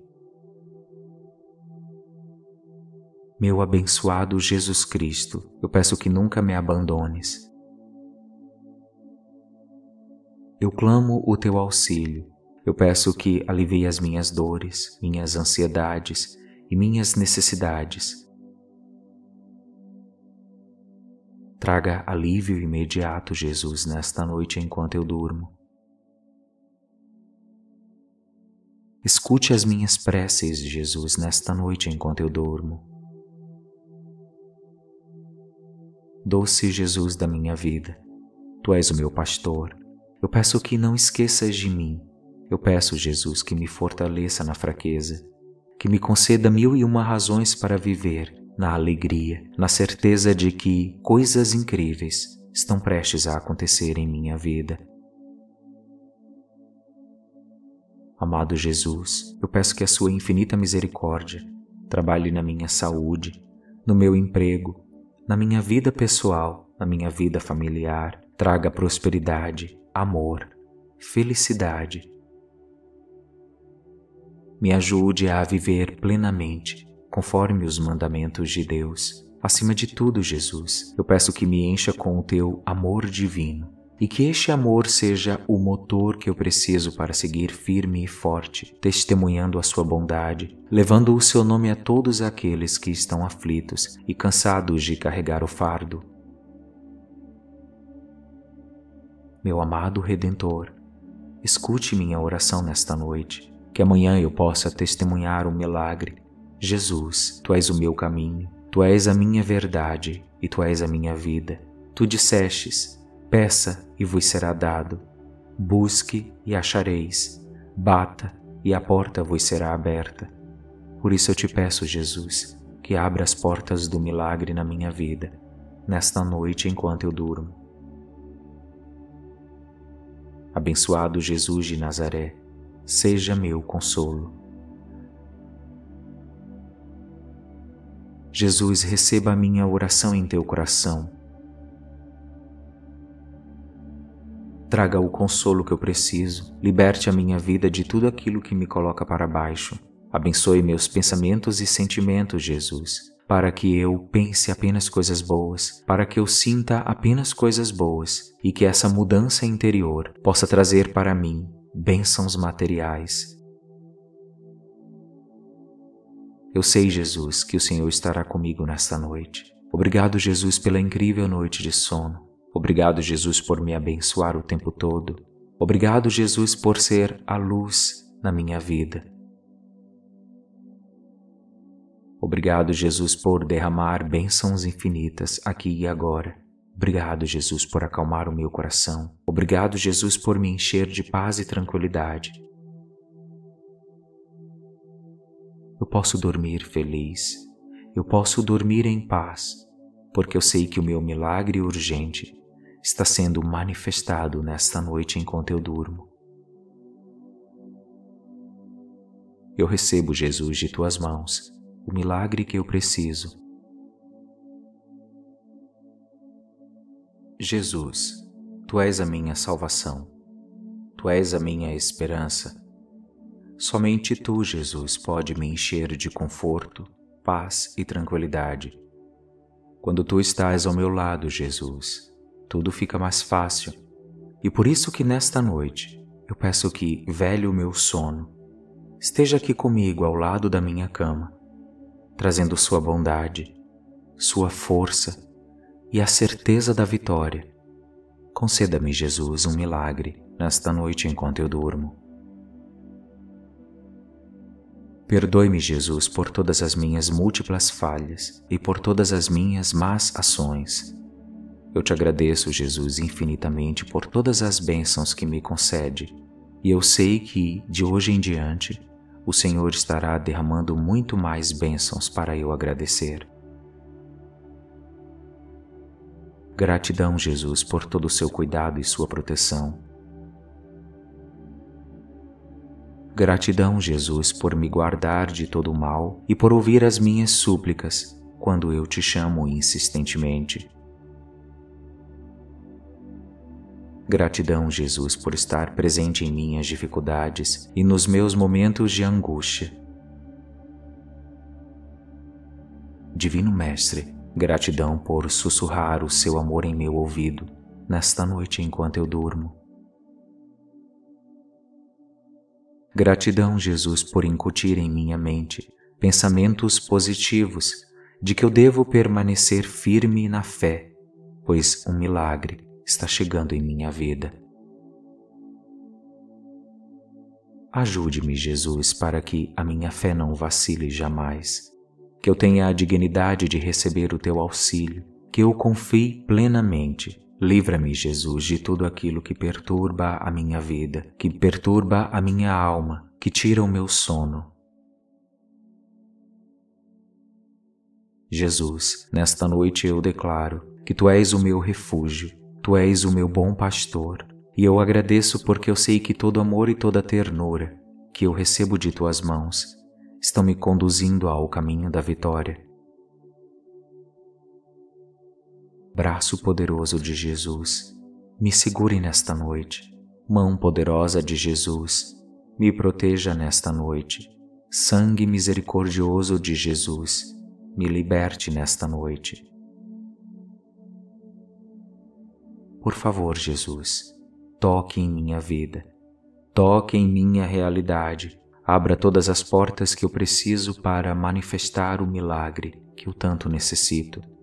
[SPEAKER 1] Meu abençoado Jesus Cristo, eu peço que nunca me abandones. Eu clamo o Teu auxílio. Eu peço que alivie as minhas dores, minhas ansiedades e minhas necessidades. Traga alívio imediato, Jesus, nesta noite enquanto eu durmo. Escute as minhas preces, Jesus, nesta noite enquanto eu dormo. Doce Jesus da minha vida, Tu és o meu pastor. Eu peço que não esqueças de mim. Eu peço, Jesus, que me fortaleça na fraqueza, que me conceda mil e uma razões para viver na alegria, na certeza de que coisas incríveis estão prestes a acontecer em minha vida Amado Jesus, eu peço que a Sua infinita misericórdia trabalhe na minha saúde, no meu emprego, na minha vida pessoal, na minha vida familiar, traga prosperidade, amor, felicidade. Me ajude a viver plenamente, conforme os mandamentos de Deus. Acima de tudo, Jesus, eu peço que me encha com o teu amor divino e que este amor seja o motor que eu preciso para seguir firme e forte, testemunhando a sua bondade, levando o seu nome a todos aqueles que estão aflitos e cansados de carregar o fardo. Meu amado Redentor, escute minha oração nesta noite, que amanhã eu possa testemunhar o milagre. Jesus, tu és o meu caminho, tu és a minha verdade e tu és a minha vida. Tu dissestes: Peça e vos será dado. Busque e achareis. Bata e a porta vos será aberta. Por isso eu te peço, Jesus, que abra as portas do milagre na minha vida, nesta noite enquanto eu durmo. Abençoado Jesus de Nazaré, seja meu consolo. Jesus, receba a minha oração em teu coração Traga o consolo que eu preciso, liberte a minha vida de tudo aquilo que me coloca para baixo. Abençoe meus pensamentos e sentimentos, Jesus, para que eu pense apenas coisas boas, para que eu sinta apenas coisas boas e que essa mudança interior possa trazer para mim bênçãos materiais. Eu sei, Jesus, que o Senhor estará comigo nesta noite. Obrigado, Jesus, pela incrível noite de sono. Obrigado, Jesus, por me abençoar o tempo todo. Obrigado, Jesus, por ser a luz na minha vida. Obrigado, Jesus, por derramar bênçãos infinitas aqui e agora. Obrigado, Jesus, por acalmar o meu coração. Obrigado, Jesus, por me encher de paz e tranquilidade. Eu posso dormir feliz, eu posso dormir em paz, porque eu sei que o meu milagre urgente está sendo manifestado nesta noite enquanto eu durmo. Eu recebo, Jesus, de tuas mãos, o milagre que eu preciso. Jesus, tu és a minha salvação, tu és a minha esperança. Somente tu, Jesus, pode me encher de conforto, paz e tranquilidade. Quando tu estás ao meu lado, Jesus, tudo fica mais fácil. E por isso que nesta noite eu peço que, velho meu sono, esteja aqui comigo ao lado da minha cama, trazendo sua bondade, sua força e a certeza da vitória. Conceda-me, Jesus, um milagre nesta noite enquanto eu durmo. Perdoe-me, Jesus, por todas as minhas múltiplas falhas e por todas as minhas más ações. Eu te agradeço, Jesus, infinitamente por todas as bênçãos que me concede, e eu sei que, de hoje em diante, o Senhor estará derramando muito mais bênçãos para eu agradecer. Gratidão, Jesus, por todo o seu cuidado e sua proteção. Gratidão, Jesus, por me guardar de todo o mal e por ouvir as minhas súplicas quando eu te chamo insistentemente. Gratidão, Jesus, por estar presente em minhas dificuldades e nos meus momentos de angústia. Divino Mestre, gratidão por sussurrar o seu amor em meu ouvido nesta noite enquanto eu durmo. Gratidão, Jesus, por incutir em minha mente pensamentos positivos de que eu devo permanecer firme na fé, pois um milagre está chegando em minha vida. Ajude-me, Jesus, para que a minha fé não vacile jamais, que eu tenha a dignidade de receber o teu auxílio, que eu confie plenamente. Livra-me, Jesus, de tudo aquilo que perturba a minha vida, que perturba a minha alma, que tira o meu sono. Jesus, nesta noite eu declaro que tu és o meu refúgio Tu és o meu bom pastor, e eu agradeço porque eu sei que todo amor e toda ternura que eu recebo de tuas mãos estão me conduzindo ao caminho da vitória. Braço poderoso de Jesus, me segure nesta noite. Mão poderosa de Jesus, me proteja nesta noite. Sangue misericordioso de Jesus, me liberte nesta noite. Por favor, Jesus, toque em minha vida, toque em minha realidade, abra todas as portas que eu preciso para manifestar o milagre que eu tanto necessito.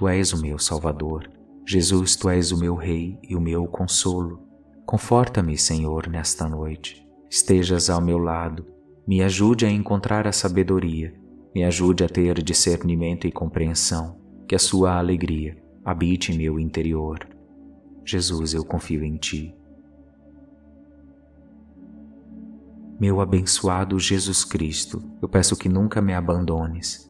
[SPEAKER 1] Tu és o meu Salvador, Jesus, tu és o meu Rei e o meu consolo. Conforta-me, Senhor, nesta noite. Estejas ao meu lado, me ajude a encontrar a sabedoria, me ajude a ter discernimento e compreensão que a sua alegria habite meu interior. Jesus, eu confio em Ti. Meu abençoado Jesus Cristo, eu peço que nunca me abandones.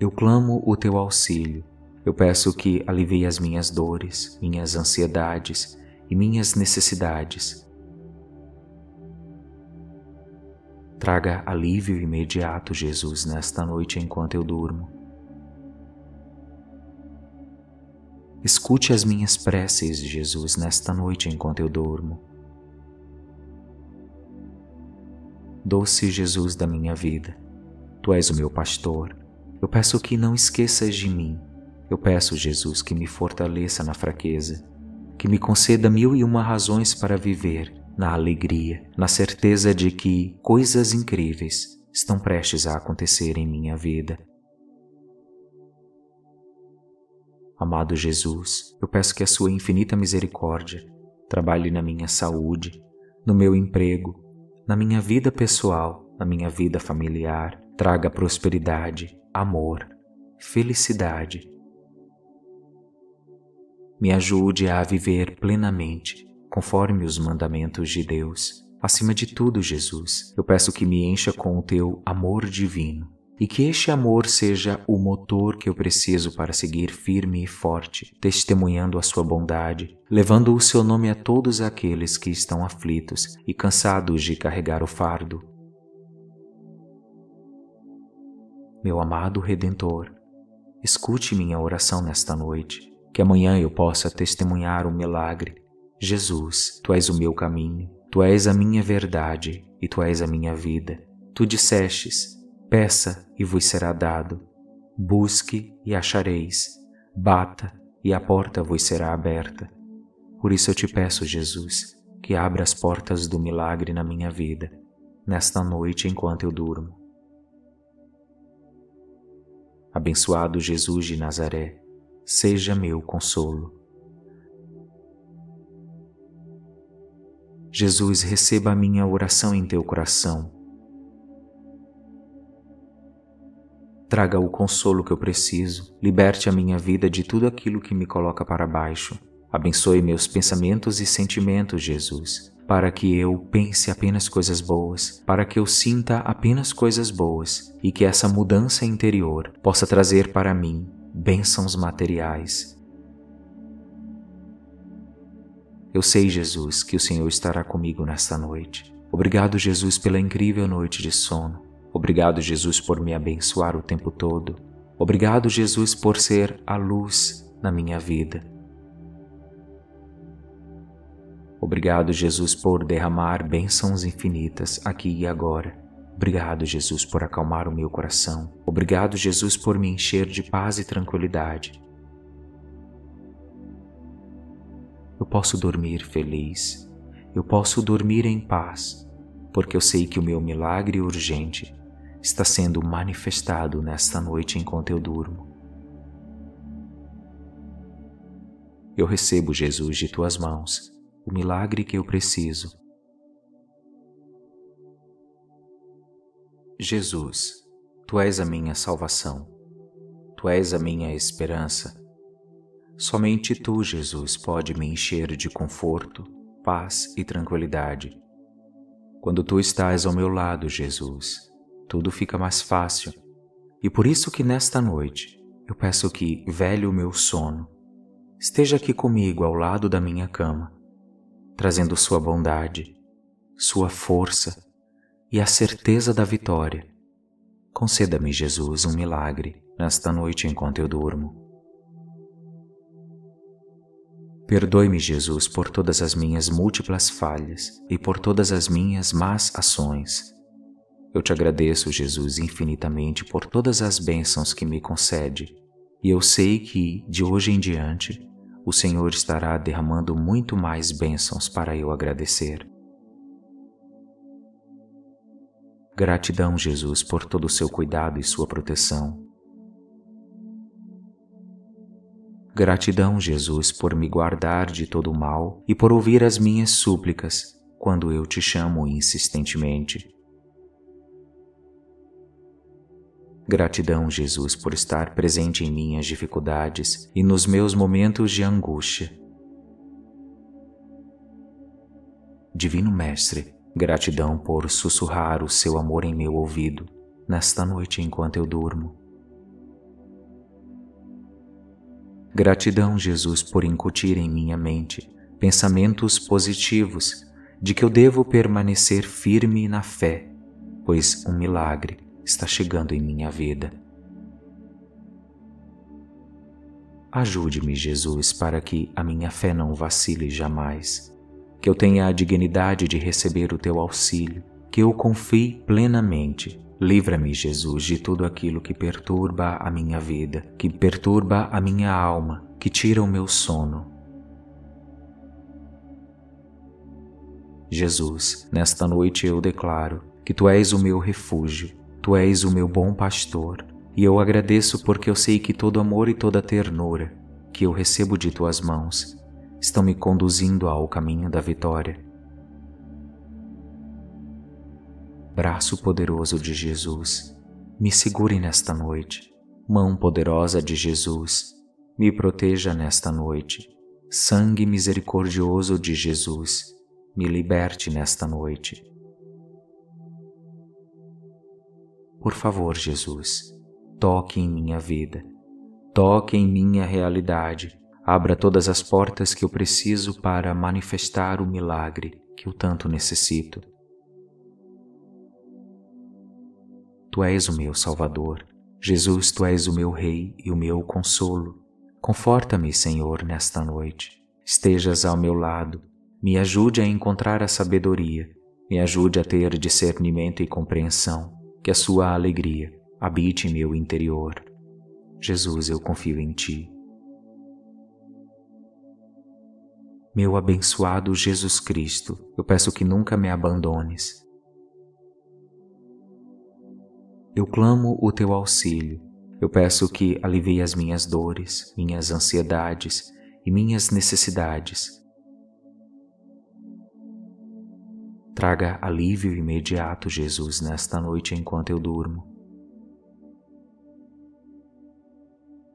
[SPEAKER 1] Eu clamo o Teu auxílio. Eu peço que alivie as minhas dores, minhas ansiedades e minhas necessidades Traga alívio imediato, Jesus, nesta noite enquanto eu durmo. Escute as minhas preces, Jesus, nesta noite enquanto eu durmo. Doce Jesus da minha vida, Tu és o meu pastor. Eu peço que não esqueças de mim. Eu peço, Jesus, que me fortaleça na fraqueza, que me conceda mil e uma razões para viver na alegria, na certeza de que coisas incríveis estão prestes a acontecer em minha vida. Amado Jesus, eu peço que a Sua infinita misericórdia trabalhe na minha saúde, no meu emprego, na minha vida pessoal, na minha vida familiar, traga prosperidade, amor, felicidade. Me ajude a viver plenamente conforme os mandamentos de Deus. Acima de tudo, Jesus, eu peço que me encha com o teu amor divino e que este amor seja o motor que eu preciso para seguir firme e forte, testemunhando a sua bondade, levando o seu nome a todos aqueles que estão aflitos e cansados de carregar o fardo. Meu amado Redentor, escute minha oração nesta noite, que amanhã eu possa testemunhar o milagre. Jesus, tu és o meu caminho, tu és a minha verdade e tu és a minha vida. Tu dissestes: Peça e vos será dado. Busque e achareis. Bata e a porta vos será aberta. Por isso eu te peço, Jesus, que abra as portas do milagre na minha vida, nesta noite enquanto eu durmo. Abençoado Jesus de Nazaré, seja meu consolo. Jesus, receba a minha oração em teu coração Traga o consolo que eu preciso, liberte a minha vida de tudo aquilo que me coloca para baixo. Abençoe meus pensamentos e sentimentos, Jesus, para que eu pense apenas coisas boas, para que eu sinta apenas coisas boas e que essa mudança interior possa trazer para mim bênçãos materiais. Eu sei, Jesus, que o Senhor estará comigo nesta noite. Obrigado, Jesus, pela incrível noite de sono. Obrigado, Jesus, por me abençoar o tempo todo. Obrigado, Jesus, por ser a luz na minha vida. Obrigado, Jesus, por derramar bênçãos infinitas aqui e agora. Obrigado, Jesus, por acalmar o meu coração. Obrigado, Jesus, por me encher de paz e tranquilidade. Eu posso dormir feliz. Eu posso dormir em paz, porque eu sei que o meu milagre urgente está sendo manifestado nesta noite enquanto eu durmo. Eu recebo, Jesus, de tuas mãos, o milagre que eu preciso. Jesus, tu és a minha salvação, tu és a minha esperança. Somente tu, Jesus, pode me encher de conforto, paz e tranquilidade. Quando tu estás ao meu lado, Jesus, tudo fica mais fácil. E por isso que nesta noite eu peço que, velho o meu sono, esteja aqui comigo ao lado da minha cama, trazendo sua bondade, sua força e a certeza da vitória. Conceda-me, Jesus, um milagre nesta noite enquanto eu durmo. Perdoe-me, Jesus, por todas as minhas múltiplas falhas e por todas as minhas más ações eu te agradeço, Jesus, infinitamente por todas as bênçãos que me concede, e eu sei que, de hoje em diante, o Senhor estará derramando muito mais bênçãos para eu agradecer. Gratidão, Jesus, por todo o seu cuidado e sua proteção. Gratidão, Jesus, por me guardar de todo o mal e por ouvir as minhas súplicas quando eu te chamo insistentemente. Gratidão, Jesus, por estar presente em minhas dificuldades e nos meus momentos de angústia. Divino Mestre, gratidão por sussurrar o seu amor em meu ouvido nesta noite enquanto eu durmo. Gratidão, Jesus, por incutir em minha mente pensamentos positivos de que eu devo permanecer firme na fé, pois um milagre está chegando em minha vida. Ajude-me, Jesus, para que a minha fé não vacile jamais, que eu tenha a dignidade de receber o teu auxílio, que eu confie plenamente. Livra-me, Jesus, de tudo aquilo que perturba a minha vida, que perturba a minha alma, que tira o meu sono. Jesus, nesta noite eu declaro que tu és o meu refúgio, Tu és o meu bom pastor, e eu agradeço porque eu sei que todo amor e toda ternura que eu recebo de tuas mãos estão me conduzindo ao caminho da vitória. Braço poderoso de Jesus, me segure nesta noite. Mão poderosa de Jesus, me proteja nesta noite. Sangue misericordioso de Jesus, me liberte nesta noite. Por favor, Jesus, toque em minha vida, toque em minha realidade, abra todas as portas que eu preciso para manifestar o milagre que eu tanto necessito. Tu és o meu Salvador. Jesus, tu és o meu Rei e o meu consolo. Conforta-me, Senhor, nesta noite. Estejas ao meu lado. Me ajude a encontrar a sabedoria. Me ajude a ter discernimento e compreensão. Que a sua alegria habite em meu interior. Jesus, eu confio em ti. Meu abençoado Jesus Cristo, eu peço que nunca me abandones Eu clamo o teu auxílio. Eu peço que alivie as minhas dores, minhas ansiedades e minhas necessidades. Traga alívio imediato, Jesus, nesta noite enquanto eu durmo.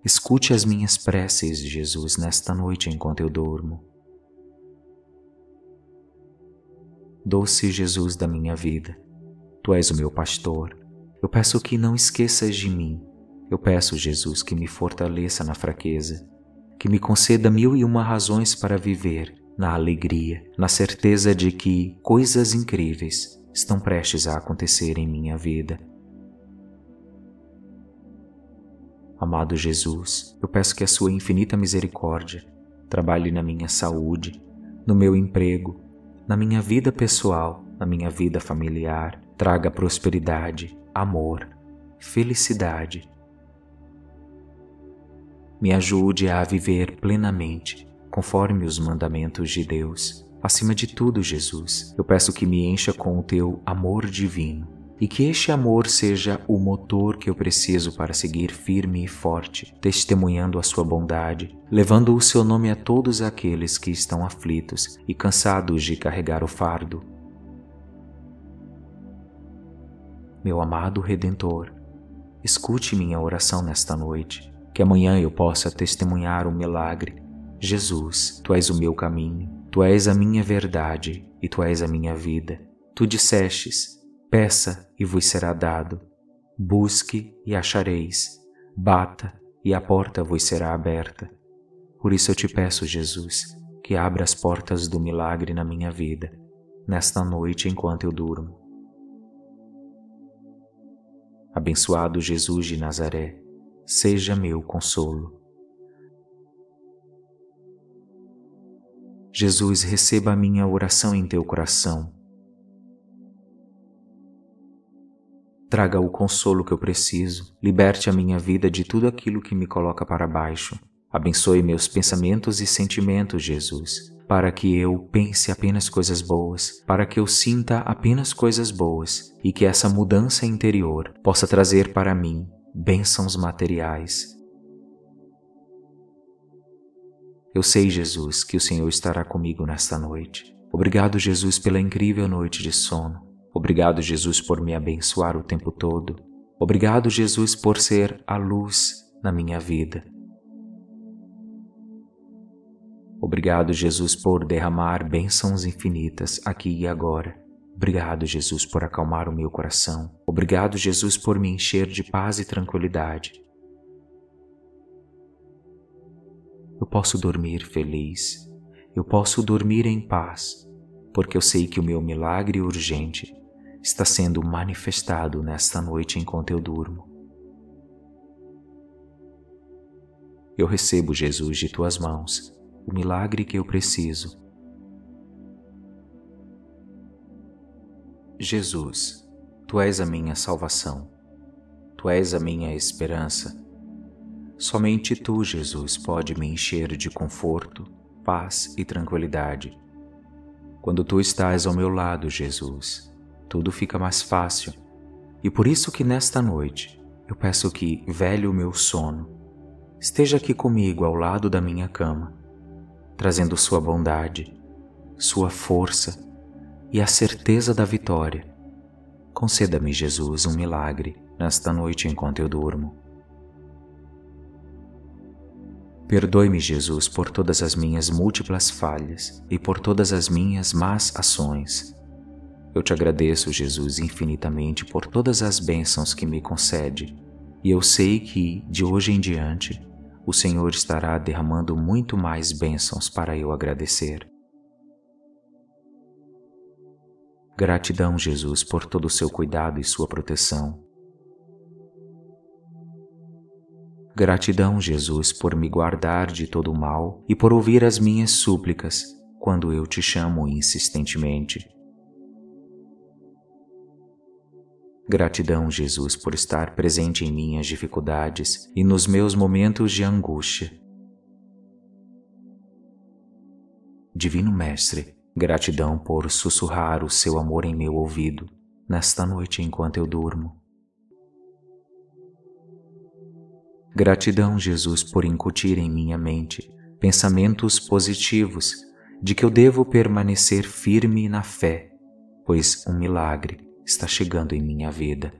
[SPEAKER 1] Escute as minhas preces, Jesus, nesta noite enquanto eu durmo. Doce Jesus da minha vida, Tu és o meu pastor eu peço que não esqueças de mim. Eu peço, Jesus, que me fortaleça na fraqueza, que me conceda mil e uma razões para viver na alegria, na certeza de que coisas incríveis estão prestes a acontecer em minha vida. Amado Jesus, eu peço que a Sua infinita misericórdia trabalhe na minha saúde, no meu emprego, na minha vida pessoal, na minha vida familiar, traga prosperidade, amor, felicidade. Me ajude a viver plenamente, conforme os mandamentos de Deus. Acima de tudo, Jesus, eu peço que me encha com o teu amor divino e que este amor seja o motor que eu preciso para seguir firme e forte, testemunhando a sua bondade, levando o seu nome a todos aqueles que estão aflitos e cansados de carregar o fardo. meu amado Redentor, escute minha oração nesta noite, que amanhã eu possa testemunhar o milagre. Jesus, tu és o meu caminho, tu és a minha verdade e tu és a minha vida. Tu dissestes: peça e vos será dado, busque e achareis, bata e a porta vos será aberta. Por isso eu te peço, Jesus, que abra as portas do milagre na minha vida, nesta noite enquanto eu durmo Abençoado Jesus de Nazaré, seja meu consolo. Jesus, receba a minha oração em teu coração. Traga o consolo que eu preciso, liberte a minha vida de tudo aquilo que me coloca para baixo. Abençoe meus pensamentos e sentimentos, Jesus para que eu pense apenas coisas boas, para que eu sinta apenas coisas boas e que essa mudança interior possa trazer para mim bênçãos materiais. Eu sei, Jesus, que o Senhor estará comigo nesta noite. Obrigado, Jesus, pela incrível noite de sono. Obrigado, Jesus, por me abençoar o tempo todo. Obrigado, Jesus, por ser a luz na minha vida. Obrigado, Jesus, por derramar bênçãos infinitas aqui e agora. Obrigado, Jesus, por acalmar o meu coração. Obrigado, Jesus, por me encher de paz e tranquilidade. Eu posso dormir feliz. Eu posso dormir em paz, porque eu sei que o meu milagre urgente está sendo manifestado nesta noite enquanto eu durmo. Eu recebo, Jesus, de tuas mãos o milagre que eu preciso. Jesus, tu és a minha salvação, tu és a minha esperança. Somente tu, Jesus, pode me encher de conforto, paz e tranquilidade. Quando tu estás ao meu lado, Jesus, tudo fica mais fácil. E por isso que nesta noite eu peço que, velho meu sono, esteja aqui comigo ao lado da minha cama trazendo sua bondade, sua força e a certeza da vitória. Conceda-me, Jesus, um milagre nesta noite enquanto eu durmo. Perdoe-me, Jesus, por todas as minhas múltiplas falhas e por todas as minhas más ações. Eu te agradeço, Jesus, infinitamente por todas as bênçãos que me concede, e eu sei que, de hoje em diante, o Senhor estará derramando muito mais bênçãos para eu agradecer. Gratidão, Jesus, por todo o seu cuidado e sua proteção. Gratidão, Jesus, por me guardar de todo o mal e por ouvir as minhas súplicas quando eu te chamo insistentemente. Gratidão, Jesus, por estar presente em minhas dificuldades e nos meus momentos de angústia. Divino Mestre, gratidão por sussurrar o seu amor em meu ouvido nesta noite enquanto eu durmo. Gratidão, Jesus, por incutir em minha mente pensamentos positivos de que eu devo permanecer firme na fé, pois um milagre está chegando em minha vida.